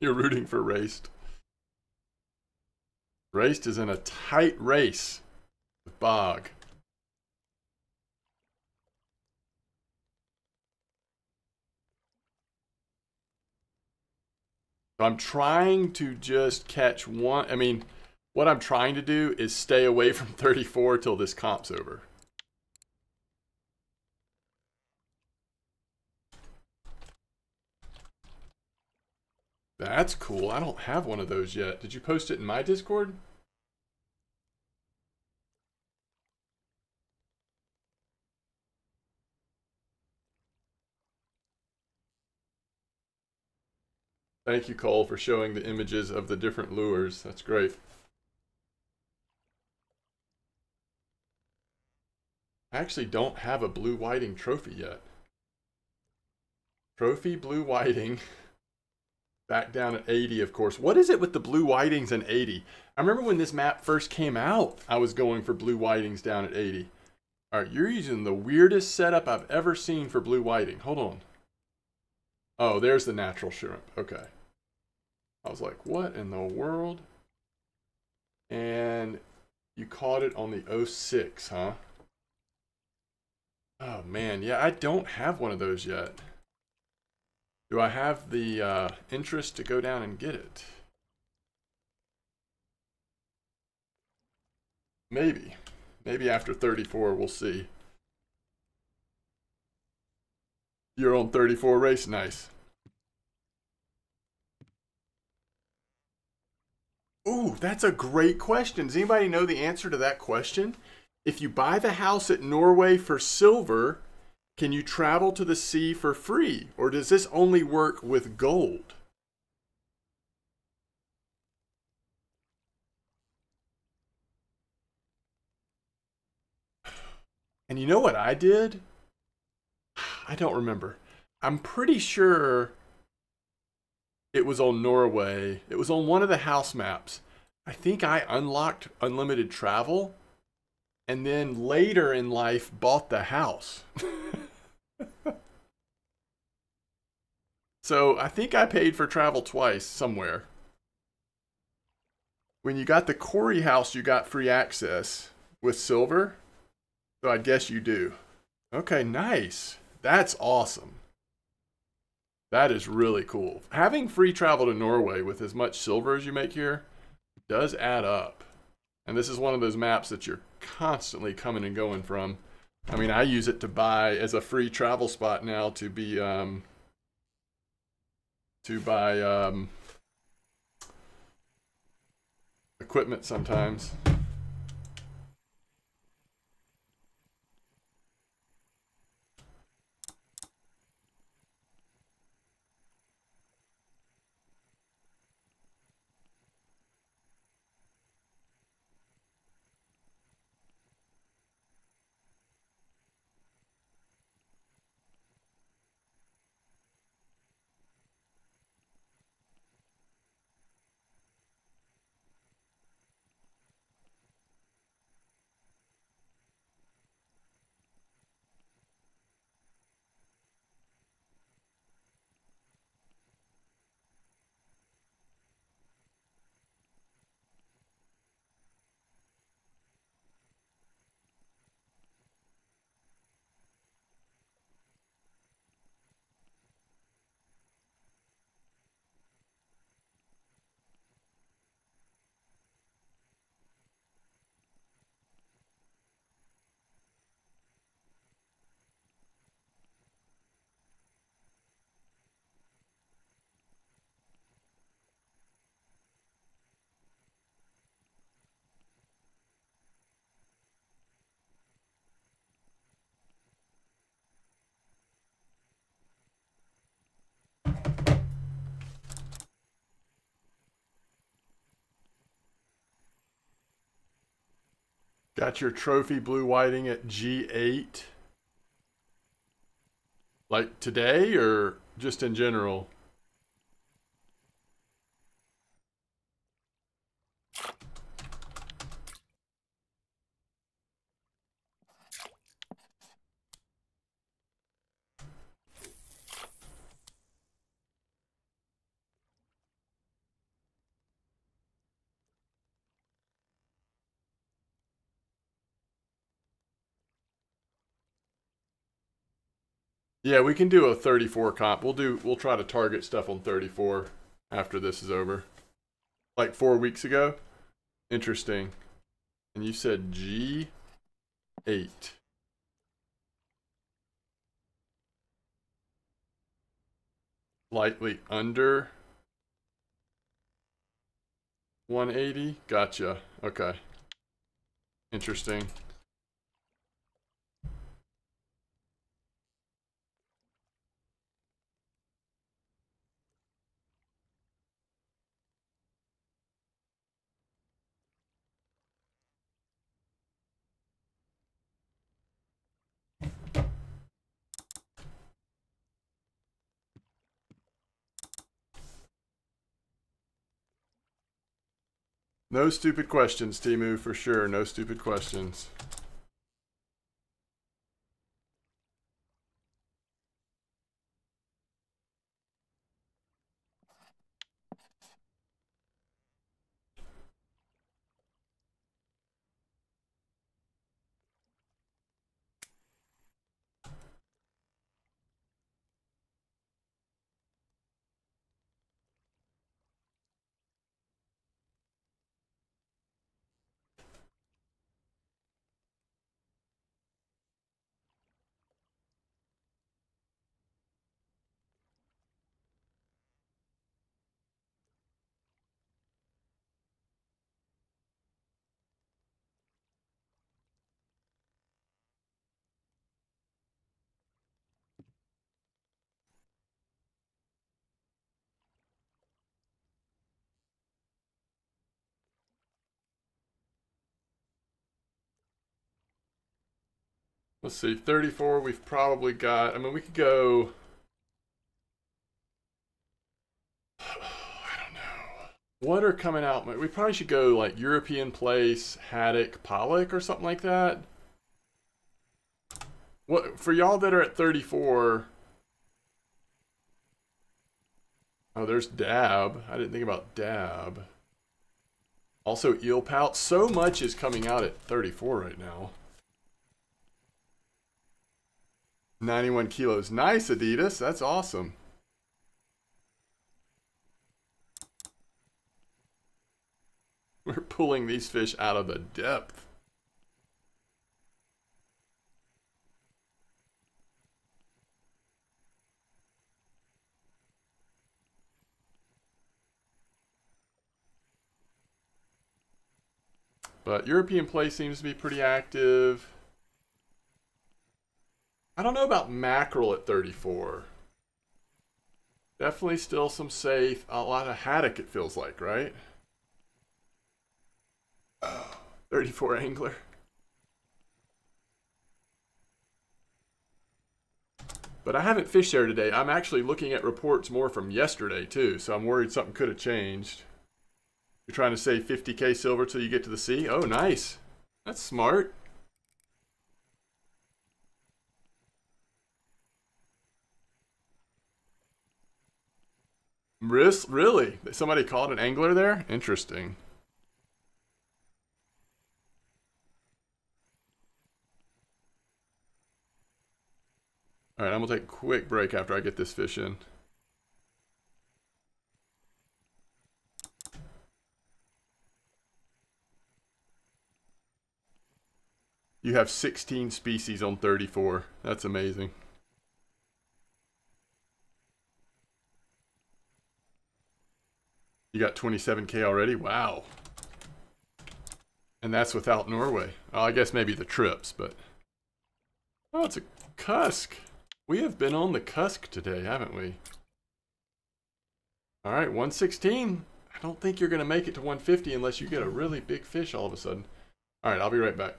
You're rooting for Raced. Raced is in a tight race with Bog. So I'm trying to just catch one. I mean, what I'm trying to do is stay away from 34 till this comp's over. That's cool. I don't have one of those yet. Did you post it in my Discord? Thank you, Cole, for showing the images of the different lures. That's great. I actually don't have a blue whiting trophy yet. Trophy blue whiting. Back down at 80, of course. What is it with the blue whitings and 80? I remember when this map first came out, I was going for blue whitings down at 80. All right, you're using the weirdest setup I've ever seen for blue whiting. Hold on. Oh, there's the natural shrimp. Okay. I was like, what in the world? And you caught it on the 06, huh? Oh man, yeah, I don't have one of those yet. Do I have the uh, interest to go down and get it? Maybe. Maybe after 34, we'll see. You're on 34 race, nice. Ooh, that's a great question. Does anybody know the answer to that question? If you buy the house at Norway for silver, can you travel to the sea for free? Or does this only work with gold? And you know what I did? I don't remember. I'm pretty sure it was on Norway. It was on one of the house maps. I think I unlocked unlimited travel and then later in life bought the house. so I think I paid for travel twice somewhere. When you got the Kuori house, you got free access with silver. So I guess you do. Okay, nice. That's awesome. That is really cool. Having free travel to Norway with as much silver as you make here does add up. And this is one of those maps that you're constantly coming and going from. I mean, I use it to buy as a free travel spot now to be um, to buy um, equipment sometimes. Got your trophy blue whiting at G8. Like today or just in general? Yeah, we can do a 34 comp. We'll do. We'll try to target stuff on 34 after this is over. Like four weeks ago. Interesting. And you said G eight. Lightly under 180. Gotcha. Okay. Interesting. No stupid questions, Timu, for sure. No stupid questions. Let's see, 34 we've probably got. I mean, we could go. I don't know. What are coming out? We probably should go like European Plaice, Haddock, Pollock, or something like that. What for y'all that are at 34? Oh, there's Dab. I didn't think about Dab. Also, Eel Pout. So much is coming out at 34 right now. 91 kilos. Nice, Adidas. That's awesome. We're pulling these fish out of the depth. But European play seems to be pretty active. I don't know about mackerel at 34. Definitely still some saithe. A lot of haddock, it feels like, right? 34 angler. But I haven't fished there today. I'm actually looking at reports more from yesterday, too, so I'm worried something could have changed. You're trying to save 50k silver till you get to the sea? Oh, nice. That's smart. Really? Somebody called an angler there? Interesting. Alright, I'm going to take a quick break after I get this fish in. You have 16 species on 34. That's amazing. You got 27k already? Wow. And that's without Norway. Well, I guess maybe the trips, but... Oh, it's a cusk. We have been on the cusk today, haven't we? Alright, 116. I don't think you're going to make it to 150 unless you get a really big fish all of a sudden. Alright, I'll be right back.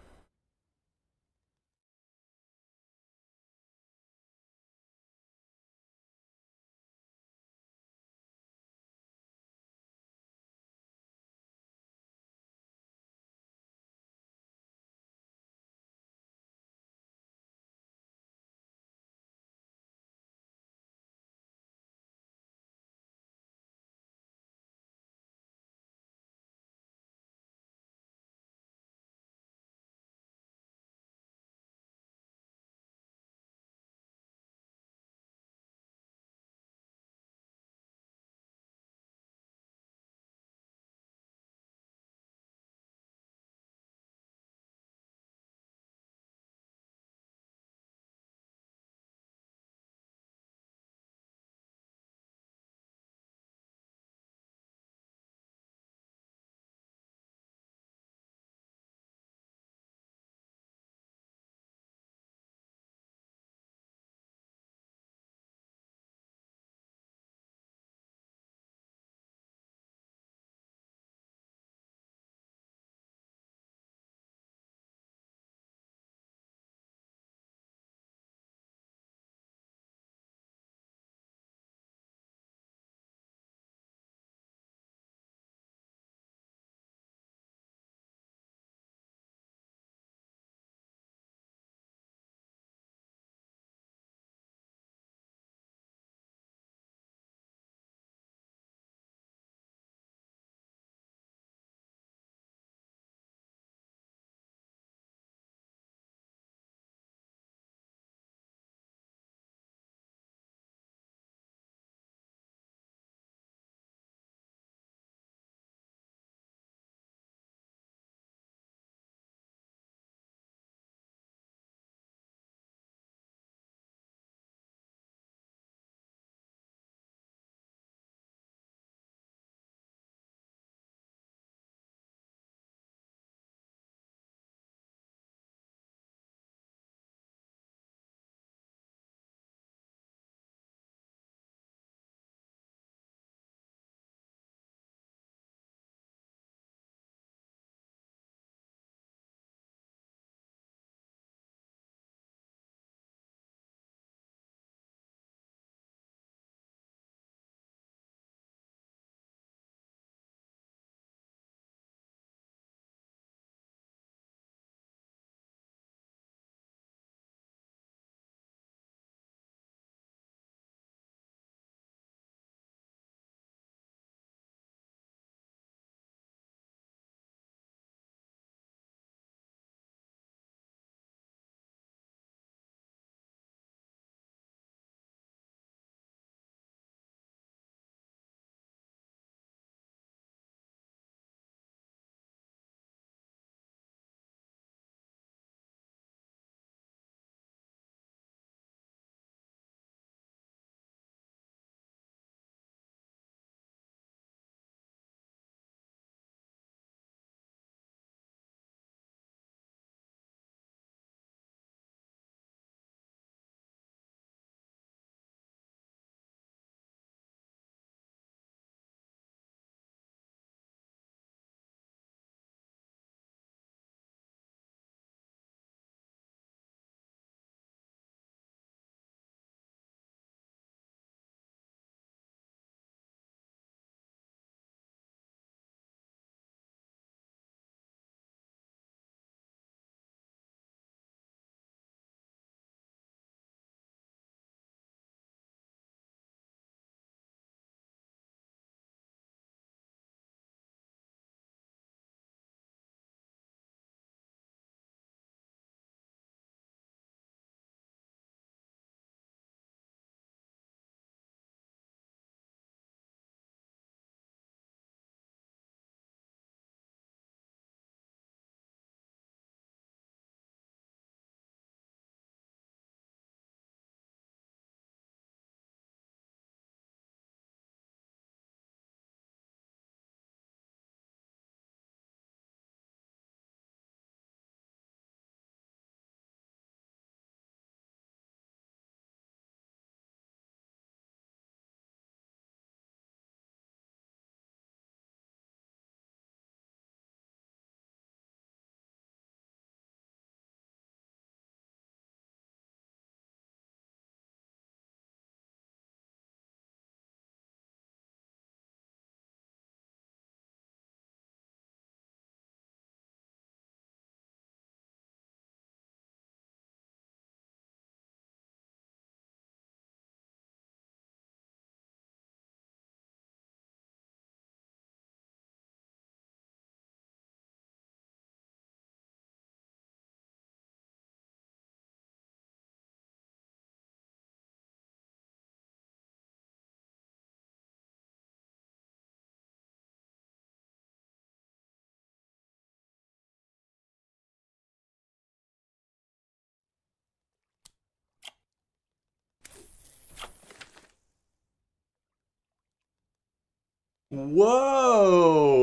Whoa!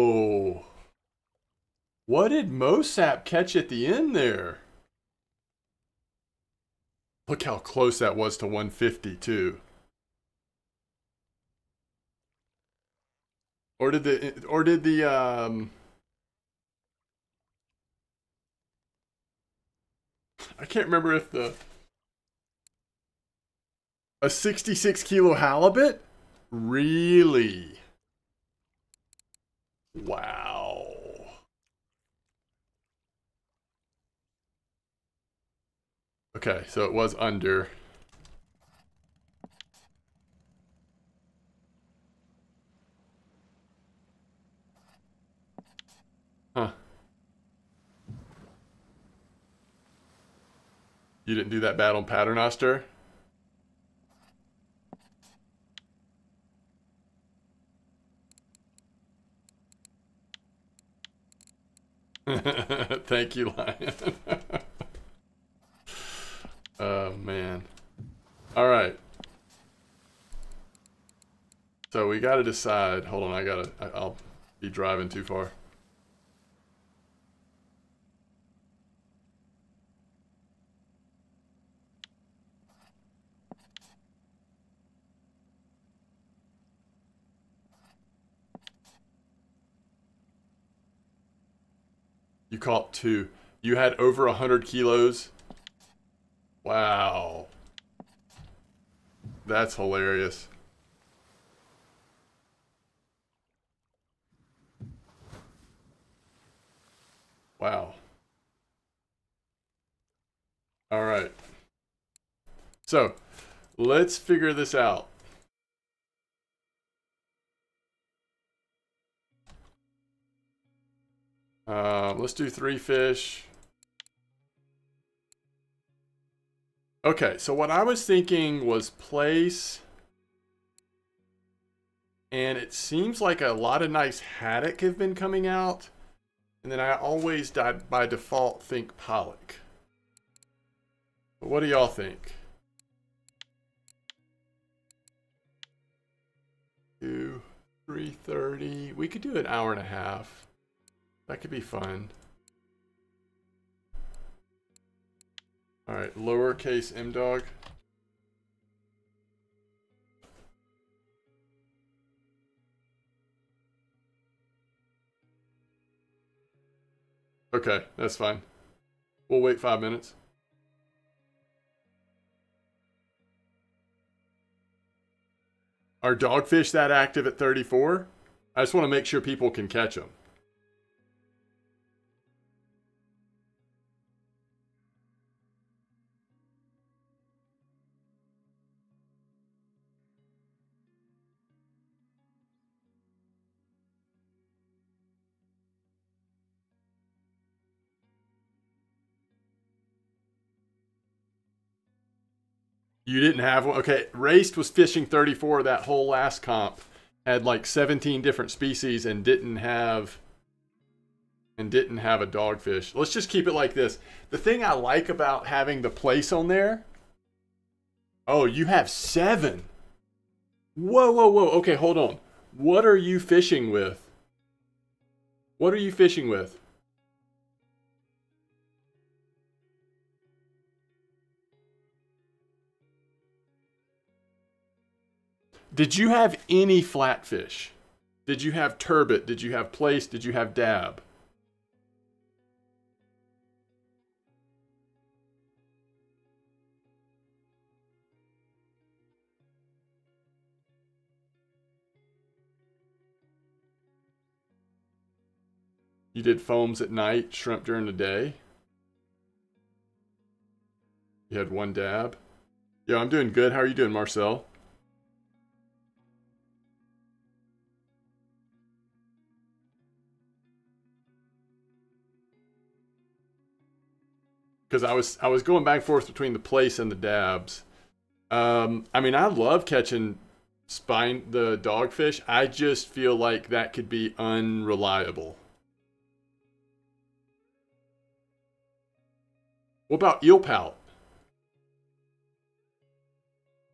What did Mosap catch at the end there? Look how close that was to 150 too. Or did the or did the um I can't remember if the a 66 kilo halibut? Really? Wow. Okay, so it was under. Huh. You didn't do that on Paternoster? Thank you, Lion. oh, man. All right. So we got to decide. Hold on, I got to, I'll be driving too far. Caught two. You had over a hundred kilos. Wow. That's hilarious. Wow. All right. So, let's figure this out. Uh, let's do three fish. Okay, so what I was thinking was plaice. And it seems like a lot of nice haddock have been coming out. And then I always by default think pollock. But what do y'all think? Two, 3.30. We could do an hour and a half. That could be fun. Alright, lowercase m dog. Okay, that's fine. We'll wait five minutes. Are dogfish that active at 34? I just want to make sure people can catch them. You didn't have one? Okay, Raced was fishing 34 that whole last comp. Had like 17 different species and didn't have and didn't have a dogfish. Let's just keep it like this. The thing I like about having the plaice on there. Oh, you have seven. Whoa, whoa, whoa. Okay, hold on. What are you fishing with? What are you fishing with? Did you have any flatfish? Did you have turbot? Did you have plaice? Did you have dab? You did foams at night, shrimp during the day. You had one dab. Yo, I'm doing good. How are you doing, Marcel? Because I was I was going back and forth between the plaice and the dabs. Um, I mean, I love catching spine the dogfish. I just feel like that could be unreliable. What about eel pout?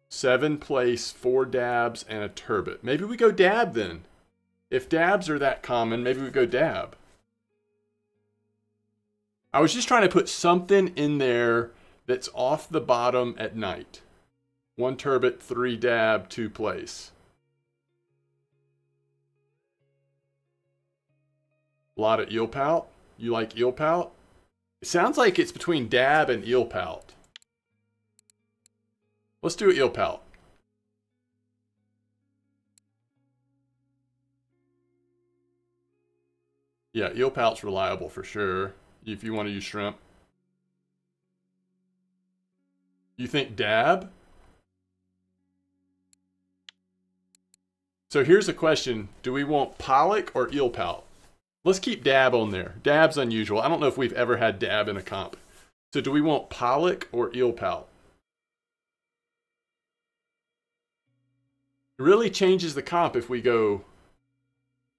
Seven plaice, four dabs, and a turbot. Maybe we go dab then. If dabs are that common, maybe we go dab. I was just trying to put something in there that's off the bottom at night. One turbot, three dab, two plaice. A lot of eel pout. You like eel pout? It sounds like it's between dab and eel pout. Let's do eel pout. Yeah, eel pout's reliable for sure. If you want to use shrimp. You think dab? So here's a question. Do we want pollock or eel pout? Let's keep dab on there. Dab's unusual. I don't know if we've ever had dab in a comp. So do we want pollock or eel pout? It really changes the comp if we go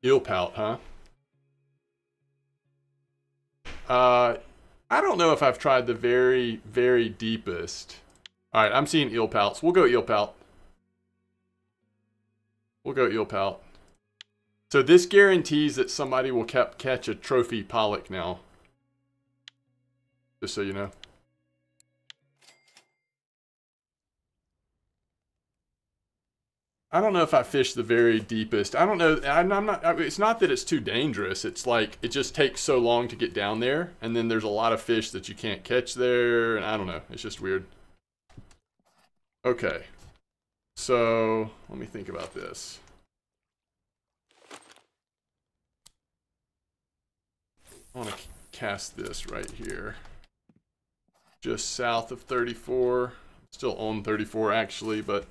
eel pout, huh? Uh, I don't know if I've tried the very, very deepest. All right, I'm seeing eel pouts. We'll go eel pout. We'll go eel pout. So this guarantees that somebody will catch a trophy pollock now. Just so you know. I don't know if I fish the very deepest. I don't know. I'm not. It's not that it's too dangerous. It's like it just takes so long to get down there, and then there's a lot of fish that you can't catch there, and I don't know. It's just weird. Okay. So let me think about this. I want to cast this right here. Just south of 34. Still on 34 actually, but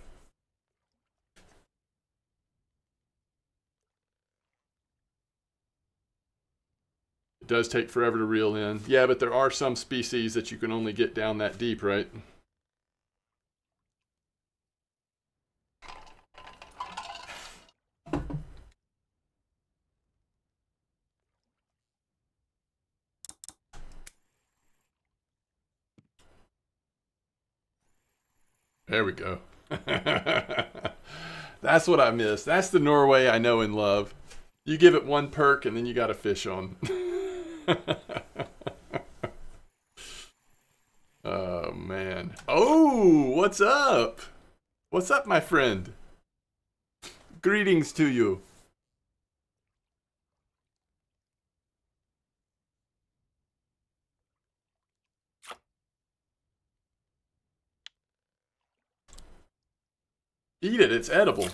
It does take forever to reel in. Yeah, but there are some species that you can only get down that deep, right? There we go. That's what I miss. That's the Norway I know and love. You give it one perk and then you got a fish on. oh man. Oh, what's up? What's up, my friend? Greetings to you. Eat it, it's edible.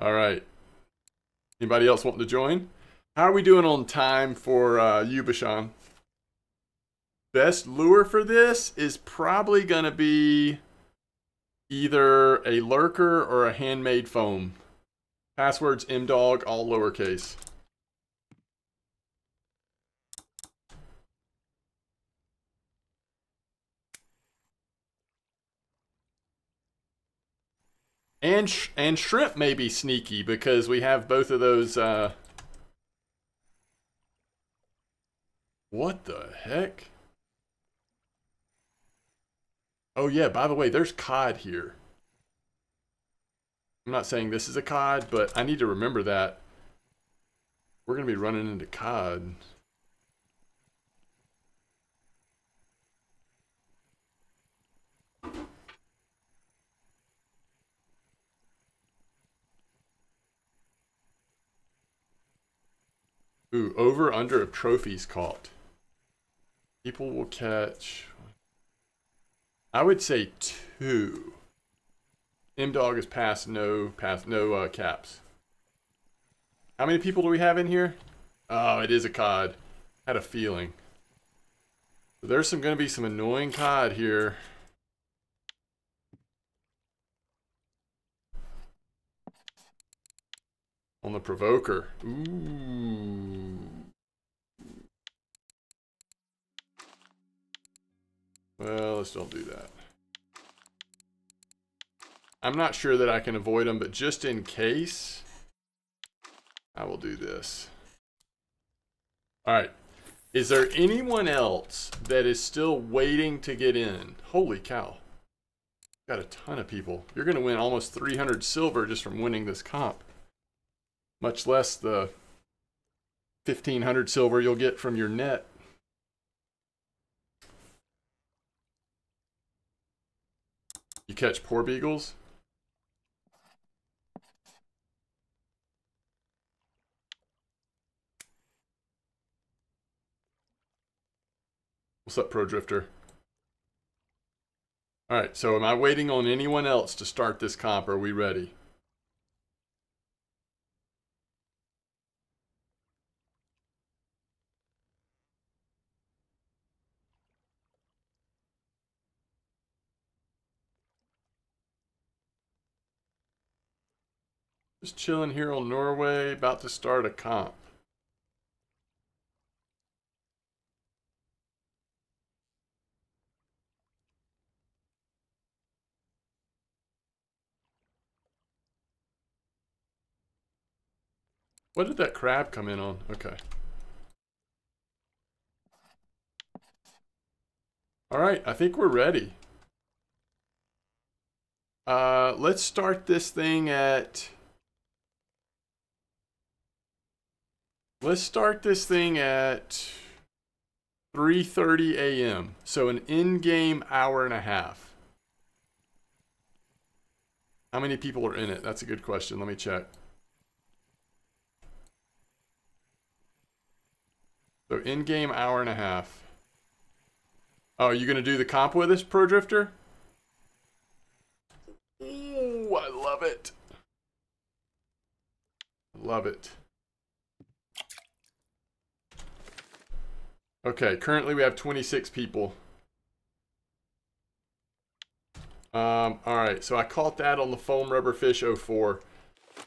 All right. Anybody else wanting to join? How are we doing on time for uh, Yubashan? Best lure for this is probably going to be either a lurker or a handmade foam. Passwords mdawg, all lowercase. And sh and shrimp may be sneaky because we have both of those. Uh... What the heck? Oh yeah, by the way, there's cod here. I'm not saying this is a cod, but I need to remember that. We're going to be running into cod. Ooh, over under of trophies caught. People will catch. I would say two. M dog is past no past no uh, caps. How many people do we have in here? Oh, it is a cod. Had a feeling. there's some going to be some annoying cod here. On the provoker. Ooh. Well, let's don't do that. I'm not sure that I can avoid them, but just in case, I will do this. All right. Is there anyone else that is still waiting to get in? Holy cow. Got a ton of people. You're going to win almost 300 silver just from winning this comp. Much less the 1500 silver you'll get from your net. You catch porbeagles? What's up, Pro Drifter? Alright, so am I waiting on anyone else to start this comp? Are we ready? Just chilling here on Norway, about to start a comp. What did that crab come in on? Okay. All right, I think we're ready. Uh, let's start this thing at... Let's start this thing at 3.30 a.m. So an in-game hour and a half. How many people are in it? That's a good question. Let me check. So in-game hour and a half. Oh, are you going to do the comp with us, Pro Drifter? Ooh, I love it. Love it. Okay, currently we have 26 people. Um, alright, so I caught that on the Foam Rubber Fish 04.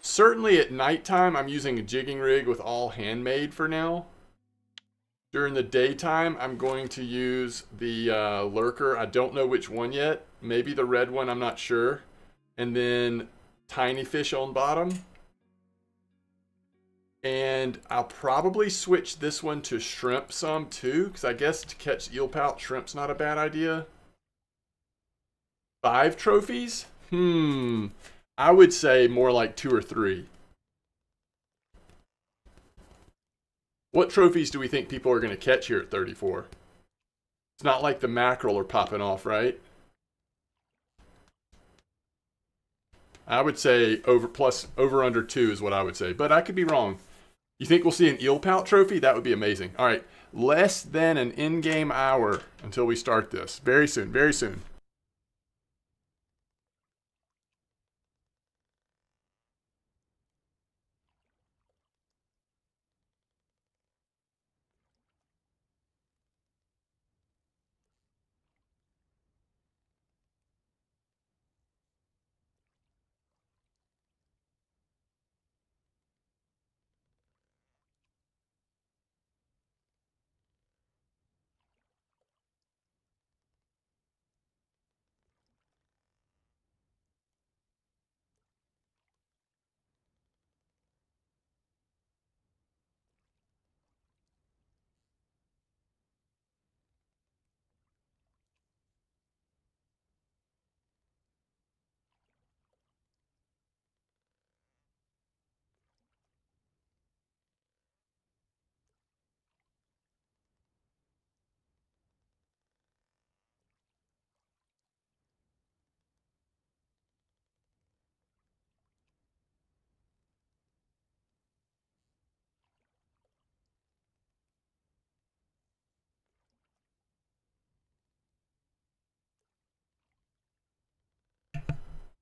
Certainly at nighttime, I'm using a jigging rig with all handmade for now. During the daytime, I'm going to use the uh, lurker. I don't know which one yet. Maybe the red one, I'm not sure. And then tiny fish on bottom. And I'll probably switch this one to shrimp some too, because I guess to catch eel pout, shrimp's not a bad idea. Five trophies? Hmm. I would say more like two or three. What trophies do we think people are going to catch here at 34? It's not like the mackerel are popping off, right? I would say over plus over under two is what I would say, but I could be wrong. You think we'll see an eel pout trophy? That would be amazing. All right, less than an in-game hour until we start this. Very soon, very soon.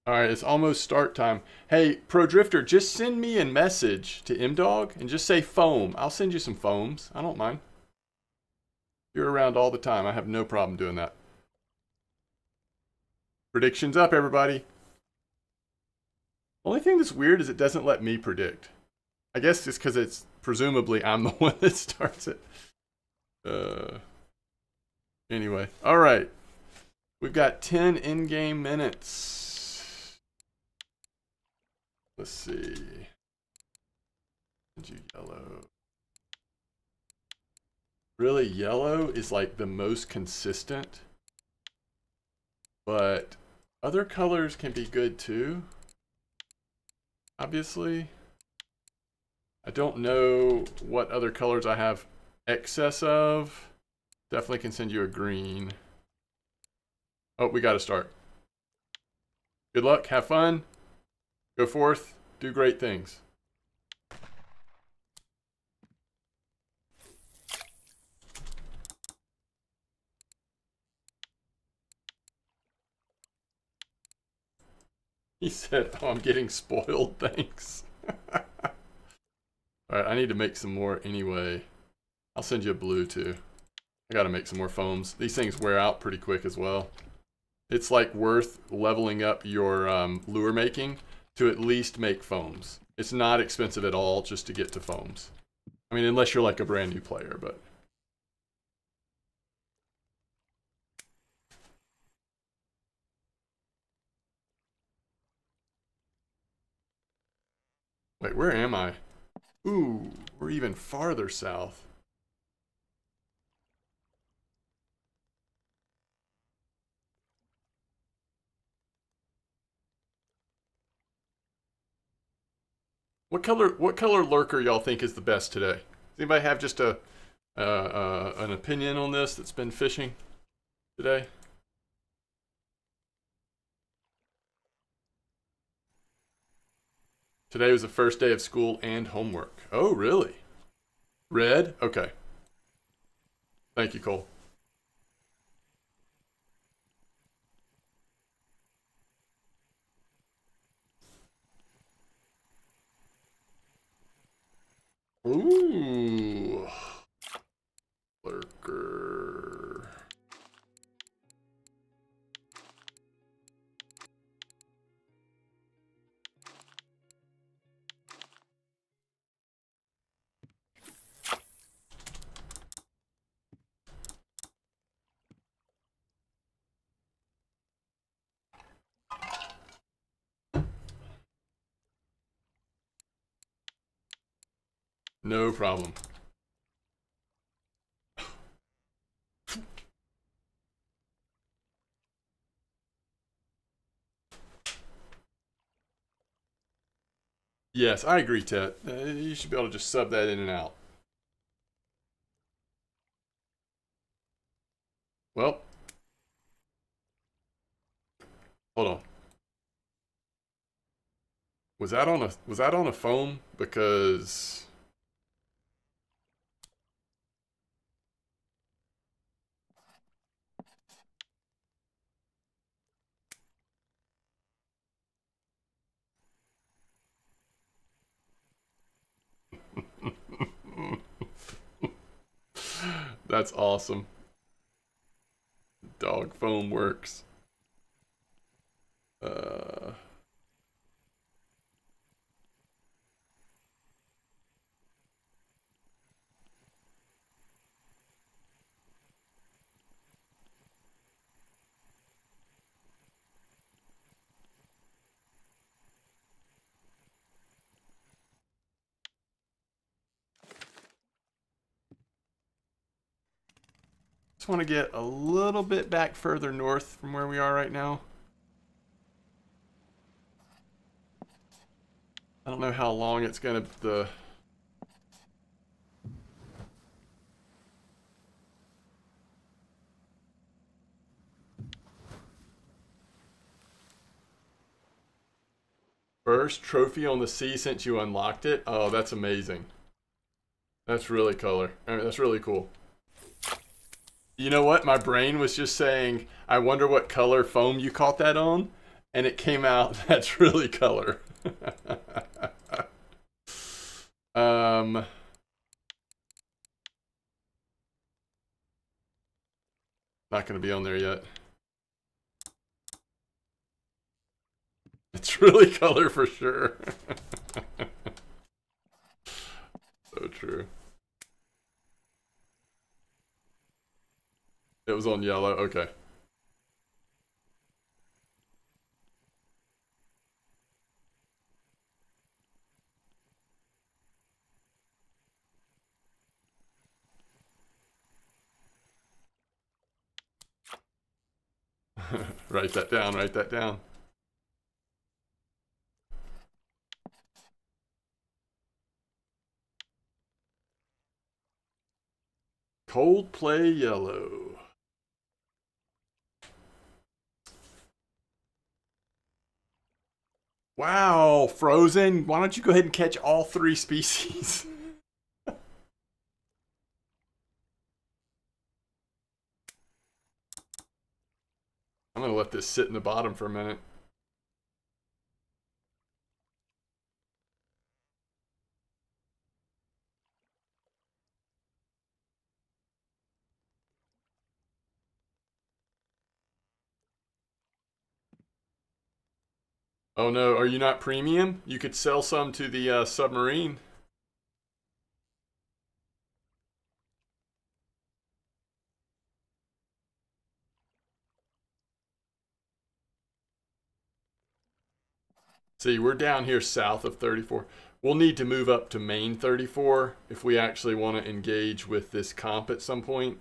All right, it's almost start time. Hey, Pro Drifter, just send me a message to MDawg and just say foam. I'll send you some foams. I don't mind. You're around all the time. I have no problem doing that. Predictions up, everybody. Only thing that's weird is it doesn't let me predict. I guess it's because it's presumably I'm the one that starts it. Uh. Anyway, all right. We've got 10 in-game minutes. Let's see. Yellow. Really, yellow is like the most consistent. But Other colors can be good too. Obviously. I don't know what other colors I have excess of. Definitely can send you a green. Oh, we got to start. Good luck. Have fun. Go forth. Do great things. He said, oh, I'm getting spoiled, thanks. Alright, I need to make some more anyway. I'll send you a blue too. I gotta make some more foams. These things wear out pretty quick as well. It's like worth leveling up your um, lure making to at least make foams. It's not expensive at all just to get to foams. I mean, unless you're like a brand new player, but... Wait, where am I? Ooh, we're even farther south. What color? What color lurker y'all think is the best today? Does anybody have just a uh, uh, an opinion on this that's been fishing today? Today was the first day of school and homework. Oh, really? Red? Okay. Thank you, Cole. Ooh. No problem. Yes, I agree, Ted. Uh, you should be able to just sub that in and out. Well, hold on. Was that on a was that on a foam? Because That's awesome. Dog foam works. Uh... Just want to get a little bit back further north from where we are right now. I don't know how long it's going to... the. First trophy on the sea since you unlocked it? Oh, that's amazing. That's really color. I mean, that's really cool. You know what? My brain was just saying, I wonder what color foam you caught that on. And it came out, that's really color. um, not going to be on there yet. It's really color for sure. so true. It was on yellow, okay. Write that down, write that down. Coldplay Yellow. Wow, Frozen. Why don't you go ahead and catch all three species? I'm going to let this sit in the bottom for a minute. Oh no, are you not premium? You could sell some to the uh, submarine. See, we're down here south of 34. We'll need to move up to main 34 if we actually want to engage with this comp at some point.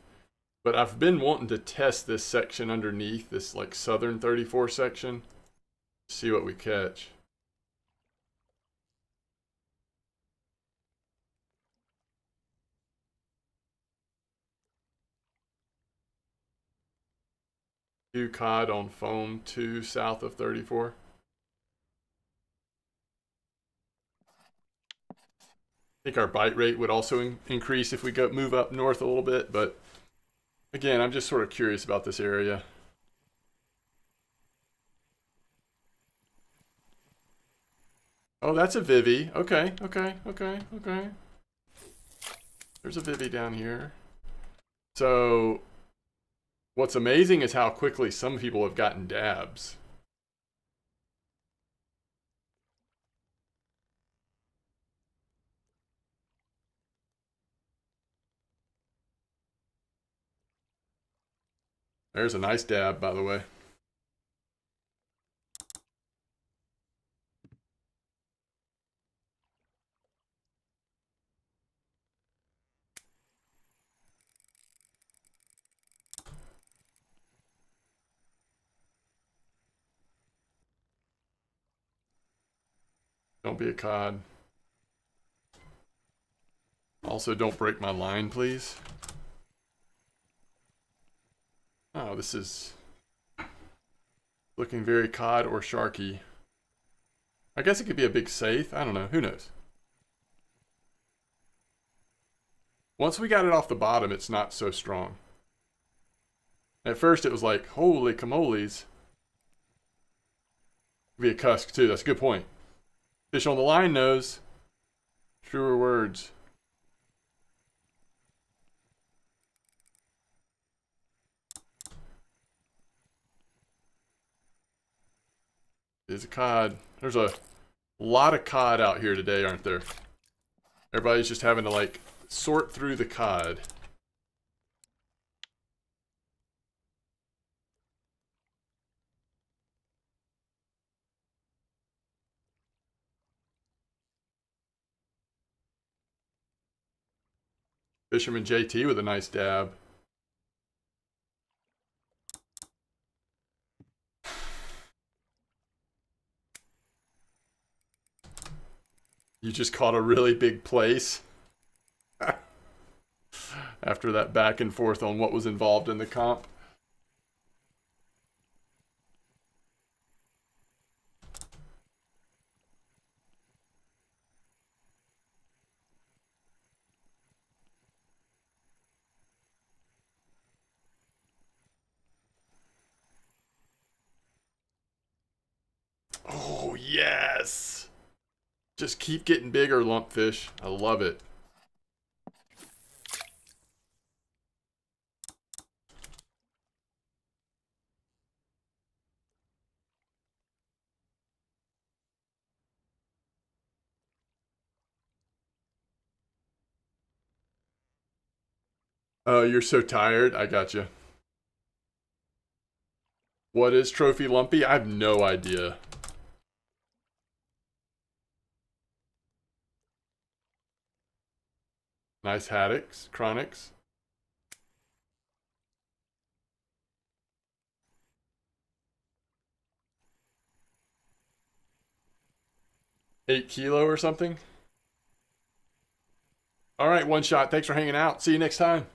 But I've been wanting to test this section underneath, this like southern 34 section. See what we catch. Two cod on foam, two south of 34. I think our bite rate would also in increase if we go move up north a little bit, but again, I'm just sort of curious about this area. Oh, that's a Vivi. Okay, okay, okay, okay. There's a Vivi down here. So, what's amazing is how quickly some people have gotten dabs. There's a nice dab, by the way. Don't be a cod. Also, don't break my line, please. Oh, this is looking very cod or sharky. I guess it could be a big saithe. I don't know. Who knows? Once we got it off the bottom, it's not so strong. At first, it was like, holy camoles. Be a cusk, too. That's a good point. Fish on the line knows. Truer words. Is a cod. There's a lot of cod out here today, aren't there? Everybody's just having to like sort through the cod. Fisherman JT with a nice dab. You just caught a really big plaice. After that back and forth on what was involved in the comp. Oh, yes. Just keep getting bigger, lumpfish. I love it. Oh, you're so tired? I got you. What is Trophy Lumpy? I have no idea. Nice haddocks, chronics. Eight kilo or something. All right, one shot. Thanks for hanging out. See you next time.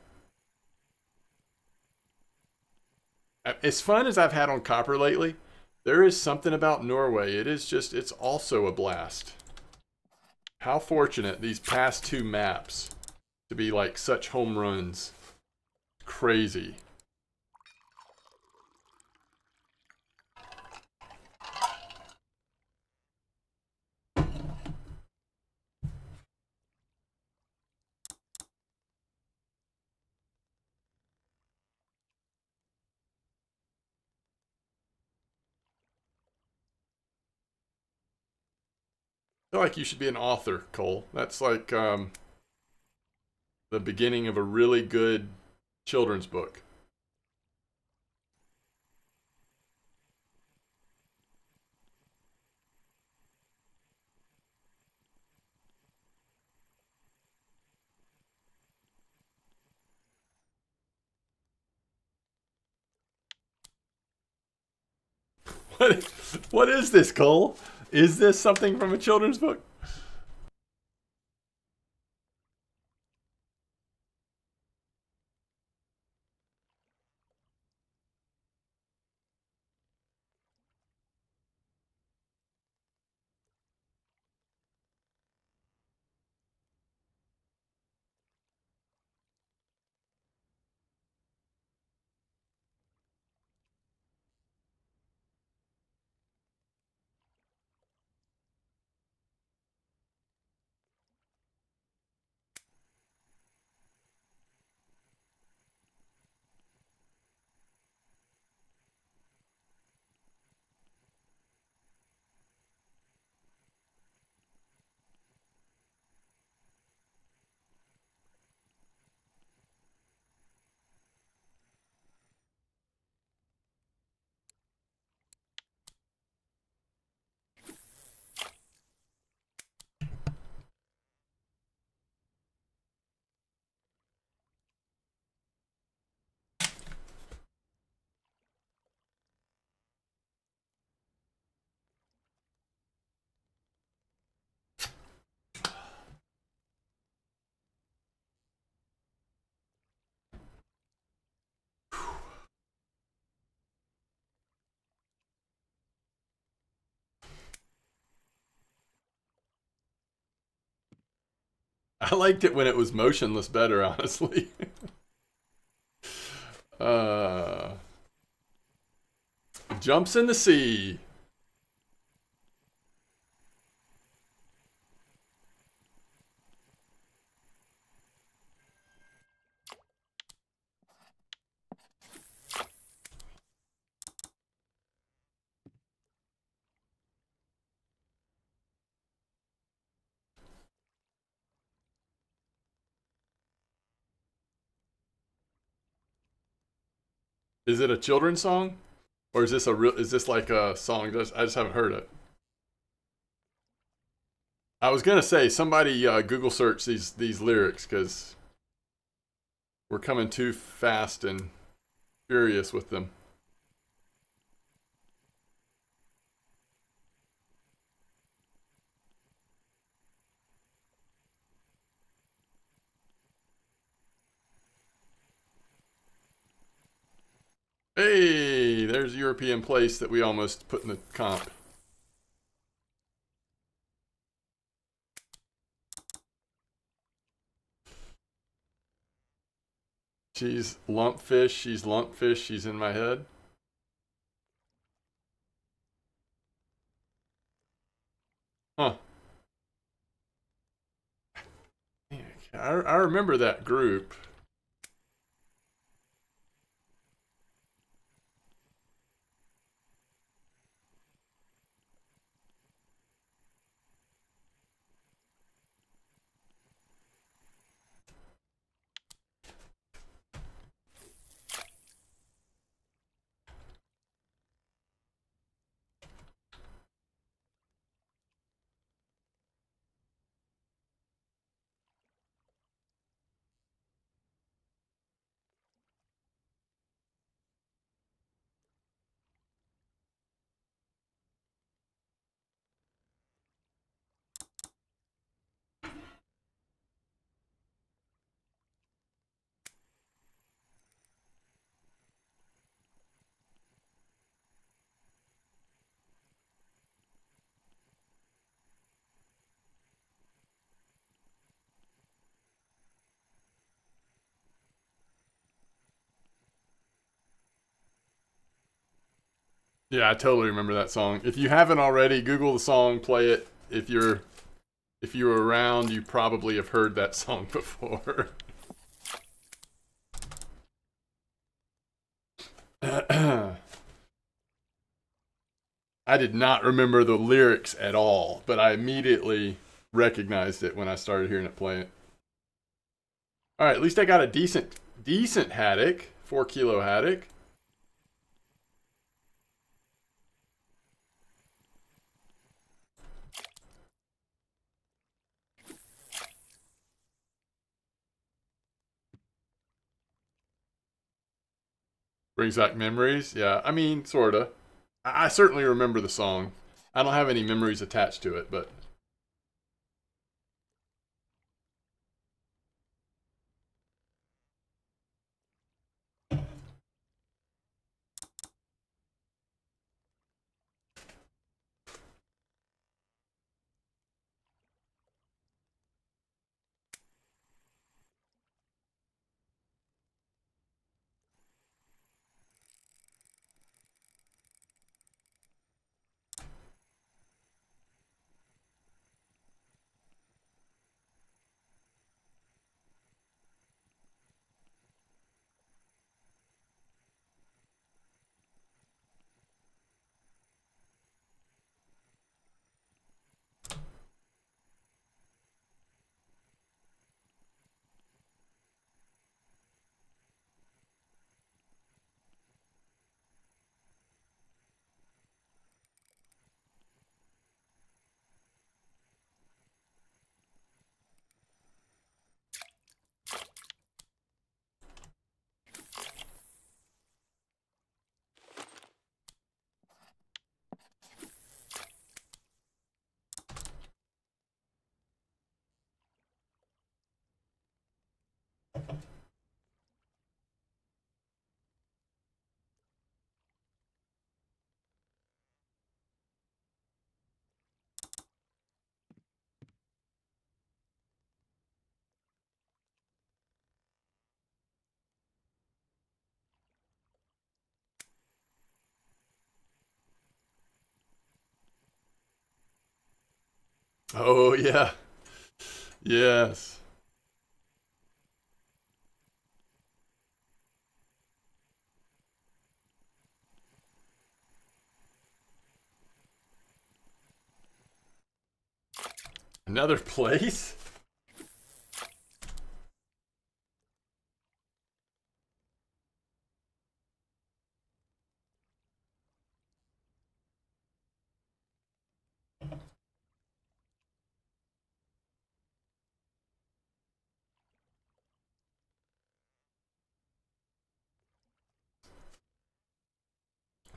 As fun as I've had on copper lately, there is something about Norway. It is just, it's also a blast. How fortunate these past two maps to be like such home runs. Crazy. feel like you should be an author, Cole. That's like um, the beginning of a really good children's book. What, what is this, Cole? Is this something from a children's book? I liked it when it was motionless better, honestly. uh, jumps in the sea. Is it a children's song, or is this a real? Is this like a song? I just haven't heard it. I was gonna say somebody uh, Google search these these lyrics because we're coming too fast and furious with them. Hey, there's a European Plaice that we almost put in the comp. She's lumpfish, she's lumpfish, she's in my head. Huh. I, I remember that group. Yeah, I totally remember that song. If you haven't already, Google the song, play it. If you're if you were around, you probably have heard that song before. I did not remember the lyrics at all, but I immediately recognized it when I started hearing it play it. All right, at least I got a decent decent haddock, 4 kilo haddock. Brings back memories. Yeah, I mean, sorta. I, I certainly remember the song. I don't have any memories attached to it, but Oh yeah. Yes. Another plaice?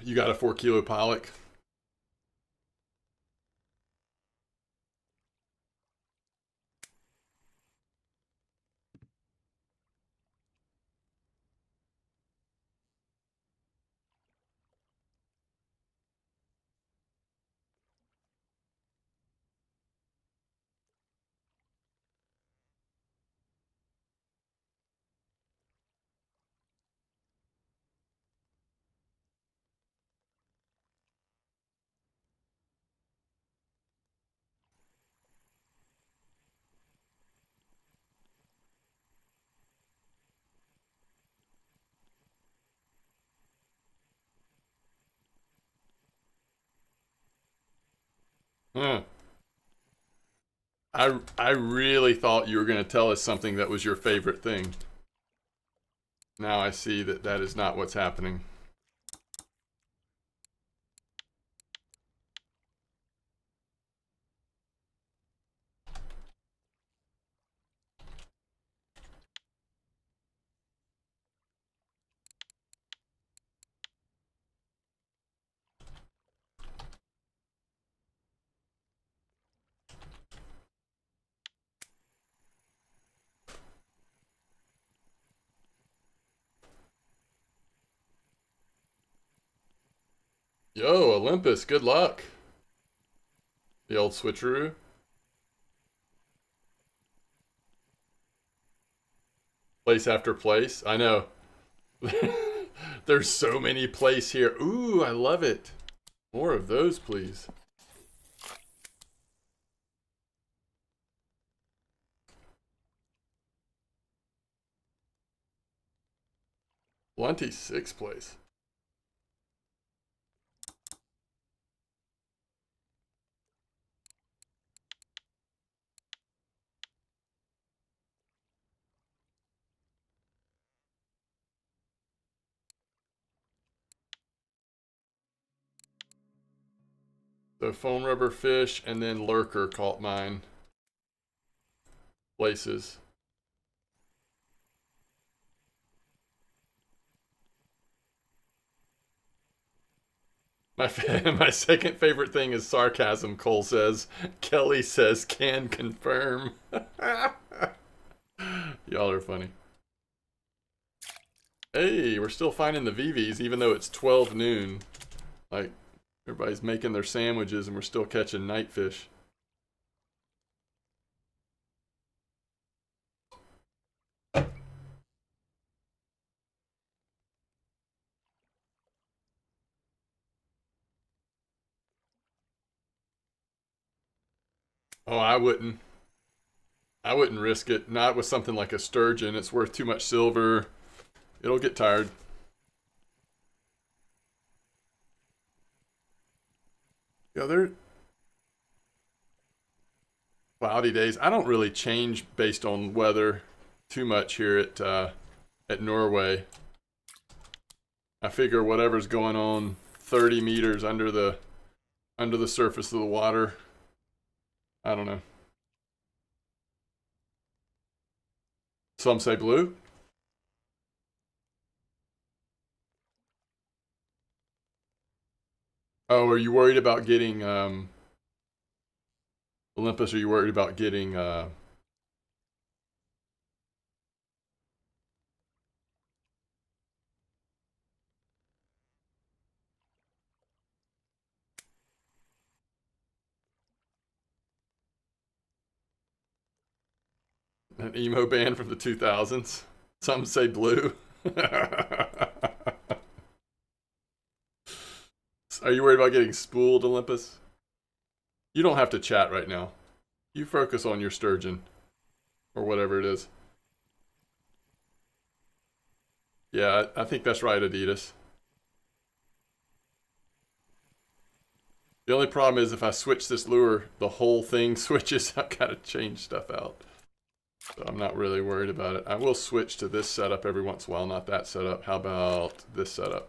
You got a four kilo pollock? Huh. I I really thought you were going to tell us something that was your favorite thing. Now I see that that is not what's happening. Yo, Olympus, good luck. The old switcheroo. Plaice after plaice. I know. There's so many plaice here. Ooh, I love it. More of those, please. Plenty sixth place. The foam rubber fish and then lurker caught mine. Places. My my second favorite thing is sarcasm. Cole says. Kelly says can confirm. Y'all are funny. Hey, we're still finding the VVs even though it's 12 noon. Like everybody's making their sandwiches and we're still catching nightfish. Oh, I wouldn't. I wouldn't risk it. Not with something like a sturgeon. It's worth too much silver. It'll get tired. Yeah, they're cloudy days. I don't really change based on weather too much here at uh, at Norway. I figure whatever's going on 30 meters under the under the surface of the water. I don't know. Some say blue. Oh, are you worried about getting um, Olympus? Are you worried about getting uh, an emo band from the 2000s? Some say blue. Are you worried about getting spooled, Olympus? You don't have to chat right now. You focus on your sturgeon. Or whatever it is. Yeah, I I think that's right, Adidas. The only problem is if I switch this lure, the whole thing switches. I've got to change stuff out. So I'm not really worried about it. I will switch to this setup every once in a while, not that setup. How about this setup?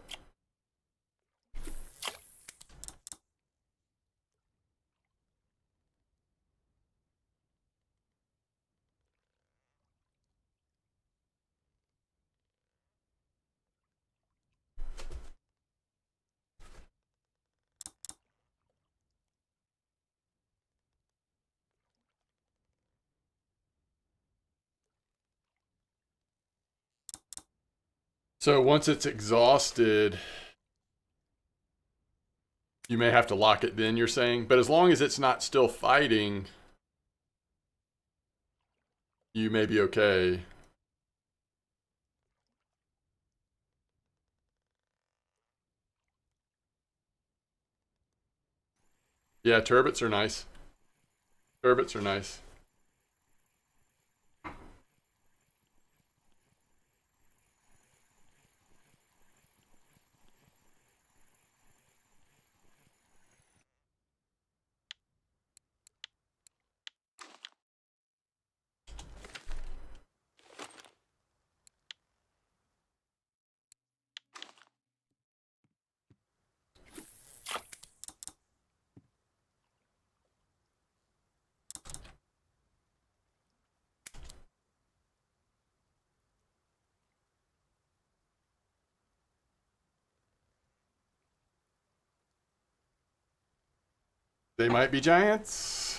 So once it's exhausted, you may have to lock it then, you're saying? But as long as it's not still fighting, you may be okay. Yeah, turbots are nice. Turbots are nice. They might be giants.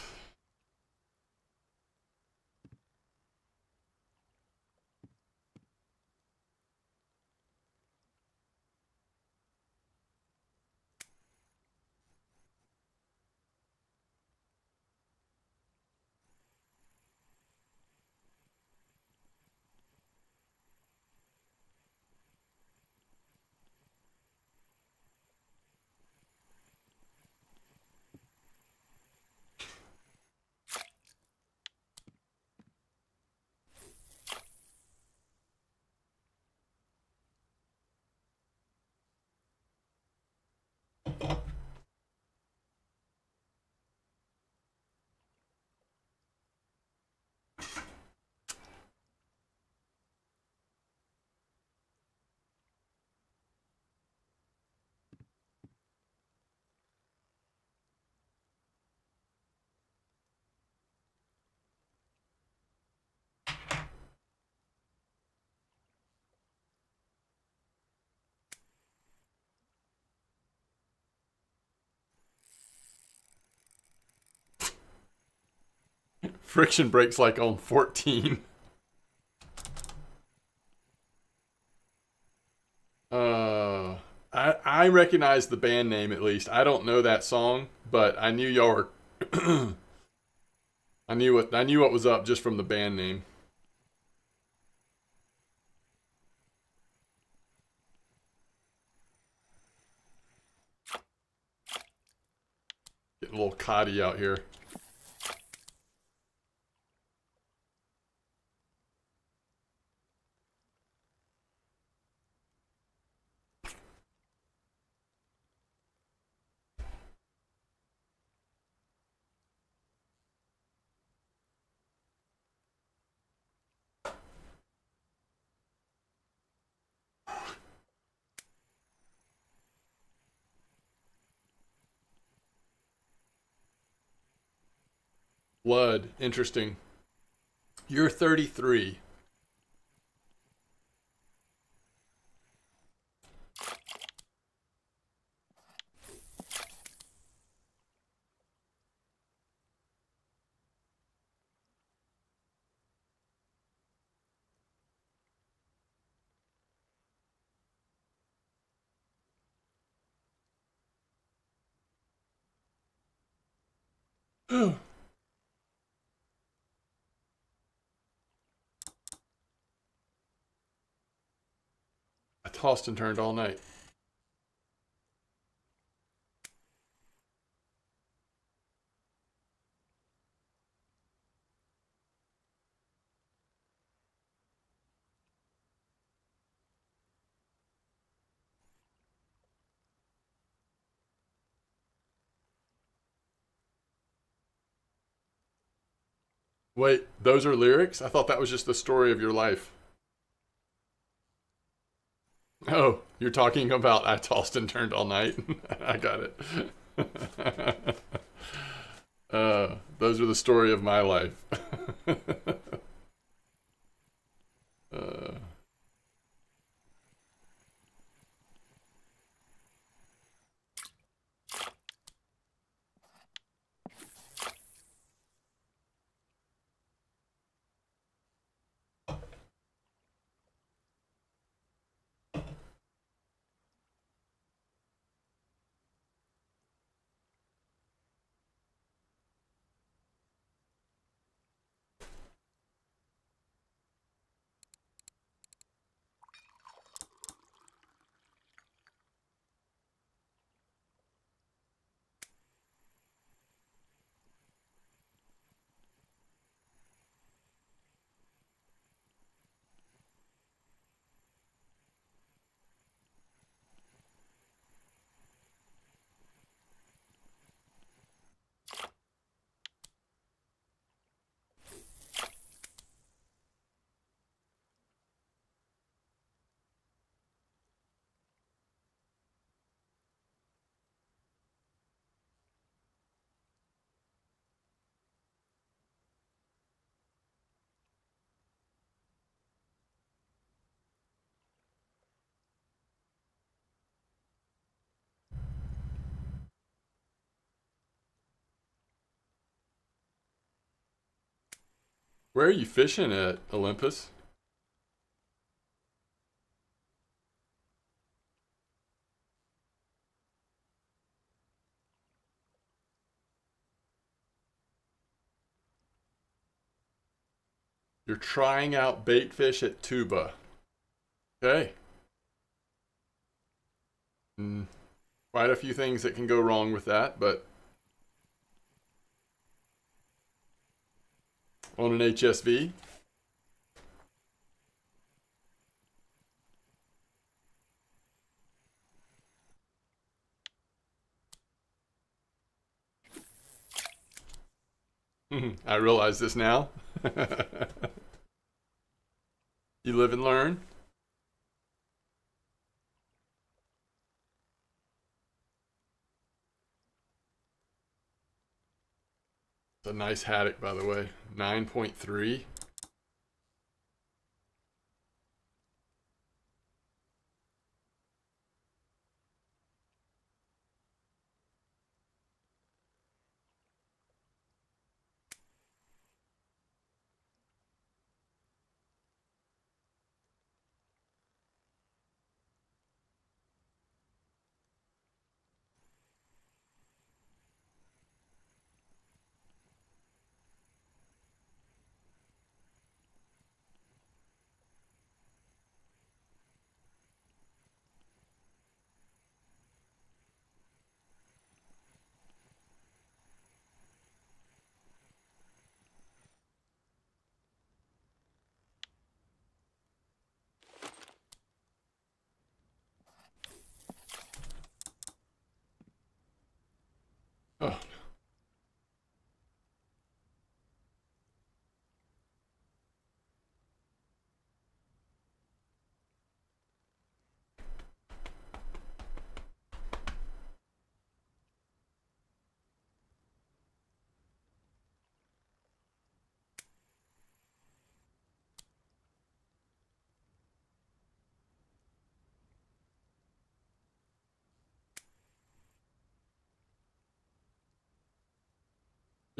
Friction brakes like on 14. Uh, I I recognize the band name at least. I don't know that song, but I knew y'all were. I knew what I knew what was up just from the band name. Getting a little cotty out here. Blood. Interesting. You're 33. I tossed and turned all night. Wait, those are lyrics? I thought that was just the story of your life. Oh, you're talking about I tossed and turned all night. I got it. uh, those are the story of my life. uh, where are you fishing at, Olympus? You're trying out bait fish at Tuba. Okay. Mm, quite a few things that can go wrong with that, but on an HSV. Hmm, I realize this now. you live and learn. It's a nice haddock, by the way. 9.3.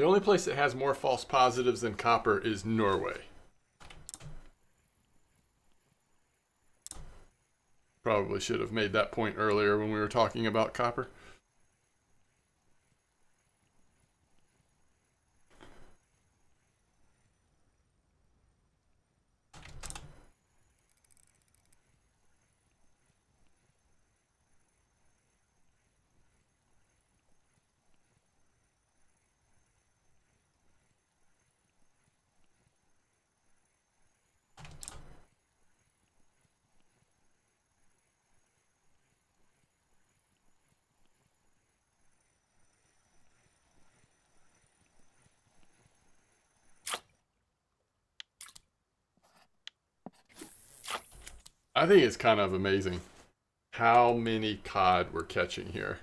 The only place that has more false positives than copper is Norway. Probably should have made that point earlier when we were talking about copper. I think it's kind of amazing how many cod we're catching here.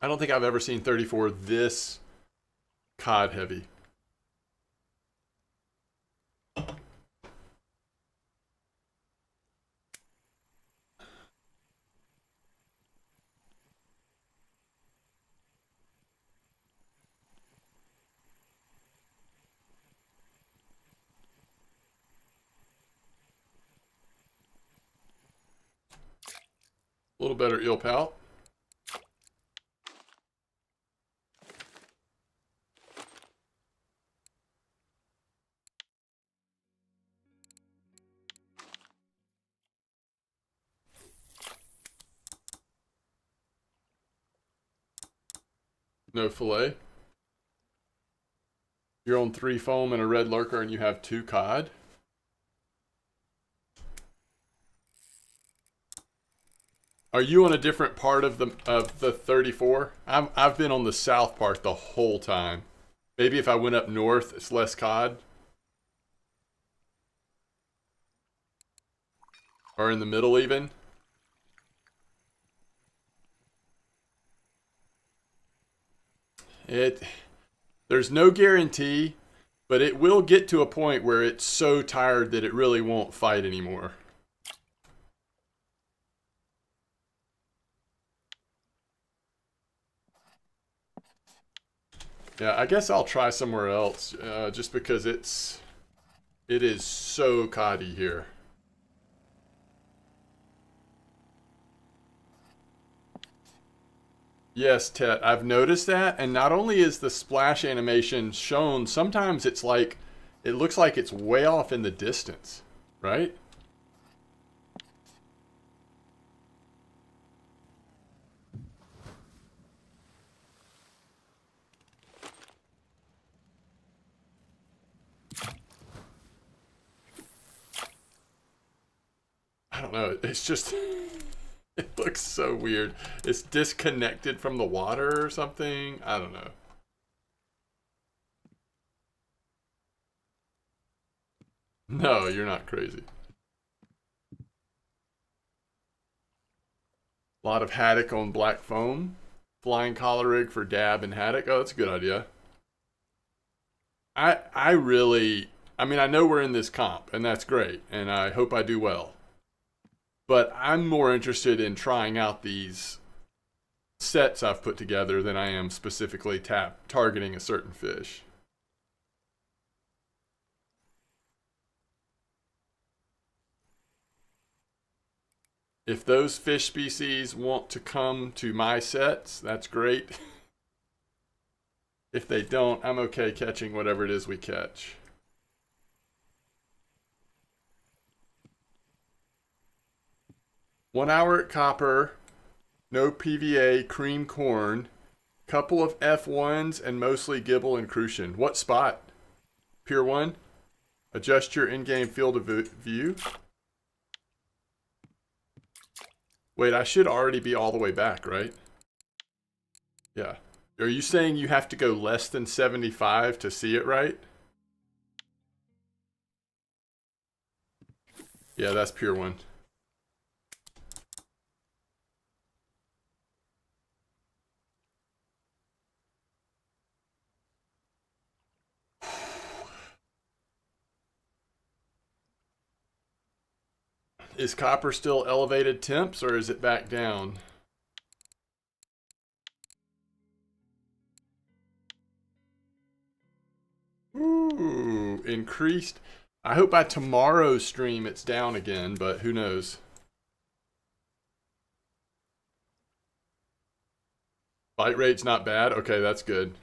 I don't think I've ever seen 34 this cod heavy. Better eel pal. No fillet. You're on three foam and a red lurker and you have two cod. Are you on a different part of the of the 34? I'm I've been on the south part the whole time. Maybe if I went up north, it's less cod. Or in the middle even. It there's no guarantee, but it will get to a point where it's so tired that it really won't fight anymore. Yeah, I guess I'll try somewhere else, uh, just because it's, it is so coddy here. Yes, Tet, I've noticed that, and not only is the splash animation shown, sometimes it's like, it looks like it's way off in the distance, right? I don't know. It's just, it looks so weird. It's disconnected from the water or something. I don't know. No, you're not crazy. A lot of haddock on black foam. Flying collar rig for dab and haddock. Oh, that's a good idea. I I really I mean I know we're in this comp and that's great and I hope I do well. But I'm more interested in trying out these sets I've put together than I am specifically tap targeting a certain fish. If those fish species want to come to my sets, that's great. if they don't, I'm okay catching whatever it is we catch. One hour at copper, no PVA, cream corn, couple of F1s, and mostly Gibel and Crucian. What spot? Pier 1? Adjust your in-game field of view. Wait, I should already be all the way back, right? Yeah. Are you saying you have to go less than 75 to see it right? Yeah, that's Pier 1. Is copper still elevated temps or is it back down? Ooh, increased. I hope by tomorrow's stream it's down again, but who knows? Bite rate's not bad. Okay, that's good.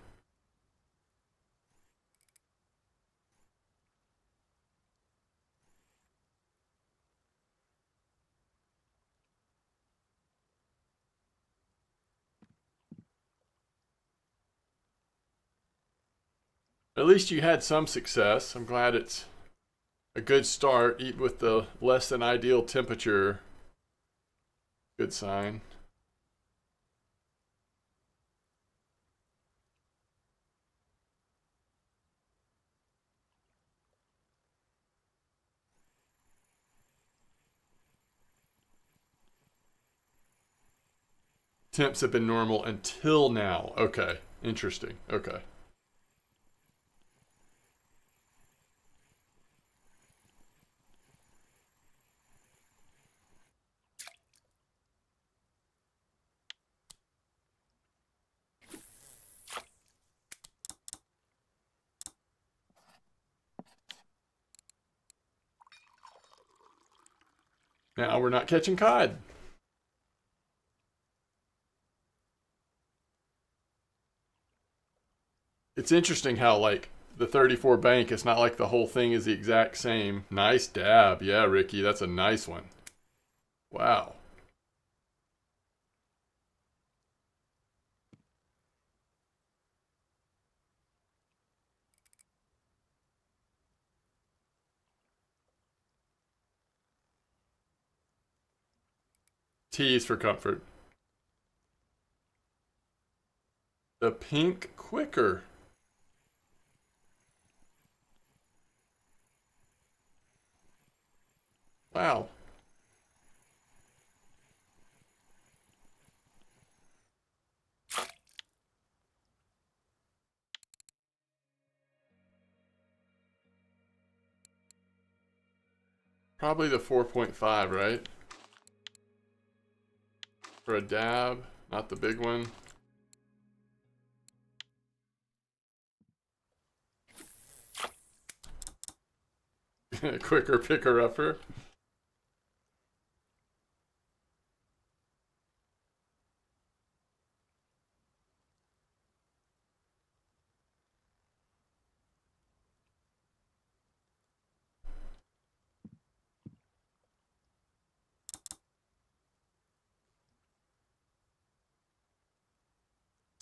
At least you had some success. I'm glad it's a good start, even with the less than ideal temperature. Good sign. Temps have been normal until now. Okay, interesting. Okay. Now we're catching cod. It's interesting how like the 34 bank, it's not like the whole thing is the exact same. Nice dab. Yeah, Ricky, that's a nice one. Wow. T for comfort. The pink quicker. Wow. Probably the 4.5, right? For a dab, not the big one. Quicker picker upper.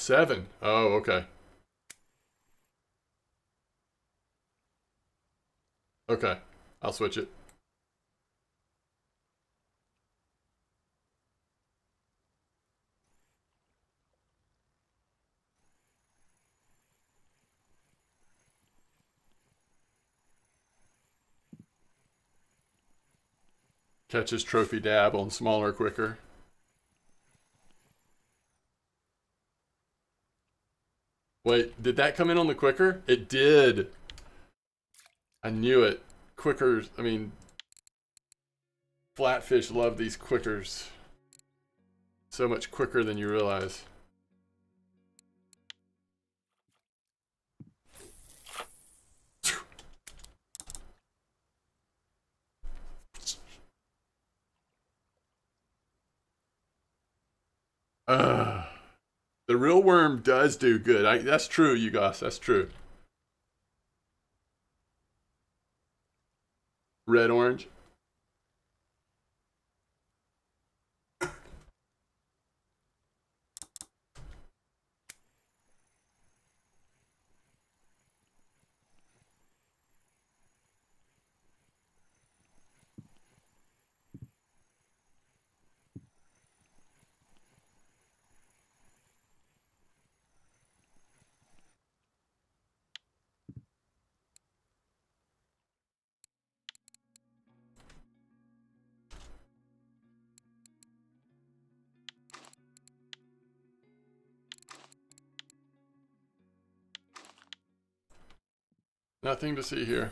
Seven. Oh, okay. Okay. I'll switch it. Catches trophy dab on smaller quicker. Wait, did that come in on the quicker? It did. I knew it. Quickers, I mean, flatfish love these quickers. So much quicker than you realize. Ugh. The real worm does do good. I, that's true, you guys. That's true. Red orange. Nothing to see here.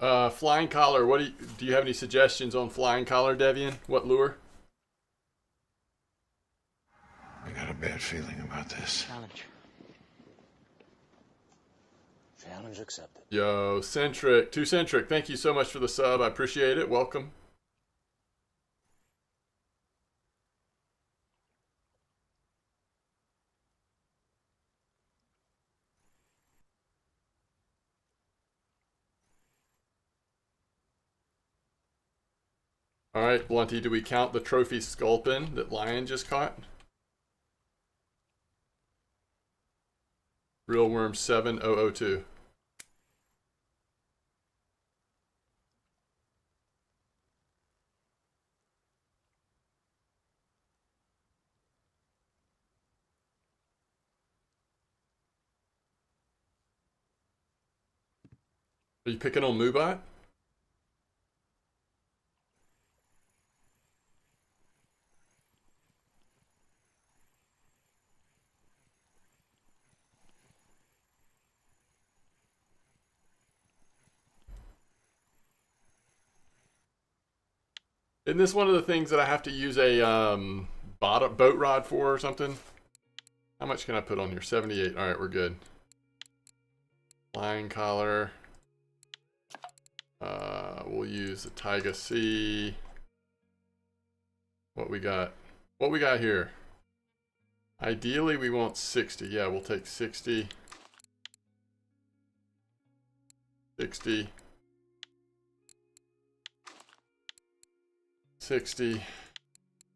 Uh, flying collar. What do you, do you have any suggestions on flying collar, Devian? What lure? I got a bad feeling about this. Challenge. Challenge accepted. Yo, Centric, two Centric. Thank you so much for the sub. I appreciate it. Welcome. All right, Blunty, do we count the trophy sculpin that Lion just caught? Real Worm 7002. Are you picking on Moobot? Isn't this one of the things that I have to use a um, bottom, boat rod for or something? How much can I put on here? 78. All right, we're good. Flying collar. Uh, we'll use the Taiga C. What we got? What we got here? Ideally, we want 60. Yeah, we'll take 60. 60. 60.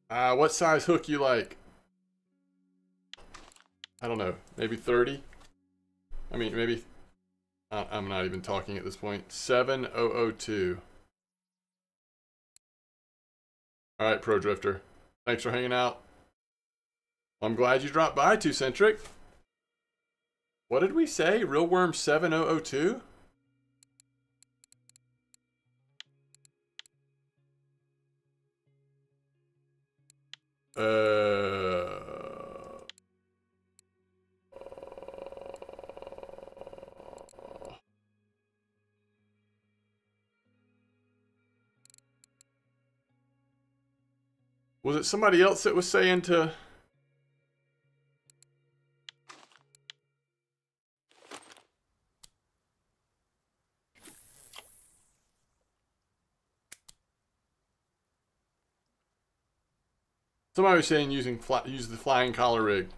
Uh, what size hook you like? I don't know. Maybe 30? I mean, maybe... Uh, I'm not even talking at this point. 7002. Alright, Pro Drifter. Thanks for hanging out. I'm glad you dropped by, Two Centric. What did we say? Real Worm 7002? Uh, was it somebody else that was saying to Somebody was saying using fly, use the flying collar rig.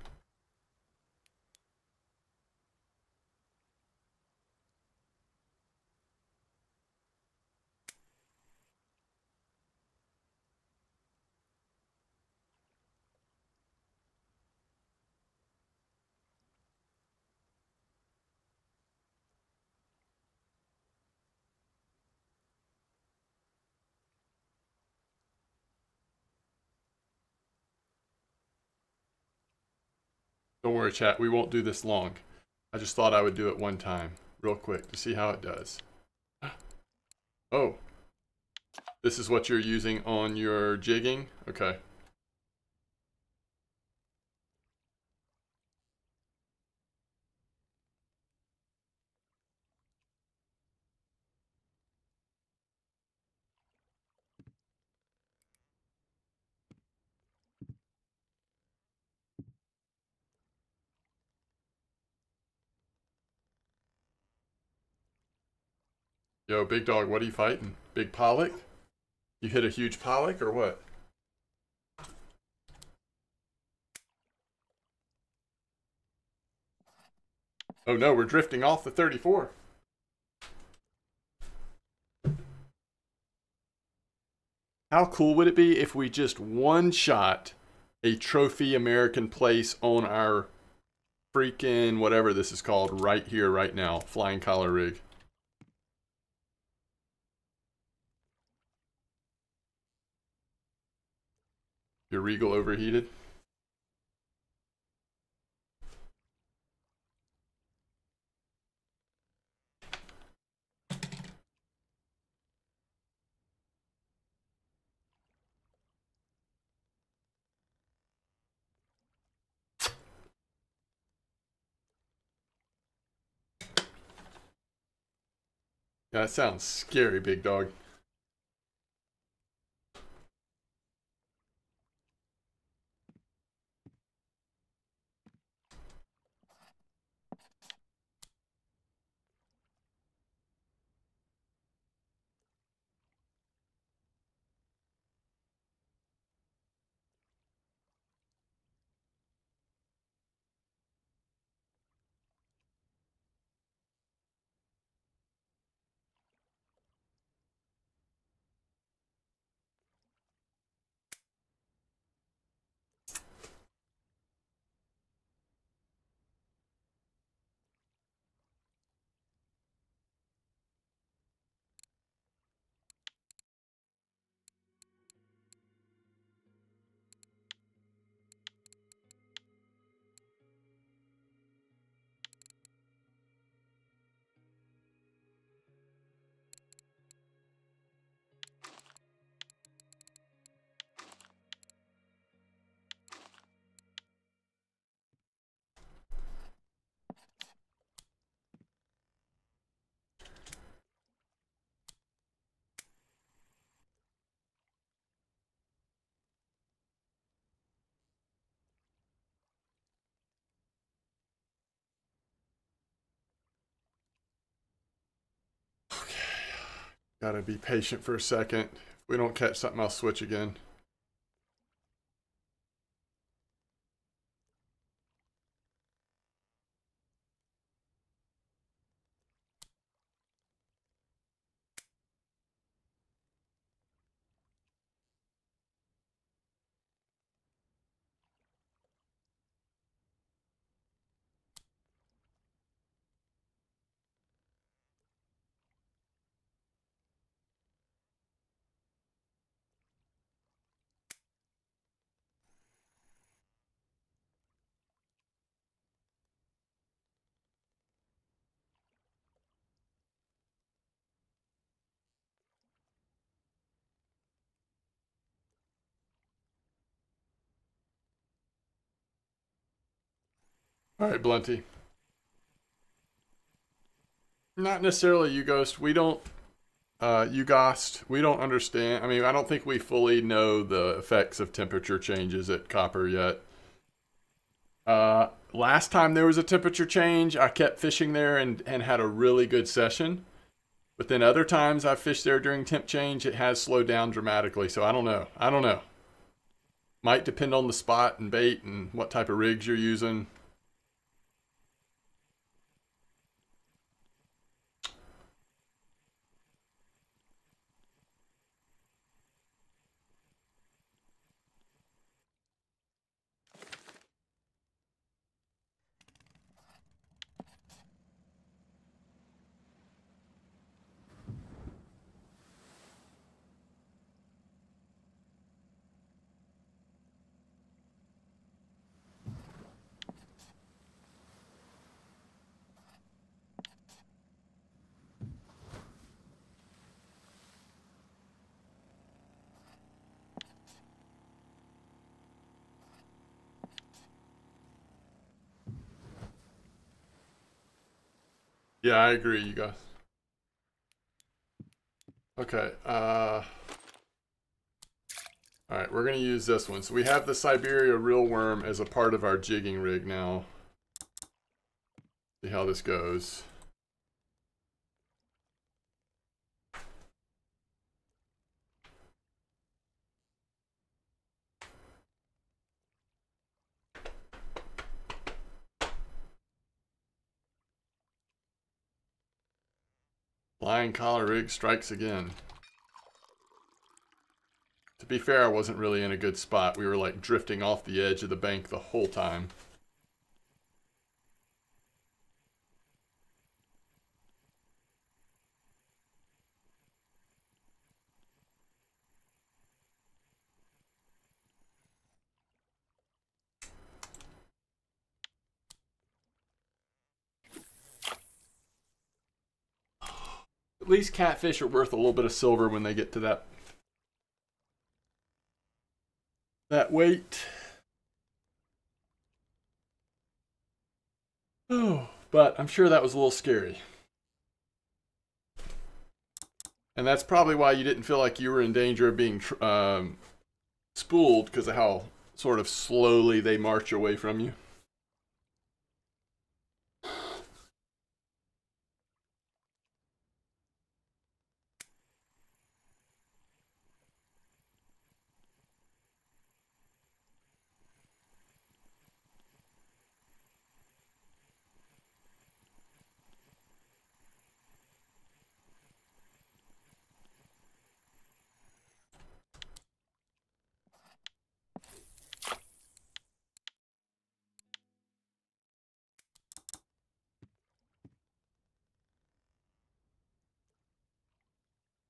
Don't worry, chat. We won't do this long. I just thought I would do it one time, real quick, to see how it does. Oh. This is what you're using on your jigging? Okay. Yo, big dog, what are you fighting? Big pollock? You hit a huge pollock or what? Oh no, we're drifting off the 34. How cool would it be if we just one shot a trophy American plaice on our freaking whatever this is called right here, right now, flying collar rig? Regal overheated? That sounds scary, big dog. Gotta be patient for a second. If we don't catch something, I'll switch again. All right, Blunty. Not necessarily you, Ghost. We don't, uh, you Ghost, we don't understand. I mean, I don't think we fully know the effects of temperature changes at copper yet. Uh, last time there was a temperature change, I kept fishing there and, and had a really good session. But then other times I fished there during temp change, it has slowed down dramatically. So I don't know. I don't know. Might depend on the spot and bait and what type of rigs you're using. Yeah, I agree, you guys. Okay, uh... Alright, we're gonna use this one. So we have the Siberia real worm as a part of our jigging rig now. See how this goes. Flying collar rig strikes again. To be fair, I wasn't really in a good spot. We were like drifting off the edge of the bank the whole time. At least catfish are worth a little bit of silver when they get to that that weight. Oh, but I'm sure that was a little scary. And that's probably why you didn't feel like you were in danger of being um, spooled because of how sort of slowly they march away from you.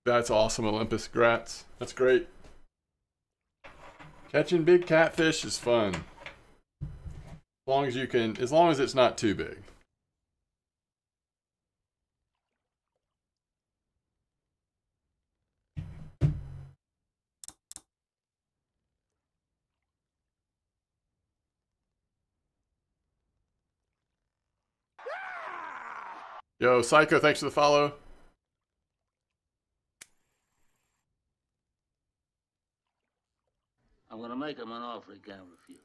That's awesome, Olympus. Grats. That's great. Catching big catfish is fun. As long as you can, as long as it's not too big. Yo, Psycho, thanks for the follow. I'm gonna make him an offer he can't refuse.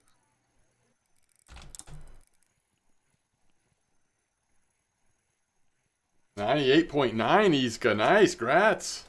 Ninety-eight point nine, Iska. Nice, grats.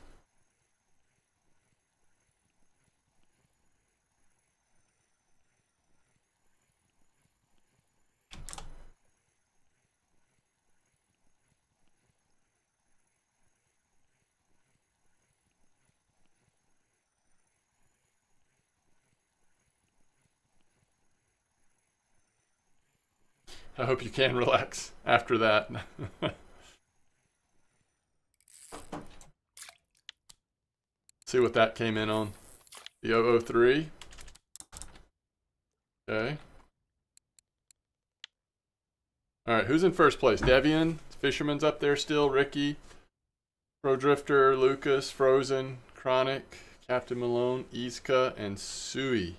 I hope you can relax after that. See what that came in on. The 003. Okay. Alright, who's in first place? Devian? Fisherman's up there still. Ricky. Pro Drifter, Lucas, Frozen, Chronic, Captain Malone, Iska, and Sui.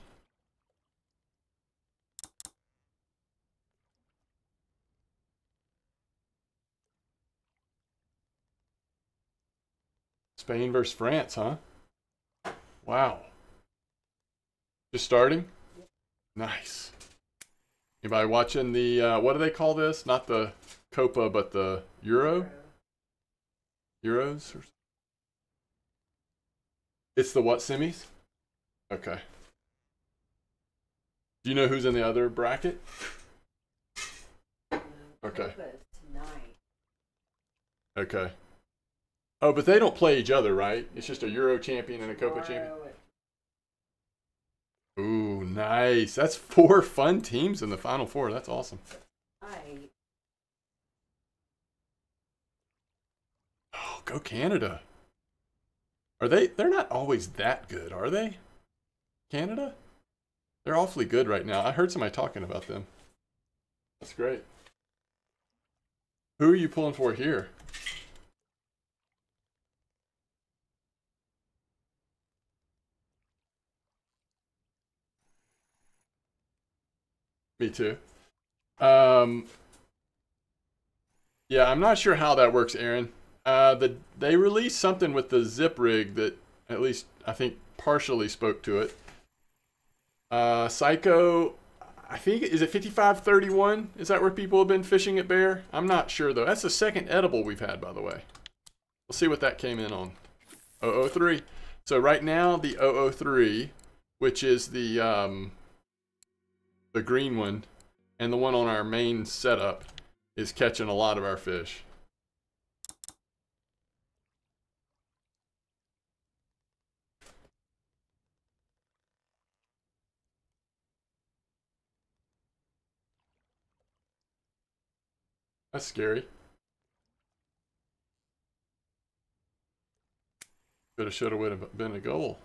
Spain versus France, huh? Wow. Just starting? Nice. Anybody watching the, uh, what do they call this? Not the Copa, but the Euro? Euros? Or... It's the what semis? Okay. Do you know who's in the other bracket? Okay. Okay. Oh, but they don't play each other, right? It's just a Euro champion and a Copa champion. Ooh, nice. That's four fun teams in the final four. That's awesome. Oh, go Canada. Are they they're not always that good, are they? Canada? They're awfully good right now. I heard somebody talking about them. That's great. Who are you pulling for here? Me too. Um, yeah, I'm not sure how that works, Aaron. Uh, the they released something with the zip rig that at least I think partially spoke to it. Uh, Psycho, I think is it 5531? Is that where people have been fishing at Bear? I'm not sure though. That's the second edible we've had, by the way. We'll see what that came in on. 003. So right now the 003, which is the um, the green one, and the one on our main setup is catching a lot of our fish. That's scary. Coulda, shoulda, would have been a goal.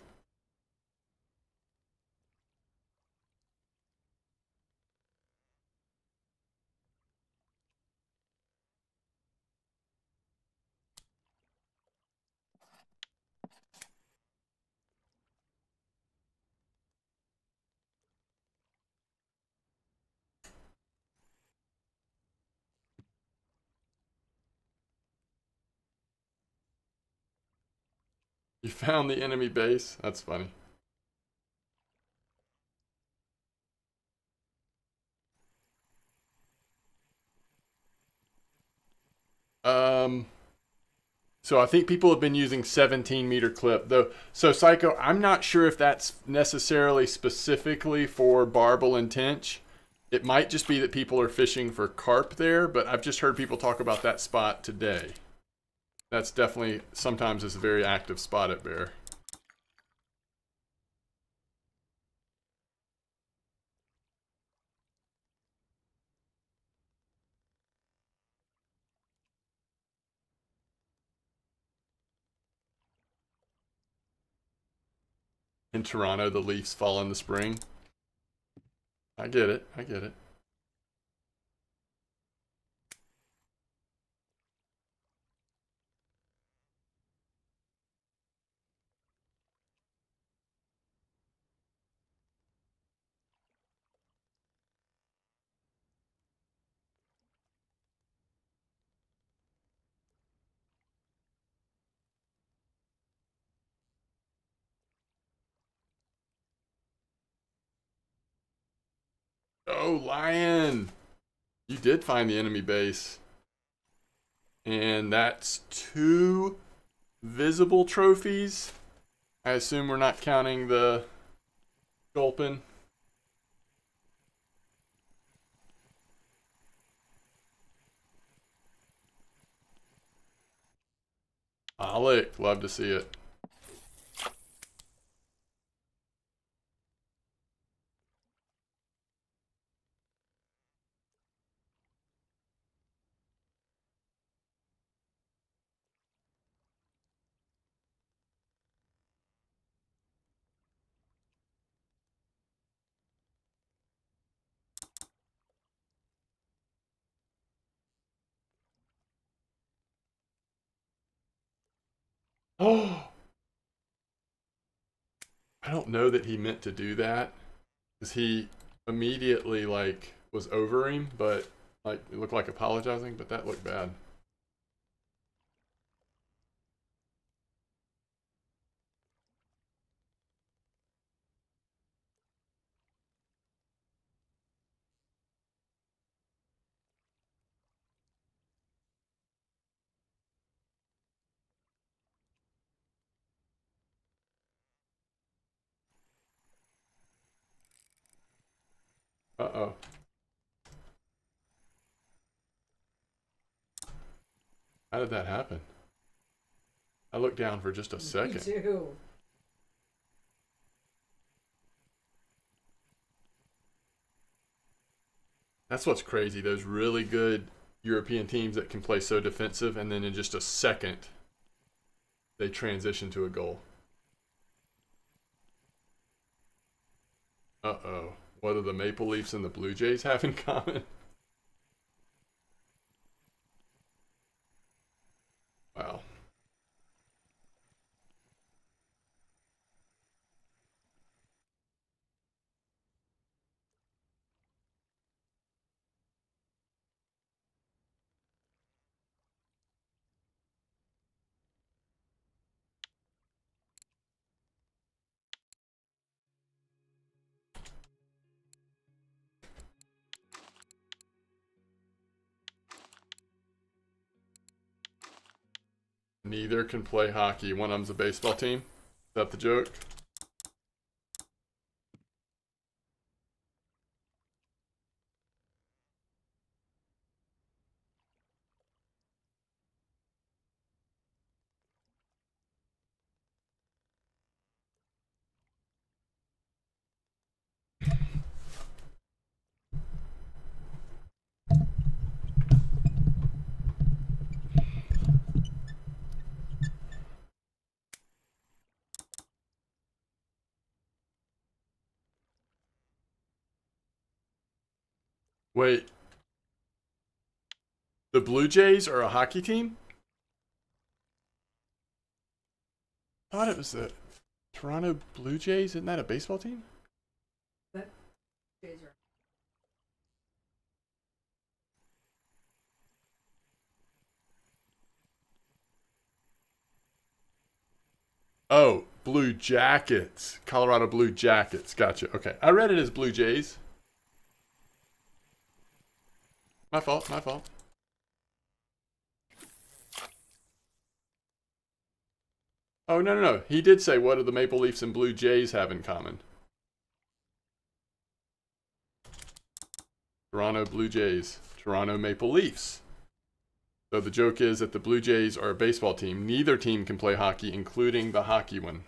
You found the enemy base? That's funny. Um, so I think people have been using 17 meter clip though. So Psycho, I'm not sure if that's necessarily specifically for barbel and tench. It might just be that people are fishing for carp there, but I've just heard people talk about that spot today. That's definitely sometimes is a very active spot at Bear. In Toronto, the leaves fall in the spring. I get it. I get it. Oh, lion! You did find the enemy base. And that's two visible trophies. I assume we're not counting the Gulpin. Alec, love to see it. Oh! I don't know that he meant to do that. Because he immediately, like, was over him, but, like, it looked like apologizing, but that looked bad. Uh-oh. How did that happen? I looked down for just a Me second. too. That's what's crazy. Those really good European teams that can play so defensive, and then in just a second, they transition to a goal. Uh oh. What do the Maple Leafs and the Blue Jays have in common? Neither can play hockey. One of them's a baseball team. Is that the joke? Wait. The Blue Jays are a hockey team? I thought it was the Toronto Blue Jays. Isn't that a baseball team? Jays are- Oh, Blue Jackets. Colorado Blue Jackets. Gotcha. Okay. I read it as Blue Jays. My fault. My fault. Oh, no, no, no. He did say, what do the Maple Leafs and Blue Jays have in common? Toronto Blue Jays. Toronto Maple Leafs. So the joke is that the Blue Jays are a baseball team. Neither team can play hockey, including the hockey one.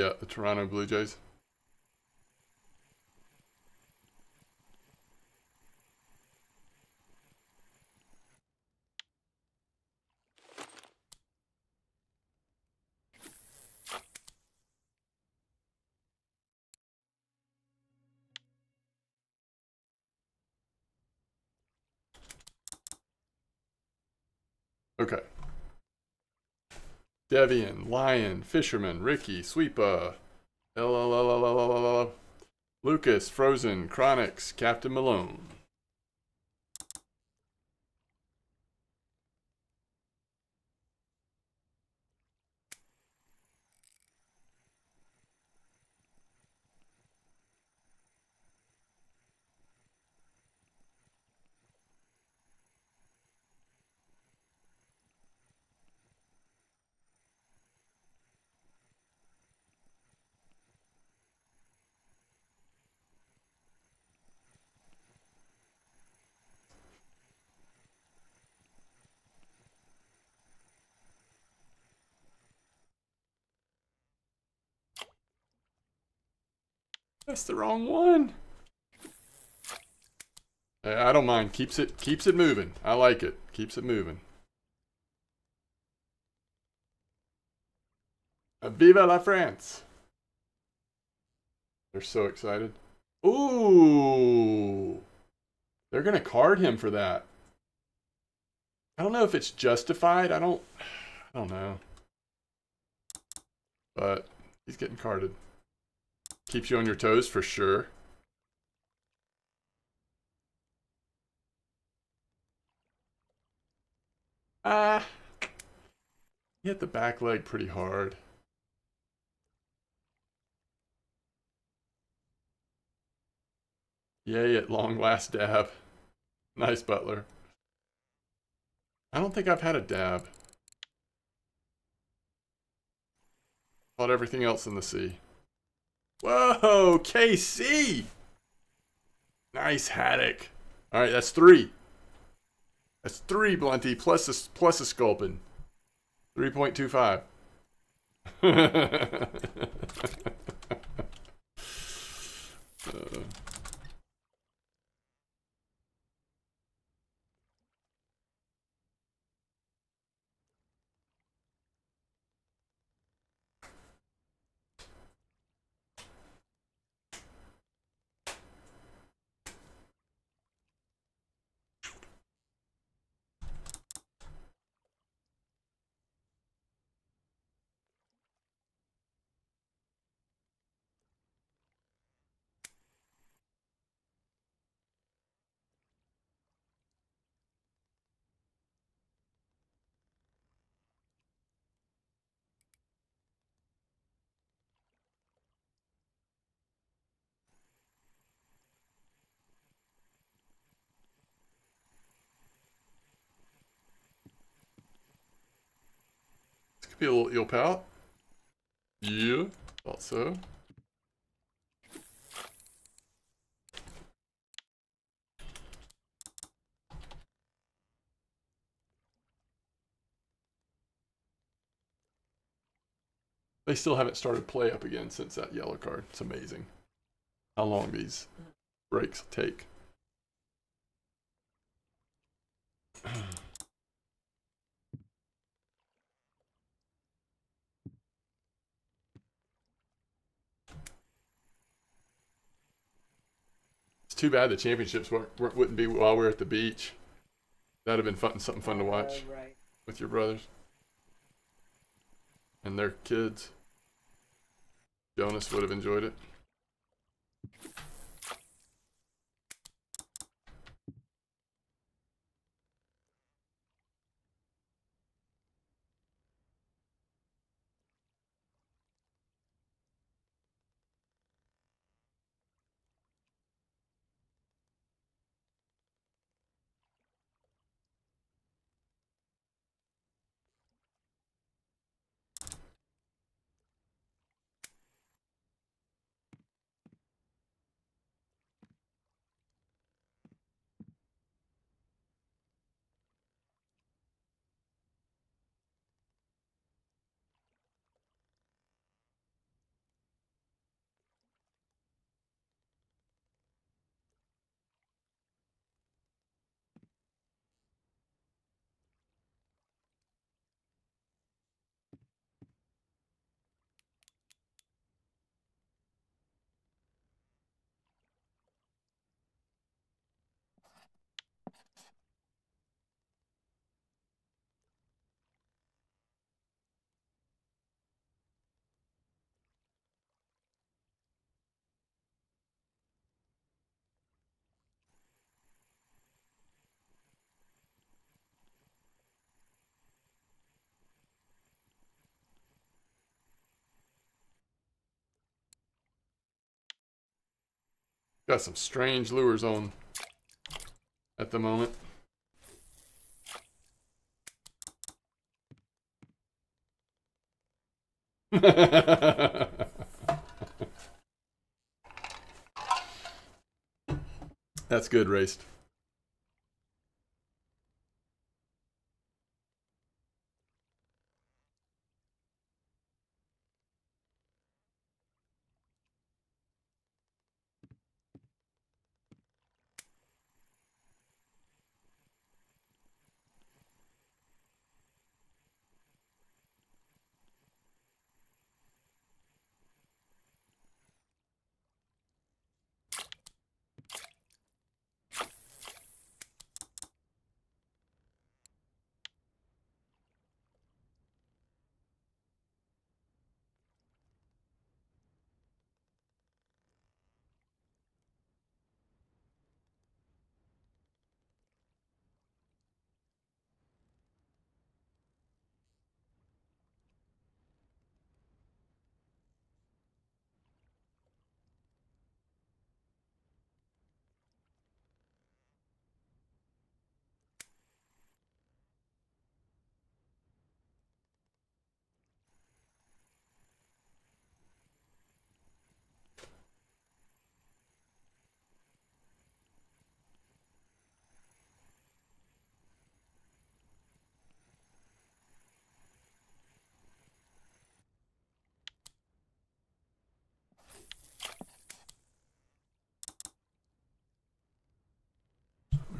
Yeah, the Toronto Blue Jays. Okay. Devian, Lion, Fisherman, Ricky, Sweepa, Lucas, Frozen, Chronix, Captain Malone. That's the wrong one. I don't mind. Keeps it keeps it moving. I like it. Keeps it moving. Uh, viva la France! They're so excited. Ooh! They're gonna card him for that. I don't know if it's justified. I don't I don't know. But he's getting carded. Keeps you on your toes for sure. Ah. He hit the back leg pretty hard. Yay at long last dab. Nice, Butler. I don't think I've had a dab. Fought everything else in the sea. Whoa, KC. Nice haddock. All right, that's three. That's three, Blunty, plus a, plus a Sculpin. 3.25. little eel pout. Yeah, thought so. They still haven't started play up again since that yellow card. It's amazing how long these breaks take. too bad the championships weren't, weren't wouldn't be while we're at the beach. That'd have been fun, something fun to watch Uh, right. with your brothers and their kids. Jonas would have enjoyed it. Got some strange lures on at the moment. That's good, raced.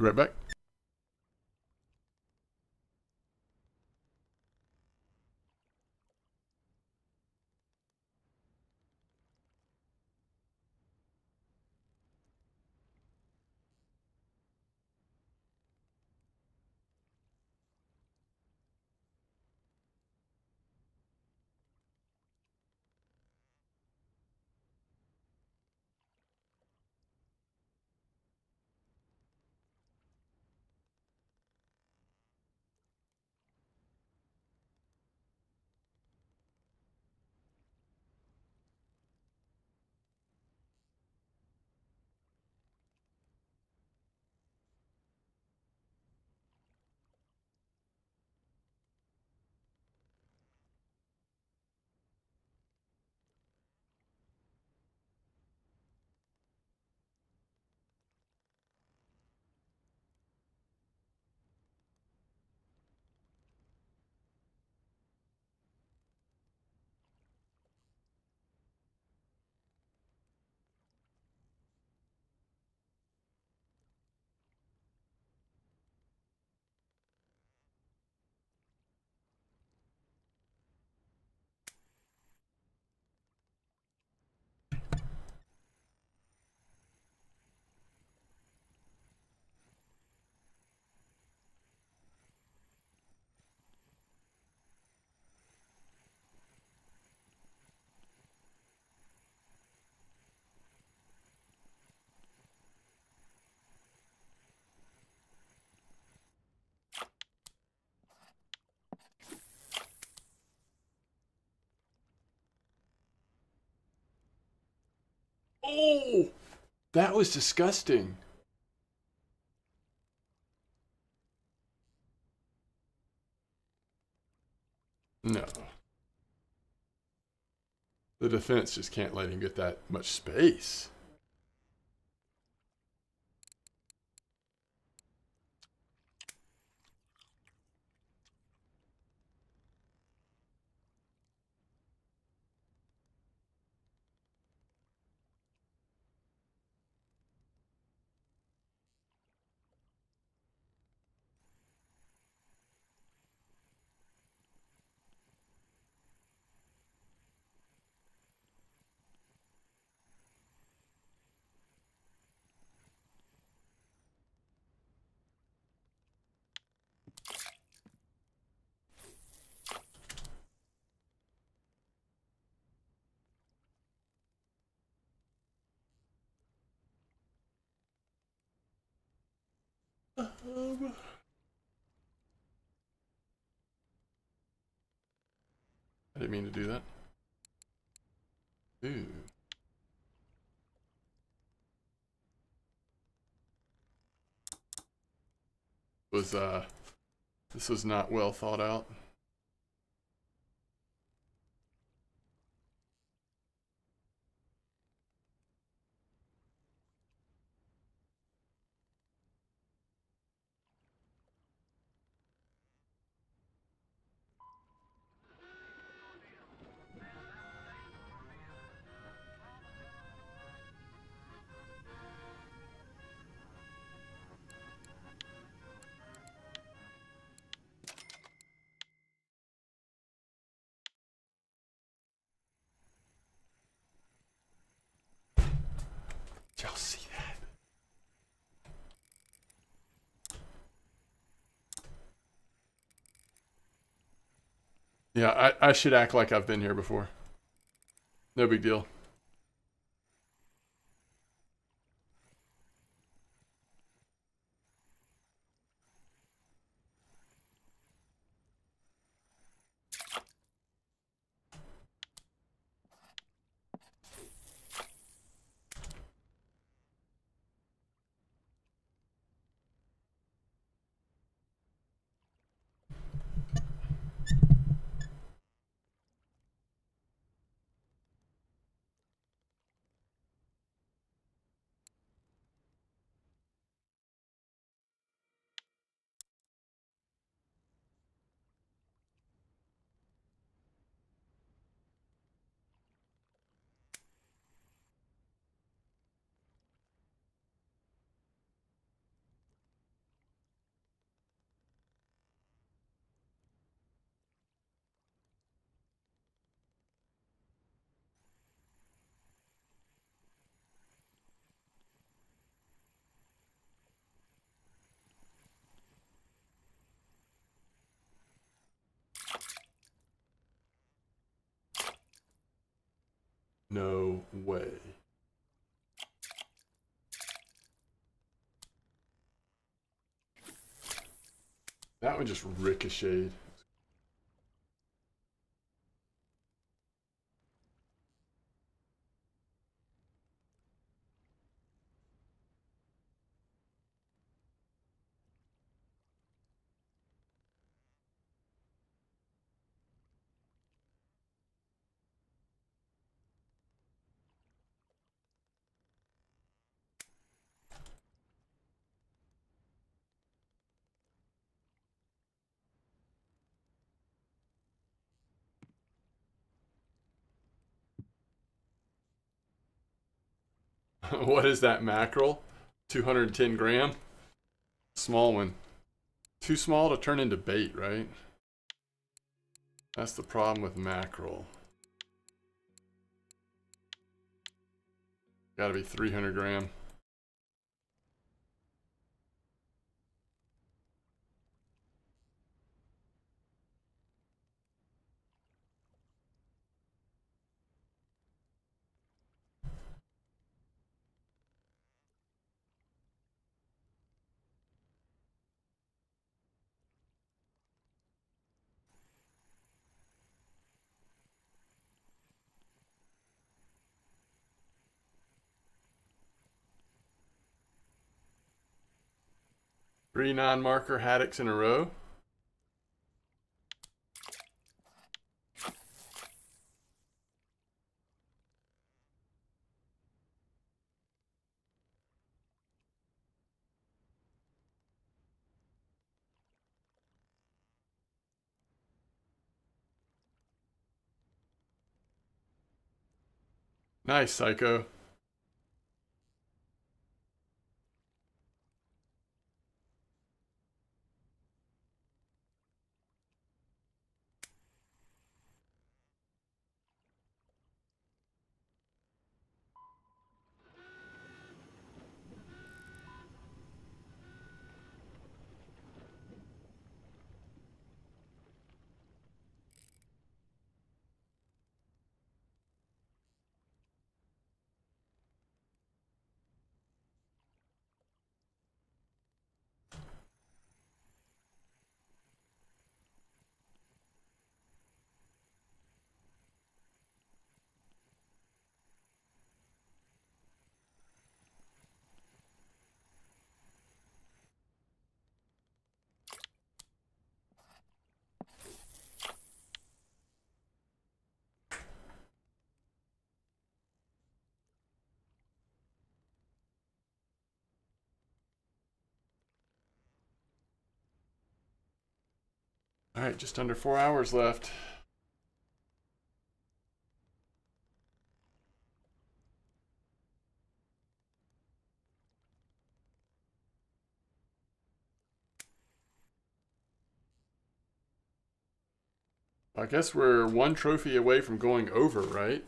Right back. Oh, that was disgusting. No. The defense just can't let him get that much space. Mean to do that. Ooh. Was uh this was not well thought out. Y'all see that? Yeah, I, I should act like I've been here before. No big deal. No way. That one just ricocheted. what is that mackerel? 210 gram? Small one. Too small to turn into bait, right? That's the problem with mackerel. Gotta be 300 gram. Three non-marker haddocks in a row. Nice, Psycho. All right, just under four hours left. I guess we're one trophy away from going over, right?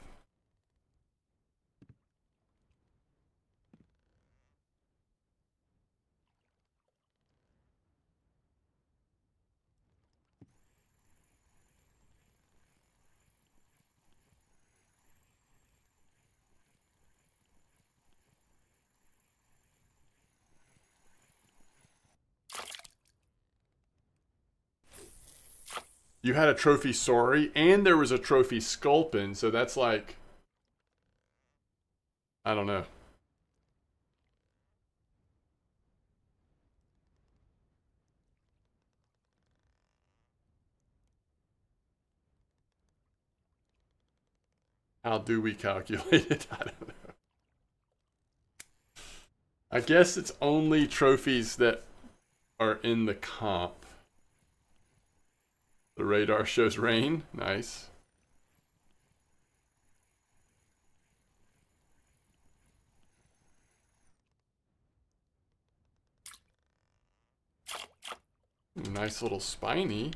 You had a trophy Sorry, and there was a trophy Sculpin, so that's like... I don't know. How do we calculate it? I don't know. I guess it's only trophies that are in the comp. The radar shows rain. Nice. Nice little spiny.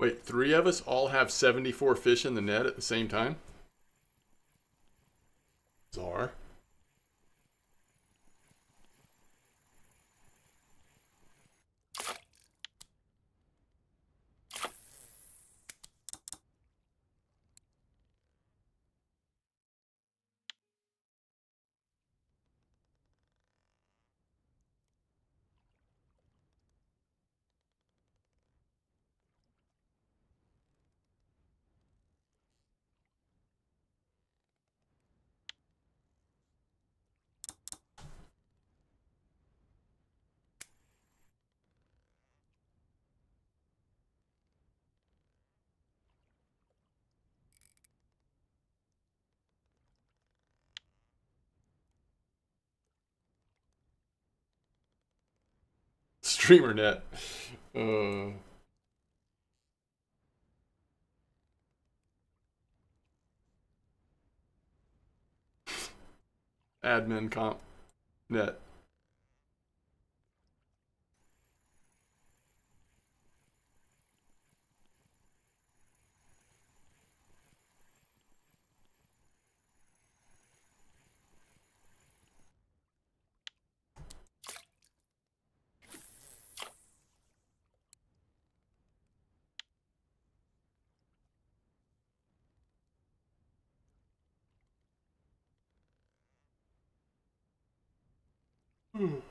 Wait, three of us all have 74 fish in the net at the same time? Bizarre. streamer net. Uh... admin comp net. Hmm,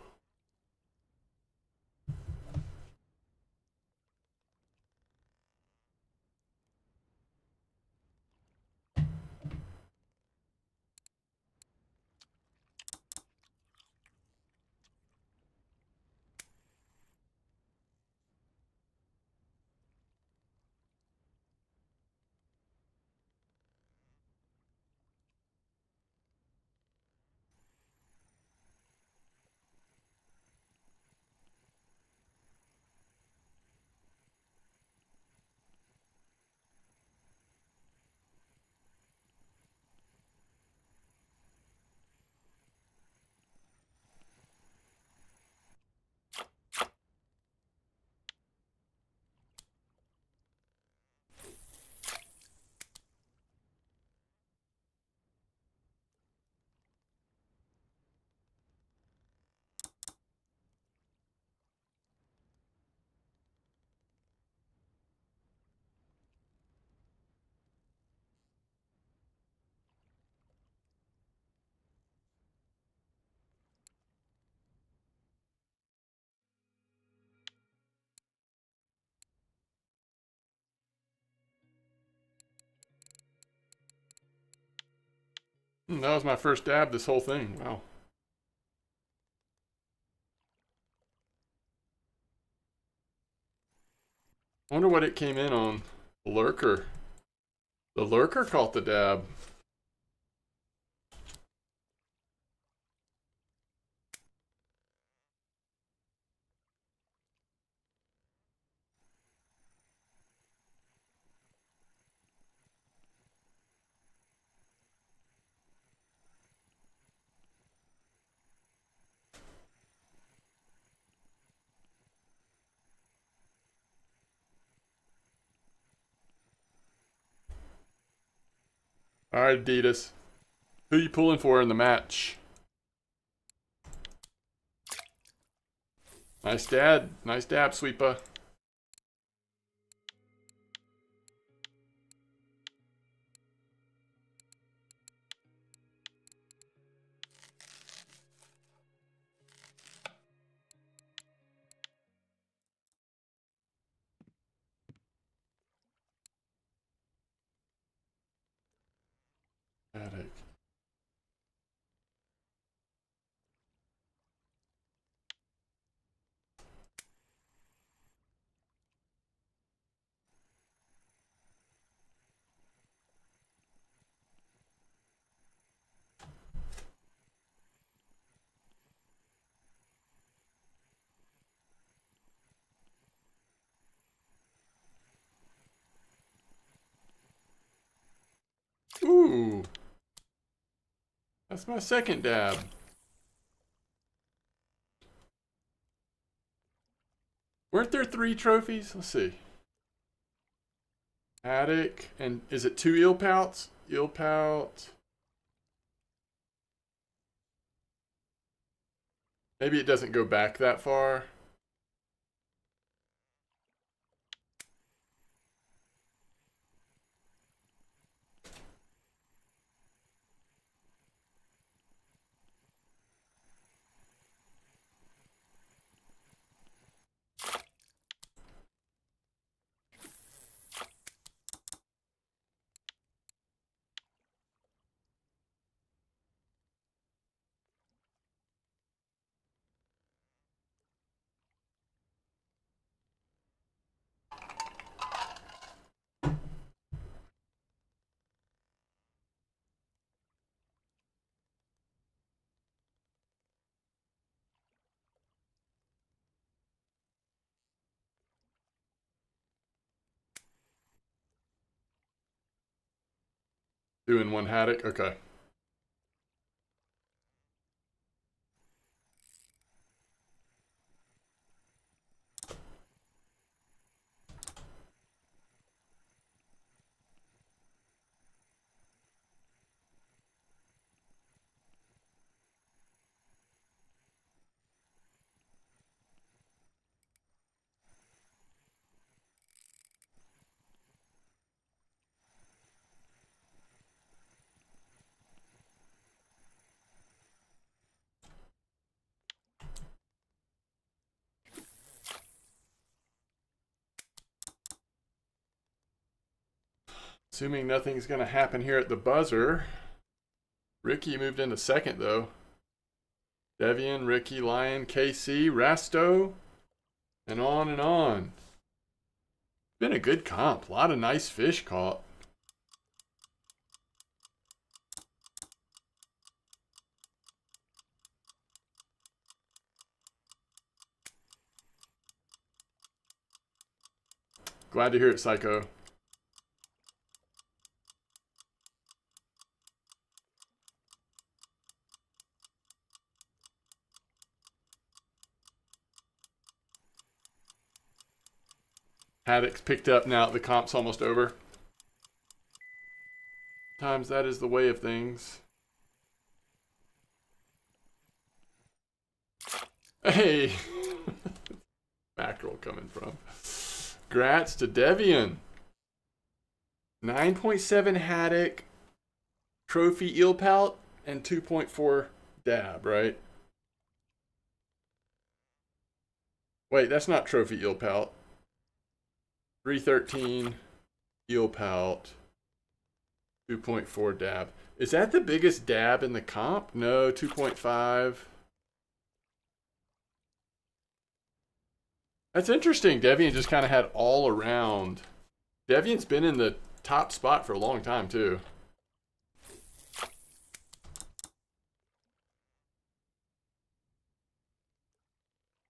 Hmm, that was my first dab this whole thing. Wow. I wonder what it came in on. Lurker. The lurker caught the dab. All right, Adidas. Who you pulling for in the match? Nice dad. Nice dab, sweeper. That's my second dab. Weren't there three trophies? Let's see. Attic, and is it two eel pouts? Eel pout. Maybe it doesn't go back that far. Two in one haddock. Okay. Assuming nothing's going to happen here at the buzzer. Ricky moved into second, though. Devian, Ricky, Lion, KC, Rasto, and on and on. Been a good comp. A lot of nice fish caught. Glad to hear it, Psycho. Haddock's picked up now the comp's almost over. Times that is the way of things. Hey! Mackerel coming from. Grats to Devian. 9.7 haddock, trophy eel pout, and 2.4 dab, right? Wait, that's not trophy eel pout. 313 eel pout, 2.4 dab. Is that the biggest dab in the comp? No, 2.5. That's interesting. Devian just kind of had all around. Devian's been in the top spot for a long time, too.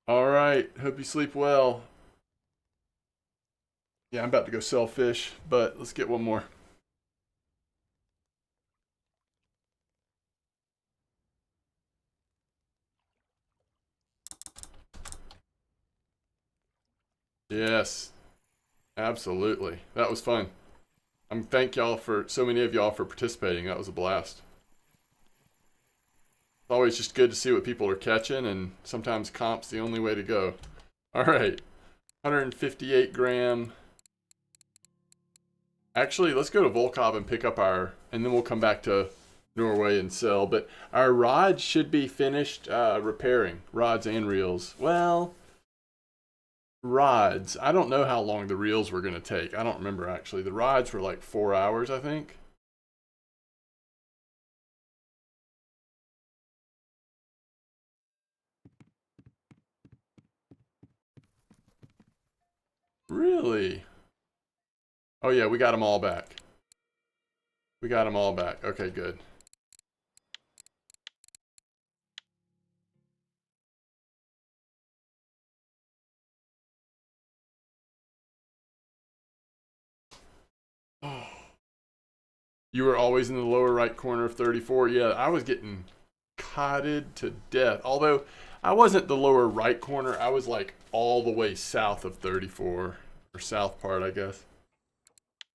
All right. Hope you sleep well. Yeah, I'm about to go sell fish, but let's get one more. Yes, absolutely. That was fun. I'm thank y'all for so many of y'all for participating. That was a blast. It's always just good to see what people are catching, and sometimes comp's the only way to go. All right, 158 gram. Actually, let's go to Volkhov and pick up our, and then we'll come back to Norway and sell. But our rods should be finished uh, repairing, rods and reels. Well, rods. I don't know how long the reels were going to take. I don't remember actually. The rods were like four hours, I think. Really? Oh yeah, we got them all back. We got them all back. Okay, good. You were always in the lower right corner of 34. Yeah, I was getting cotted to death. Although I wasn't the lower right corner, I was like all the way south of 34 or south part, I guess.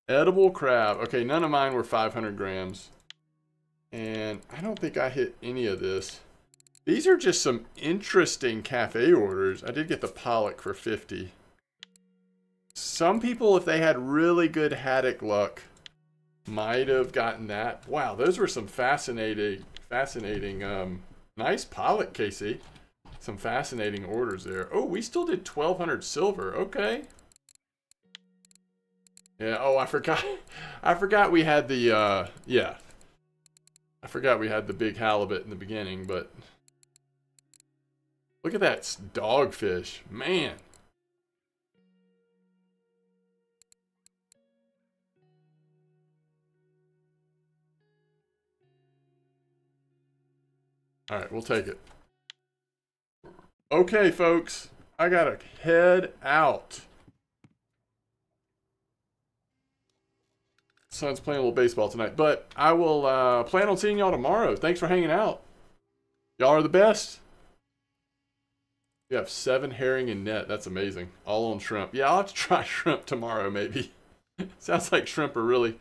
Edible crab. Okay, none of mine were 500 grams. And I don't think I hit any of this. These are just some interesting cafe orders. I did get the pollock for 50. Some people, if they had really good haddock luck, might have gotten that. Wow, those were some fascinating, fascinating, um, nice pollock, Casey. Some fascinating orders there. Oh, we still did 1200 silver. Okay. Yeah, oh, I forgot. I forgot we had the, uh, yeah. I forgot we had the big halibut in the beginning, but look at that dogfish. Man. All right, we'll take it. Okay, folks, I gotta head out. Son's playing a little baseball tonight, but I will uh, plan on seeing y'all tomorrow. Thanks for hanging out. Y'all are the best. You have seven herring and net. That's amazing. All on shrimp. Yeah, I'll have to try shrimp tomorrow, maybe. Sounds like shrimp are really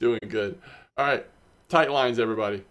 doing good. All right. Tight lines, everybody.